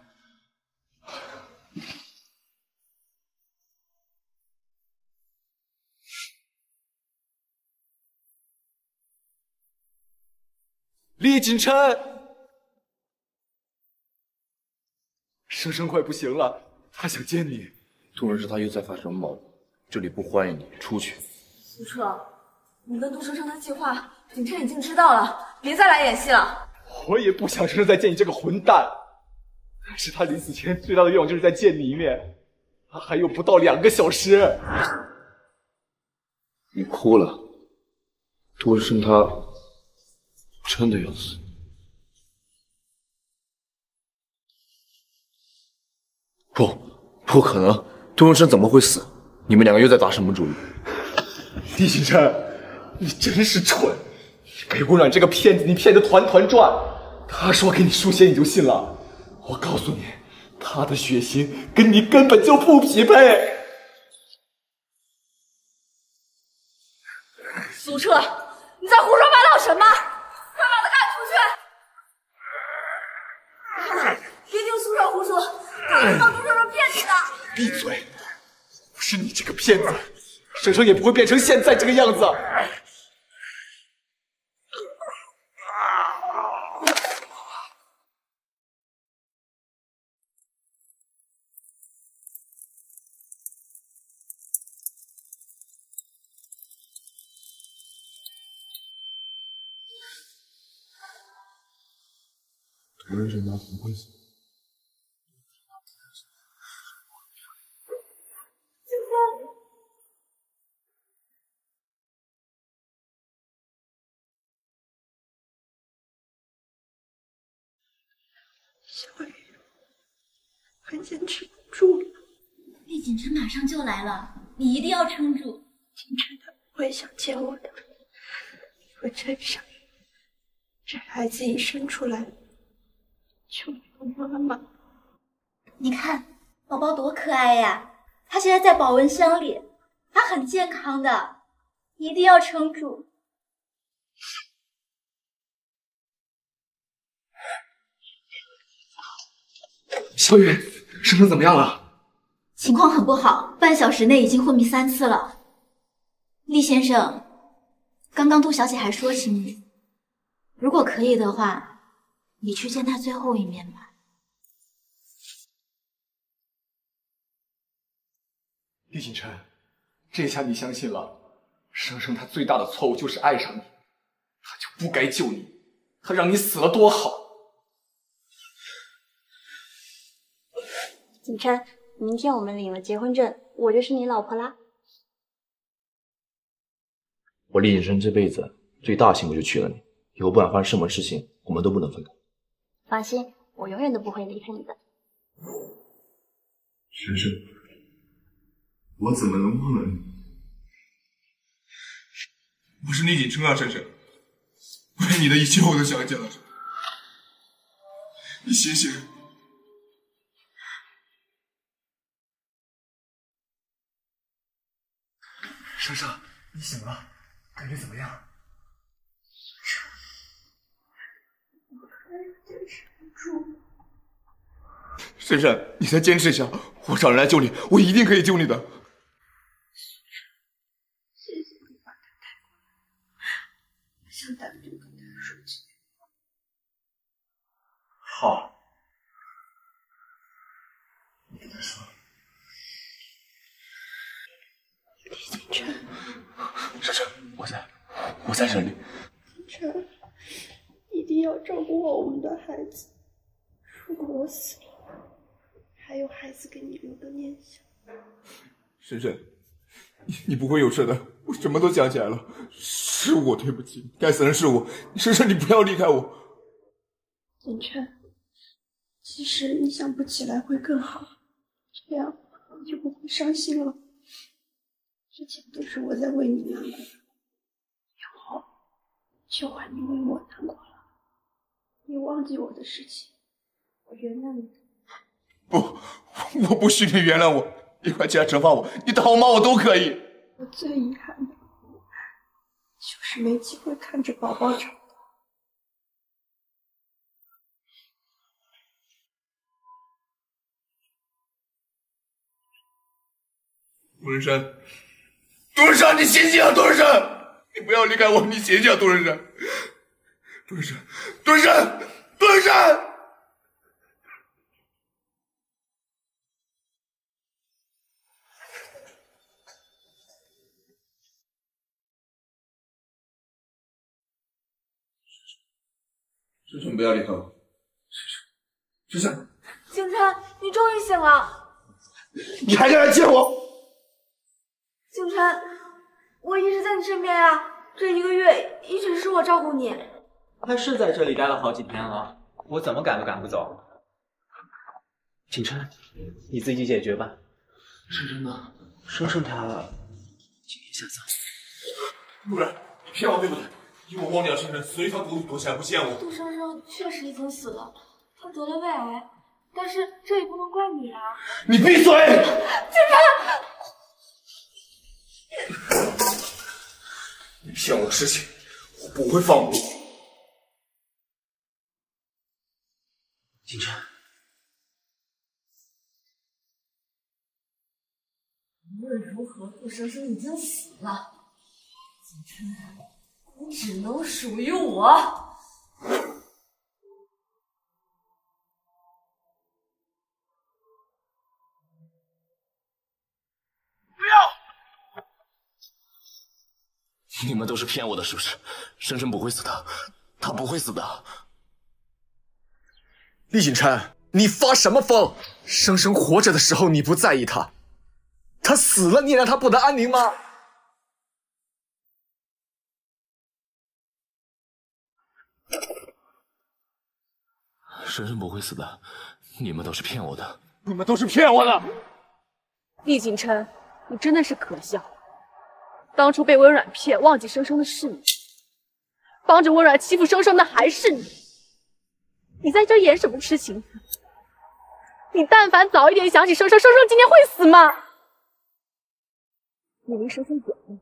S9: 厉锦琛，生生快不行了，他想见你。
S1: 杜人是他又在发什么毛病？这里不欢迎你，出去。
S4: 苏澈，你跟杜生生的计划，景琛已经知道了，别再来演戏了。
S9: 我也不想生生再见你这个混蛋，但是他临死前最大的愿望就是再见你一面，他还有不到两个小时。
S1: 你哭了，杜生他真的要死？不，不可能！杜永生怎么会死？你们两个又在打什么主意？
S9: 李景琛，你真是蠢！给我让这个骗子，你骗得团团转。他说给你输血，你就信了？我告诉你，他的血型跟你根本就不匹配。
S4: 苏澈，你在胡说八道什么？快把他赶出去！别听苏澈胡说，他知道杜生生骗你的。
S9: 闭嘴！不是你这个骗子，生生也不会变成现在这个样子。
S1: 杜人生他不会死。
S2: 小雨，快坚持不住了。
S31: 厉景琛马上就来了，你一定要撑住。
S2: 景琛他不会想见我的，我真傻。这孩子一生出来就没有妈妈。
S31: 你看宝宝多可爱呀！他现在在保温箱里，他很健康的，一定要撑住。
S40: 小雨，生生怎么样了？
S31: 情况很不好，半小时内已经昏迷三次了。厉先生，刚刚杜小姐还说起你，如果可以的话，你去见她最后一面吧。
S9: 厉景琛，这下你相信了？生生他最大的错误就是爱上你，他就不该救你，他让你死了多好。
S41: 景琛，明天我们领了结婚证，我就是你老婆啦。
S1: 我厉景生这辈子最大幸福就娶了你，以后不管发生什么事情，我们都不能分开。
S41: 放心，我永远都不会离开你的。
S9: 我怎么能忘了你？
S42: 我是厉景琛啊，生生，为了你的一切我都想起了。你醒醒！
S40: 生生，你醒了，感觉怎么样？
S2: 坚持不住。
S9: 深深，你再坚持一下，我找人来救你，我一定可以救你的。
S2: 谢谢你把他带过来，我想单独跟他说几句话。
S9: 好，你跟他说。
S2: 李景琛，
S9: 深深，我在，我在这里。
S2: 景琛，一定要照顾好我们的孩子。如果我死了，还有孩子给你留的念想。
S42: 深深，你你不会有事的，我什么都想起来了，是我对不起，该死的是我，深深，你不要离开我。
S2: 景琛，其实你想不起来会更好，这样你就不会伤心了。之前都是我在为你难过，以后就换你为我难过了。你忘记我的事情，我原谅你。
S43: 不，我不许你原谅我。你快起来惩罚我，你打我骂我都可以。
S2: 我最遗憾的就是没机会看着宝宝长大。
S43: 杜人生，杜人生，你醒醒啊！杜人生，你不要离开我，你醒醒啊！杜人生，杜人生，杜人生，杜人生。深深，不要离开我。深深，深深，
S4: 景琛，你终于醒了。
S43: 你还敢来见我？
S4: 景琛，我一直在你身边啊，这一个月一直是我照顾你。
S23: 他是在这里待了好几天了，我怎么赶都赶不走。景琛，你自己解决吧。
S21: 深深呢？
S23: 生生他今天下葬。
S43: 陆然，你骗我对不对？因为我忘掉深深，所以他故意躲起来不见我。
S4: 杜生生确实已经死了，他得了胃癌，但是这也不能怪你啊！
S43: 你闭嘴！
S4: 景
S43: 琛，你骗我的事情，我不会放过你。
S23: 景琛，
S4: 无论如何，顾生生已经死了。景琛。你只能属于我。
S1: 你们都是骗我的，是不是？深深不会死的，他不会死的。
S25: 厉景琛，你发什么疯？生生活着的时候你不在意他，他死了你让他不得安宁吗？
S1: 深深不会死的，你们都是骗我的，
S25: 你们都是骗我的。
S7: 厉景琛，你真的是可笑，当初被微软骗，忘记生生的是你，帮着微软欺负生生的还是你，你在这演什么痴情？你但凡早一点想起生生，生生今天会死吗？你离生生远一点，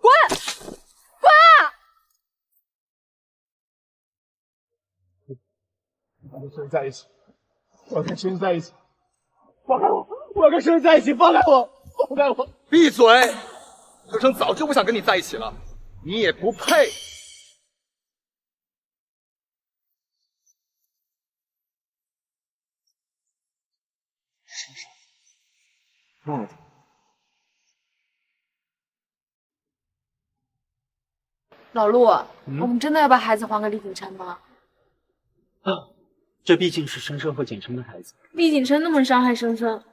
S7: 滚！滚！
S25: 我要跟生在一起，我要跟生生在一起，放开我！我要跟生生在一起，放开我！放开我！闭嘴！生生早就不想跟你在一起了，你也不配。
S23: 生生，忘了他。
S7: 老陆，我们真的要把孩子还给厉景琛吗？
S23: 啊，这毕竟是生生和景琛的孩子。
S7: 厉景琛那么伤害生生，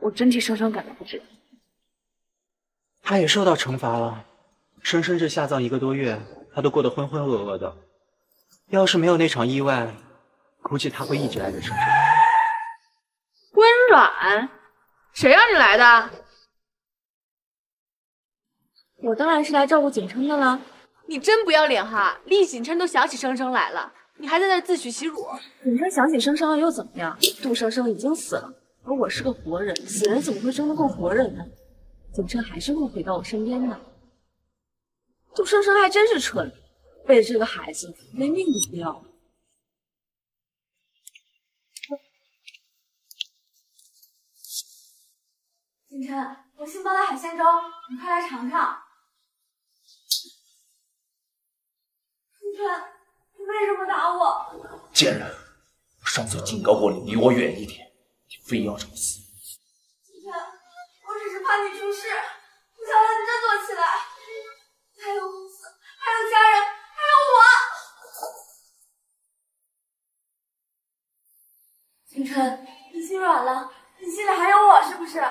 S7: 我真替生生感到不值。
S23: 他也受到惩罚了。生生这下葬一个多月，他都过得浑浑噩噩的。要是没有那场意外，估计他会一直爱着生生。
S7: 温软，谁让你来的？我当然是来照顾景琛的了。你真不要脸哈！厉景琛都想起生生来了，你还在那自取其辱。景琛想起生生了又怎么样？杜生生已经死了，而我是个活人，死人怎么会争得过活人呢？景琛还是会回到我身边的。杜生生还真是蠢，为了这个孩子连命都不要了。
S4: 景琛，我新煲的海鲜粥，你快来尝尝。景琛，你为什么打我？
S21: 贱人，我上次警告过你，离我远一点，你非要这么死。
S4: 怕你出事，不想让你振作起来。还有公司，还有家人，还有我。景琛，你心软了，你心里还有我是不是？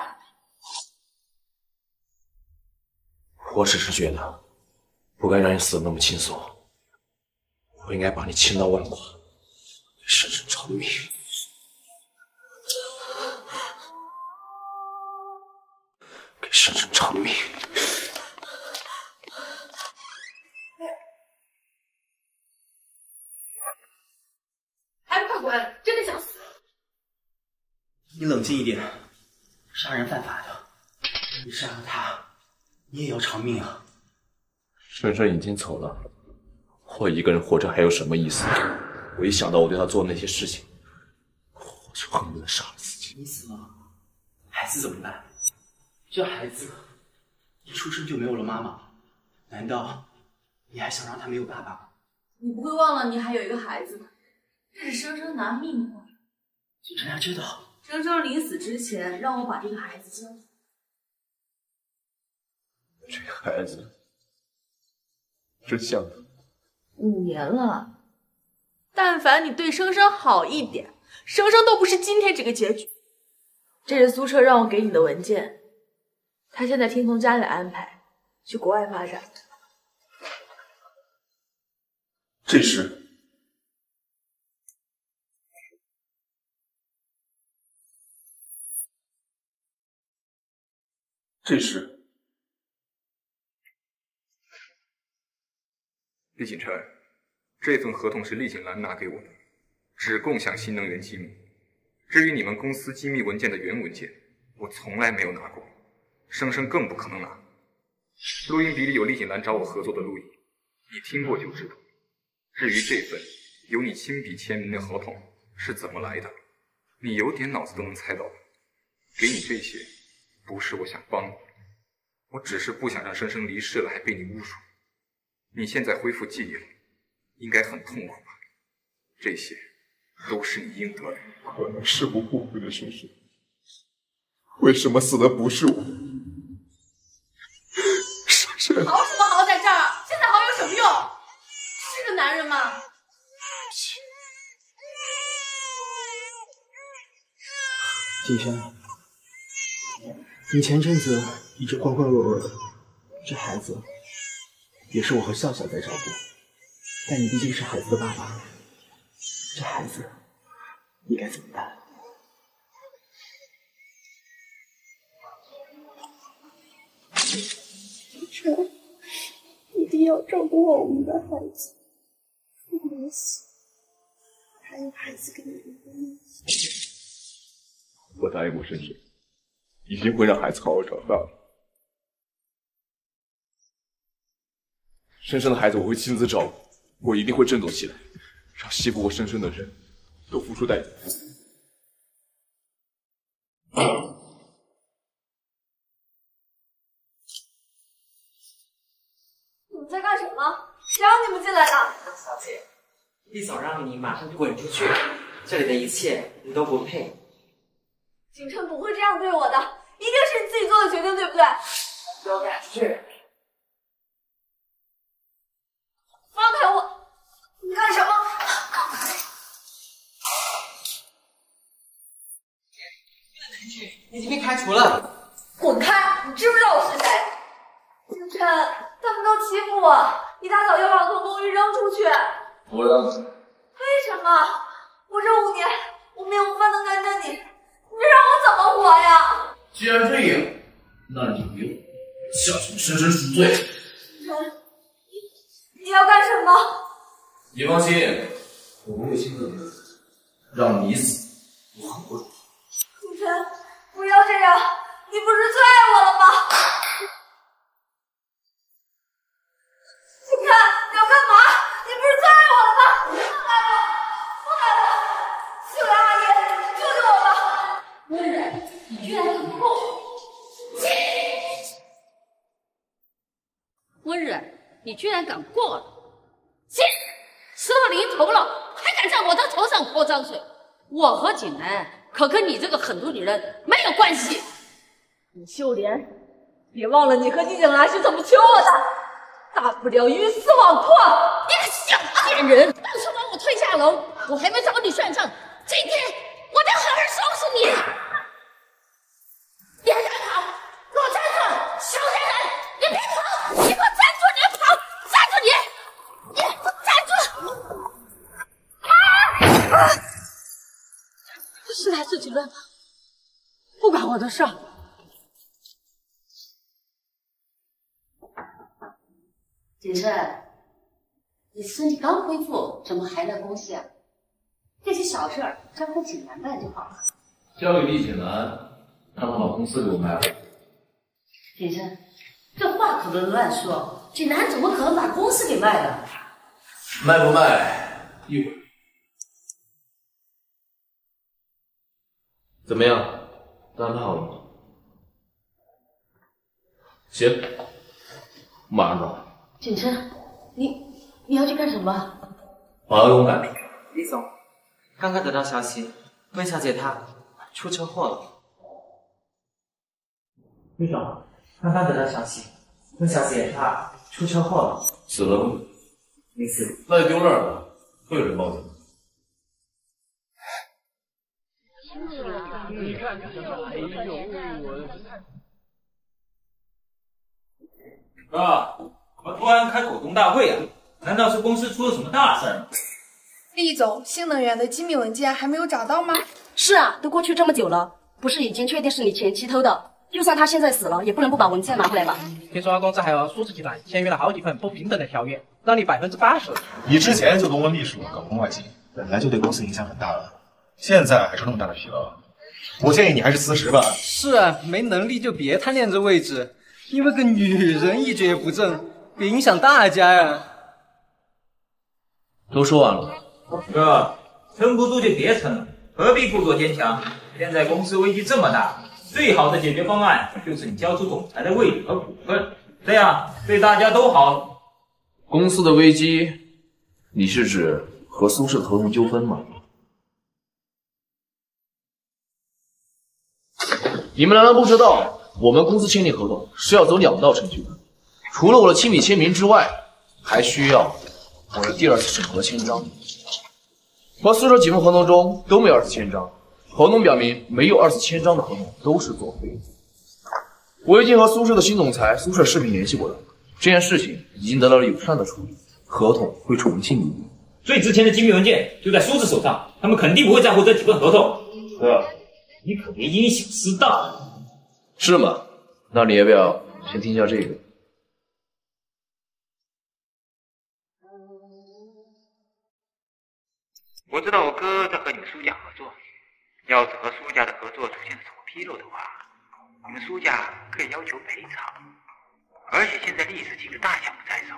S21: 我只是觉得，不该让你死的那么轻松。
S1: 我应该把你千刀万剐，深深偿命。给深深偿命。
S4: 还不快滚！真的想死！
S23: 你冷静一点，杀人犯法的，你杀了他，你也要偿命啊！
S1: 生生已经走了，我一个人活着还有什么意思？我一想到我对他做的那些事情，我就恨不得杀了自己。
S23: 你死了，孩子怎么办？这孩子一出生就没有了妈妈，难道你还想让他没有爸爸吗？
S4: 你不会忘了你还有一个孩子吧？这是生生拿命换。
S23: 景琛要知道，
S4: 生生临死之前让我把这个孩子交。
S1: 这孩子真像
S4: 五年了，但凡你对生生好一点，生生都不是今天这个结局。这是苏澈让我给你的文件，他现在听从家里安排去国外发展。
S1: 这是这是
S9: 厉景琛，这份合同是厉景兰拿给我的，只共享新能源机密。至于你们公司机密文件的原文件，我从来没有拿过，生生更不可能拿。录音笔里有厉景兰找我合作的录音，你听过就知道。至于这份由你亲笔签名的合同是怎么来的，你有点脑子都能猜到。给你这些，不是我想帮你，我只是不想让生生离世了还被你侮辱。你现在恢复记忆了，应该很痛苦吧？这些都是你应得的。
S44: 可能是我误会了生生，为什么死的不是我？生生，
S4: 好什么好在这儿？现在好有什么用？是个男人吗？
S23: 景轩，你前阵子一直浑浑噩噩的，这孩子也是我和笑笑在照顾，但你毕竟是孩子的爸爸，这孩子你该怎么办？
S2: 景琛，一定要照顾好我们的孩子，父母死，还有孩子跟你离婚。
S44: 我答应过深深，一定会让孩子好好长大的。
S1: 深深的孩子我会亲自照顾，我一定会振作起来，让欺负我深深的人都付出代价。
S4: 谁让你们进来的？
S3: 小姐，厉总让你马上就滚出去，这里的一切你都不配。
S4: 景琛不会这样对我的，一定是你自己做的决定，对不对？
S3: 给我赶出去！
S4: 放开我！你干什么？
S3: 你已经被开除了。
S4: 滚开！你知不知道我是谁？景琛，他们都欺负我，一大早要把我从公寓扔出去。
S1: 我让你
S4: 为什么？我这五年，我没有饭能跟着你，你让我怎么活呀？
S1: 既然这样，那你就给我向你深深赎罪。
S4: 景琛，你你要干什么？
S1: 你放心，我不会亲自死，让你死，我很不容易。
S4: 景琛，不要这样，你不是最爱我了吗？景琛，你要干嘛？你不是最爱我了吗？放开我！放开我！秀莲阿姨，救救我吧！
S7: 温忍，你居然敢过我！温忍，你居然敢过我！切，事到临头了，还敢在我的头上泼脏水？我和景南可跟你这个狠毒女人没有关系。
S4: 你秀莲，别忘了你和季景兰是怎么求我的，大不了鱼死网破。
S7: 你个小贱人，当初把我推下楼，我还没找你算账，今天我得好好收拾你。你还敢跑？给我站住！小贱人，你别跑！你给我站住！你跑！站住你！你给我站住！
S24: 啊！是他自己乱跑，不关我的事。景琛，你身体刚恢复，怎么还在公司呀？这些小事儿交给景南办就好了。
S1: 交给厉景南，让他把公司给我卖了。
S24: 景琛，这话可不能乱说。景南怎么可能把公司给卖了？
S1: 卖不卖一会儿。怎么样？都安排好了吗？行，马上走。
S24: 景琛，你你要去干什么？
S1: 我要勇敢。
S3: 李总，刚刚得到消息，温小姐她出车祸了。李总，刚刚得到消息，温小姐她出车祸了。
S1: 死了吗？
S3: 没死。
S1: 那就丢那儿了，会有人报警。
S3: 你看，哎呦，
S22: 哥，怎么突然开股东大会啊？难道是公司出了什么大事吗？
S7: 厉总，新能源的机密文件还没有找到吗？
S45: 是啊，都过去这么久了，不是已经确定是你前妻偷的？就算他现在死了，也不能不把文件拿回来吧？
S46: 听说公司还和苏氏集团签约了好几份不平等的条约，让你百分之八十。
S47: 你之前就龙文秘书搞婚外情，本来就对公司影响很大了，现在还出那么大的纰漏，我建议你还是辞职吧。
S46: 是啊，没能力就别贪恋这位置，因为个女人一蹶不振，别影响大家呀。
S1: 都说完了。
S22: 哥，撑不住就别撑了，何必故作坚强？现在公司危机这么大，最好的解决方案就是你交出总裁的位置和股份，这样对大家都好。
S1: 公司的危机，你是指和苏氏的合同纠纷吗？你们难道不知道，我们公司签订合同是要走两道程序的？除了我的亲笔签名之外，还需要我的第二次审核签章。和苏氏几份合同中都没有二次签章，合同表明没有二次签章的合同都是作废。我已经和苏氏的新总裁苏氏视频联系过了，这件事情已经得到了友善的处理，合同会重新拟定。
S22: 最值钱的机密文件就在苏氏手上，他们肯定不会在乎这几份合同。哥，你可别因小失大。
S1: 是吗？那你要不要先听一下这个？
S48: 我知道我哥在和你们苏家合作，要是和苏家的合作出现了什么纰漏的话，你们苏家可以要求赔偿。而且现在历史几个大项目在手，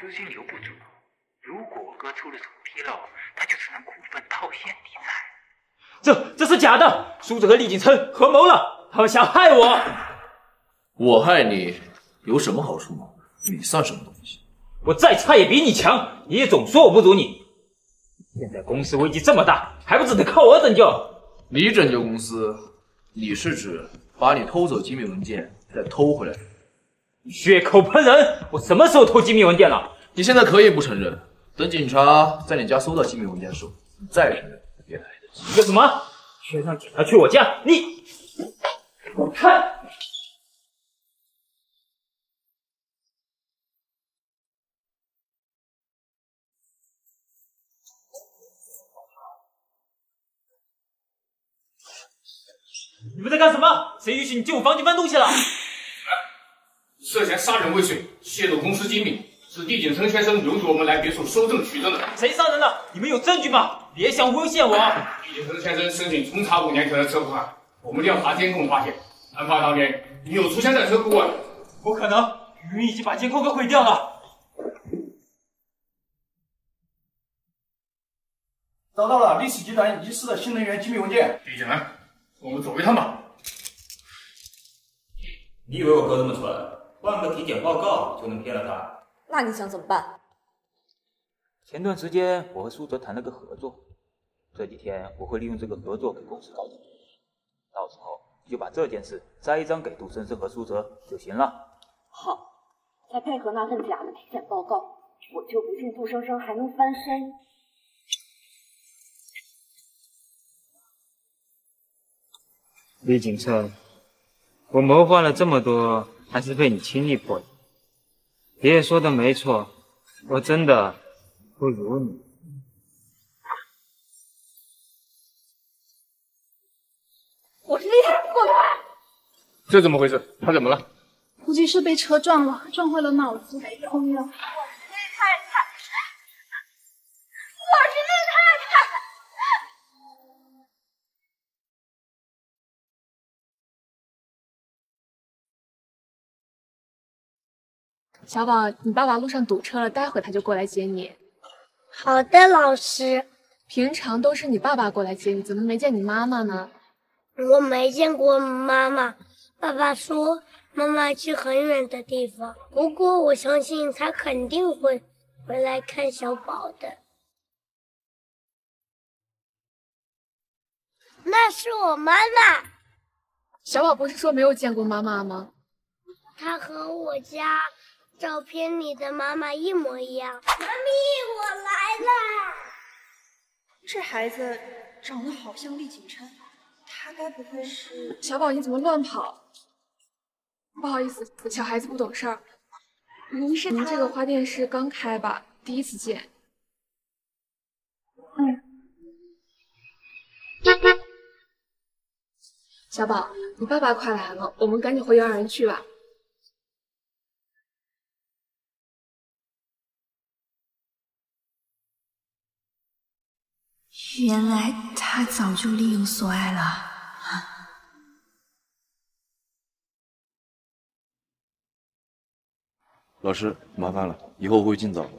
S48: 资金流不足，如果我哥出了什么纰漏，他就只能股份套现抵债。
S22: 这这是假的，苏子和厉景琛合谋了，他们想害我。
S1: 我害你有什么好处吗？你算什么东西？
S22: 我再差也比你强，你也总说我不如你。现在公司危机这么大，还不只得靠我拯救？
S1: 你拯救公司，你是指把你偷走机密文件再偷回来？
S22: 血口喷人！我什么时候偷机密文件了？
S1: 你现在可以不承认，等警察在你家搜到机密文件的时候，你再承认也来得及。
S22: 你干什么？先让警察去我家？你，我看。你们在干什么？谁允许你进我房间翻东西了？
S43: 涉嫌杀人未遂，泄露公司机密，是厉景生先生允许我们来别墅收证取证的。
S22: 谁杀人了？你们有证据吗？别想诬陷我！
S43: 厉景生先生申请重查五年前的车库案，我们调查监控发现，案发当天你有出现在车库外。
S22: 不可能，余云已经把监控给毁掉了。
S46: 找到了，历史集团遗失的新能源机密文件。
S43: 厉景南，我们走一趟吧。
S22: 你以为我哥这么蠢，换个体检报告就能骗了他？
S7: 那你想怎么办？
S22: 前段时间我和苏哲谈了个合作，这几天我会利用这个合作给公司搞点，到时候就把这件事栽赃给杜生生和苏哲就行了。
S45: 好，再配合那份假的体检报告，我就不信杜生生还能翻身。
S22: 李景琛我谋划了这么多还是被你轻易破的爷爷说的没错我真的不如你。
S43: 我是厉害滚开这怎么回事？他怎么了？
S20: 估计是被车撞了撞坏了脑子没有
S49: 我是
S20: 小宝，你爸爸路上堵车了，待会他就过来接你。
S49: 好的，老师。
S20: 平常都是你爸爸过来接你，怎么没见你妈妈呢？
S49: 我没见过妈妈，爸爸说妈妈去很远的地方。不过我相信他肯定会回来看小宝的。那是我妈妈。
S20: 小宝不是说没有见过妈妈吗？
S49: 他和我家照片里的妈妈一模一样。妈咪，我来了。
S50: 这孩子长得好像厉景琛，他该不会是……
S20: 小宝，你怎么乱跑？不好意思，小孩子不懂事儿。您是您这个花店是刚开吧？第一次见。
S50: 嗯。
S20: 小宝，你爸爸快来了，我们赶紧回幼儿园去吧。
S19: 原来他早就另有所爱了。
S1: 老师，麻烦了，以后我会尽早的。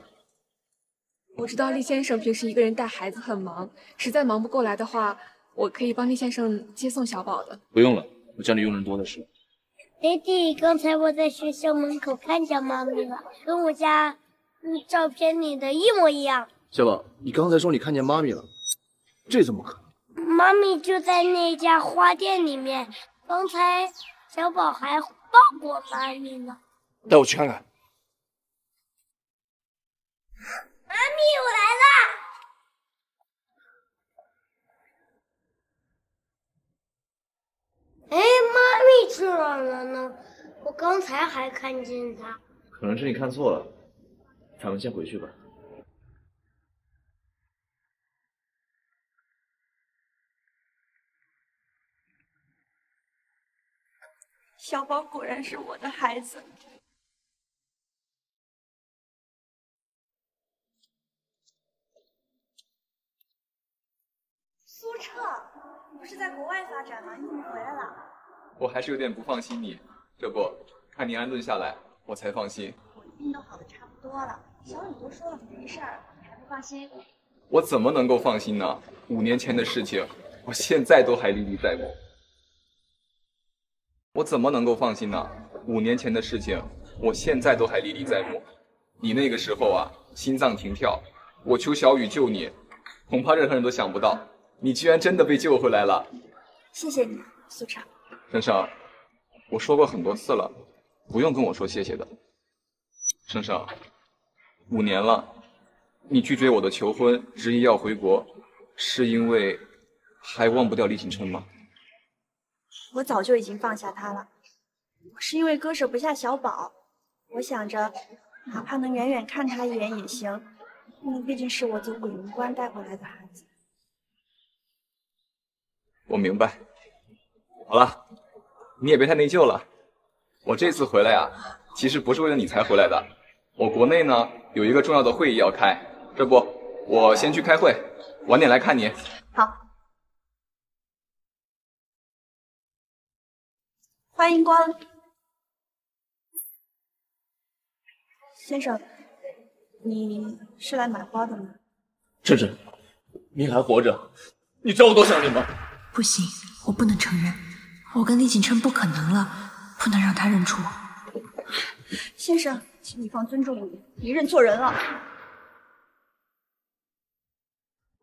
S20: 我知道厉先生平时一个人带孩子很忙，实在忙不过来的话，我可以帮厉先生接送小宝的。
S1: 不用了，我家里佣人多的是。
S49: 爹地，刚才我在学校门口看见妈咪了，跟我家照片里的一模一样。
S1: 小宝，你刚才说你看见妈咪了，这怎么可能？
S49: 妈咪就在那家花店里面，刚才小宝还抱过妈咪呢。
S1: 带我去看看。
S49: 妈咪，我来了。哎，妈咪去哪了呢？我刚才还看见她。
S1: 可能是你看错了，咱们先回去吧。
S50: 小宝果然是我的孩子。
S2: 苏澈，你不是在国外发展吗？你怎么回来了？
S9: 我还是有点不放心你，这不看你安顿下来，我才放心。
S2: 我的病都好的差不多了，小雨都说了没事儿，你还不放心？
S9: 我怎么能够放心呢？五年前的事情，我现在都还历历在目。我怎么能够放心呢？五年前的事情，我现在都还历历在目。你那个时候啊，心脏停跳，我求小雨救你，恐怕任何人都想不到，你居然真的被救回来了。
S2: 谢谢你，苏畅。
S9: 生生，我说过很多次了，不用跟我说谢谢的。生生，五年了，你拒绝我的求婚，执意要回国，是因为还忘不掉李景琛吗？
S2: 我早就已经放下他了，我是因为割舍不下小宝，我想着哪怕能远远看他一眼也行，那毕竟是我走鬼门关带回来的孩子。
S9: 我明白。好了，你也别太内疚了。我这次回来啊，其实不是为了你才回来的。我国内呢有一个重要的会议要开，这不，我先去开会，晚点来看你。
S2: 欢迎光，先生，你是来买花的吗？
S1: 晨晨，你还活着？你知道我多想你吗？
S19: 不行，我不能承认，我跟厉景琛不可能了，不能让他认出我。
S2: 先生，请你放尊重我，你认错人了。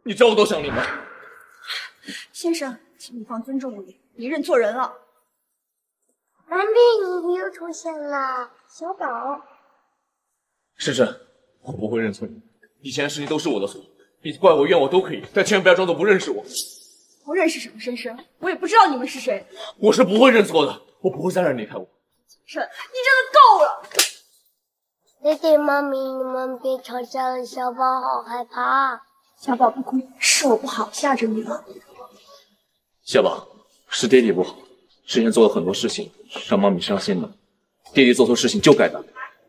S1: 你知道我多想你吗？
S2: 先生，请你放尊重我，你认错人了。
S49: 妈咪，你又出现了，小宝。
S1: 深深，我不会认错你，以前的事情都是我的错，你怪我怨我都可以，但千万不要装作不认识我。
S2: 不认识什么深深，我也不知道你们是谁。
S1: 我是不会认错的，我不会再让你离开我。
S2: 深，你真的够了！
S49: 爹爹妈咪，你们别吵架了，小宝好害怕。
S2: 小宝不哭，是我不好，吓着你了。
S1: 小宝，是爹爹不好，之前做了很多事情让妈咪伤心了，弟弟做错事情就该打。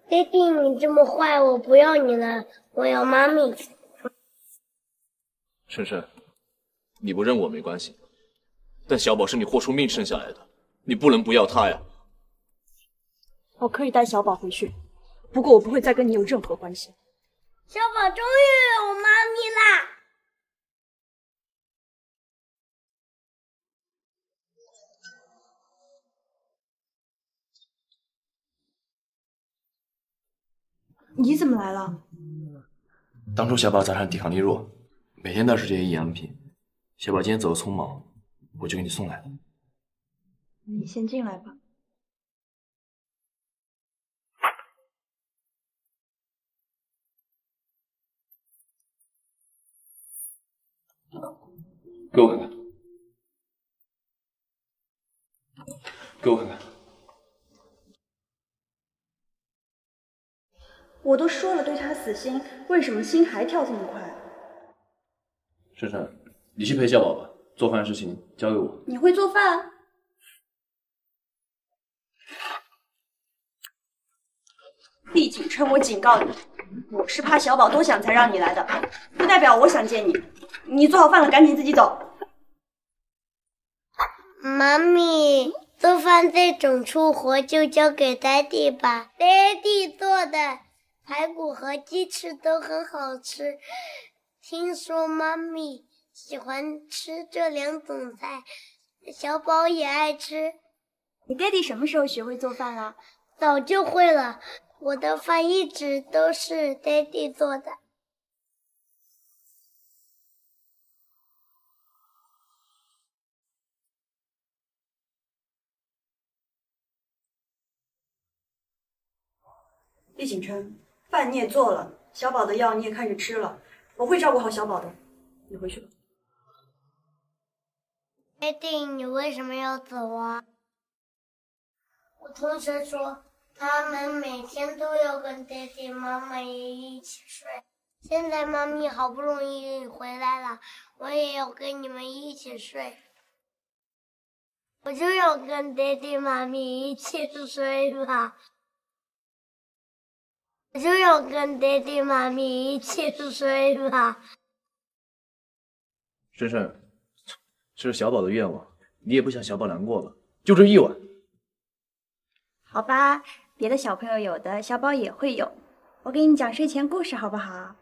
S49: 爹地，你这么坏，我不要你了，我要妈咪。
S1: 晨晨，你不认我没关系，但小宝是你豁出命生下来的，你不能不要他呀。
S2: 我可以带小宝回去，不过我不会再跟你有任何关系。
S49: 小宝终于有妈咪啦！
S2: 你怎么来了？
S1: 当初小宝早上抵抗力弱，每天都吃这些营养品。小宝今天走的匆忙，我就给你送来了。
S2: 你先进来吧。
S1: 给我看看，给我看看。
S2: 我都说了对他死心，为什么心还跳这么快？
S1: 珊珊，你去陪小宝吧，做饭的事情交给我。
S2: 你会做饭？厉景琛，我警告你，我是怕小宝多想才让你来的，不代表我想见你。你做好饭了，赶紧自己走。
S49: 妈咪，做饭这种粗活就交给爹地吧，爹地做的排骨和鸡翅都很好吃。听说妈咪喜欢吃这两种菜，小宝也爱吃。
S2: 你爹地什么时候学会做饭了？
S49: 早就会了，我的饭一直都是爹地做的。
S2: 厉景琛，饭你也做了，小宝的药你也开始吃了，我会照顾好小宝的。你回去吧。
S49: 爹地，你为什么要走啊？我同学说，他们每天都要跟爹地、妈妈也一起睡。现在妈咪好不容易回来了，我也要跟你们一起睡。我就要跟爹地、妈咪一起睡吧。我就要跟爹地、妈咪一起睡吧。
S1: 深深，这是小宝的愿望，你也不想小宝难过吧？就这一晚。
S2: 好吧，别的小朋友有的，小宝也会有。我给你讲睡前故事好不好？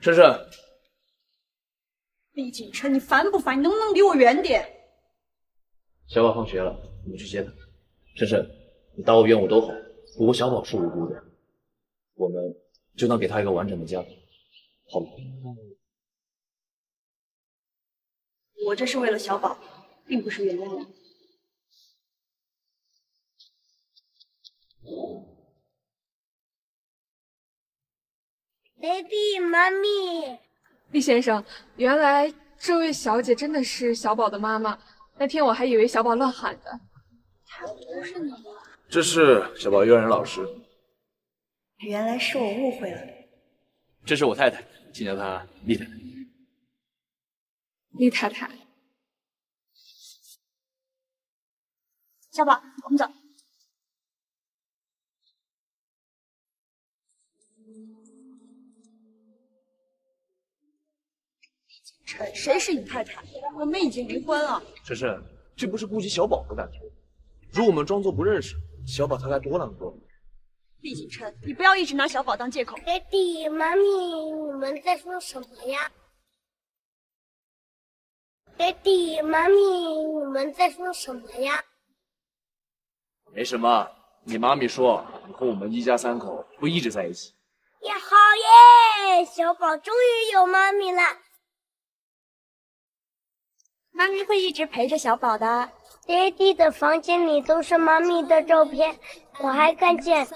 S1: 珊珊，
S2: 厉景琛，你烦不烦？你能不能离我远点？
S1: 小宝放学了，我们去接他。珊珊，你打我冤我都好，不过小宝是无辜的，我们就当给他一个完整的家，好吗？
S2: 我这是为了小宝，并不是原谅你。
S49: 爹地，妈咪，
S7: 厉先生，原来这位小姐真的是小宝的妈妈。那天我还以为小宝乱喊的。
S2: 她不是你吗？
S1: 这是小宝幼儿园老师，
S2: 原来是我误会了。
S1: 这是我太太，请叫她厉太太。
S7: 厉太太，
S2: 小宝，我们走。陈，谁是你太太？我们已经离婚了。
S1: 晨晨，这不是顾及小宝的感觉。如果我们装作不认识，小宝他该多难过。
S2: 厉景琛，你不要一直拿小宝当借口。
S49: 爹地，妈咪，你们在说什么呀？爹地，妈咪，你们在说什么呀？
S1: 没什么，你妈咪说以后我们一家三口会一直在一起。
S49: 呀好耶！小宝终于有妈咪了。
S20: 妈咪会一直陪着小宝的。
S49: 爹地的房间里都是妈咪的照片，我还看见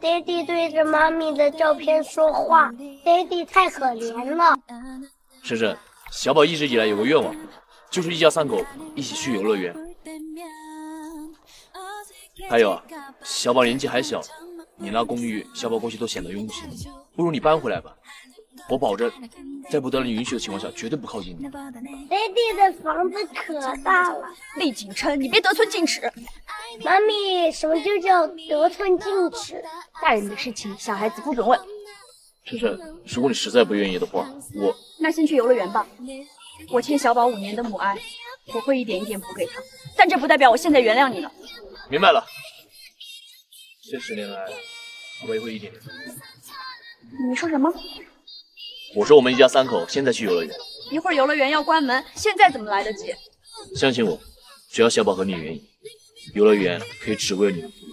S49: 爹地对着妈咪的照片说话。爹地太可怜了。
S1: 婶婶，小宝一直以来有个愿望，就是一家三口一起去游乐园。还有，小宝年纪还小，你那公寓小宝过去都显得拥挤，不如你搬回来吧。我保证，在不得到你允许的情况下，绝对不靠近你。
S49: 爹地的房子可大了。
S2: 厉景琛，你别得寸进尺。
S49: 妈咪，什么就叫得寸进尺？
S2: 大人的事情，小孩子不准问。
S1: 晨晨，如果你实在不愿意的话，我
S2: 那先去游乐园吧。我欠小宝五年的母爱，我会一点一点补给他，但这不代表我现在原谅你了。
S1: 明白了。这十年来，我也会一点点。
S2: 你说什么？
S1: 我说我们一家三口现在去游乐园。
S2: 一会儿游乐园要关门，现在怎么来得及？
S1: 相信我，只要小宝和你愿意，游乐园可以只为你们服务。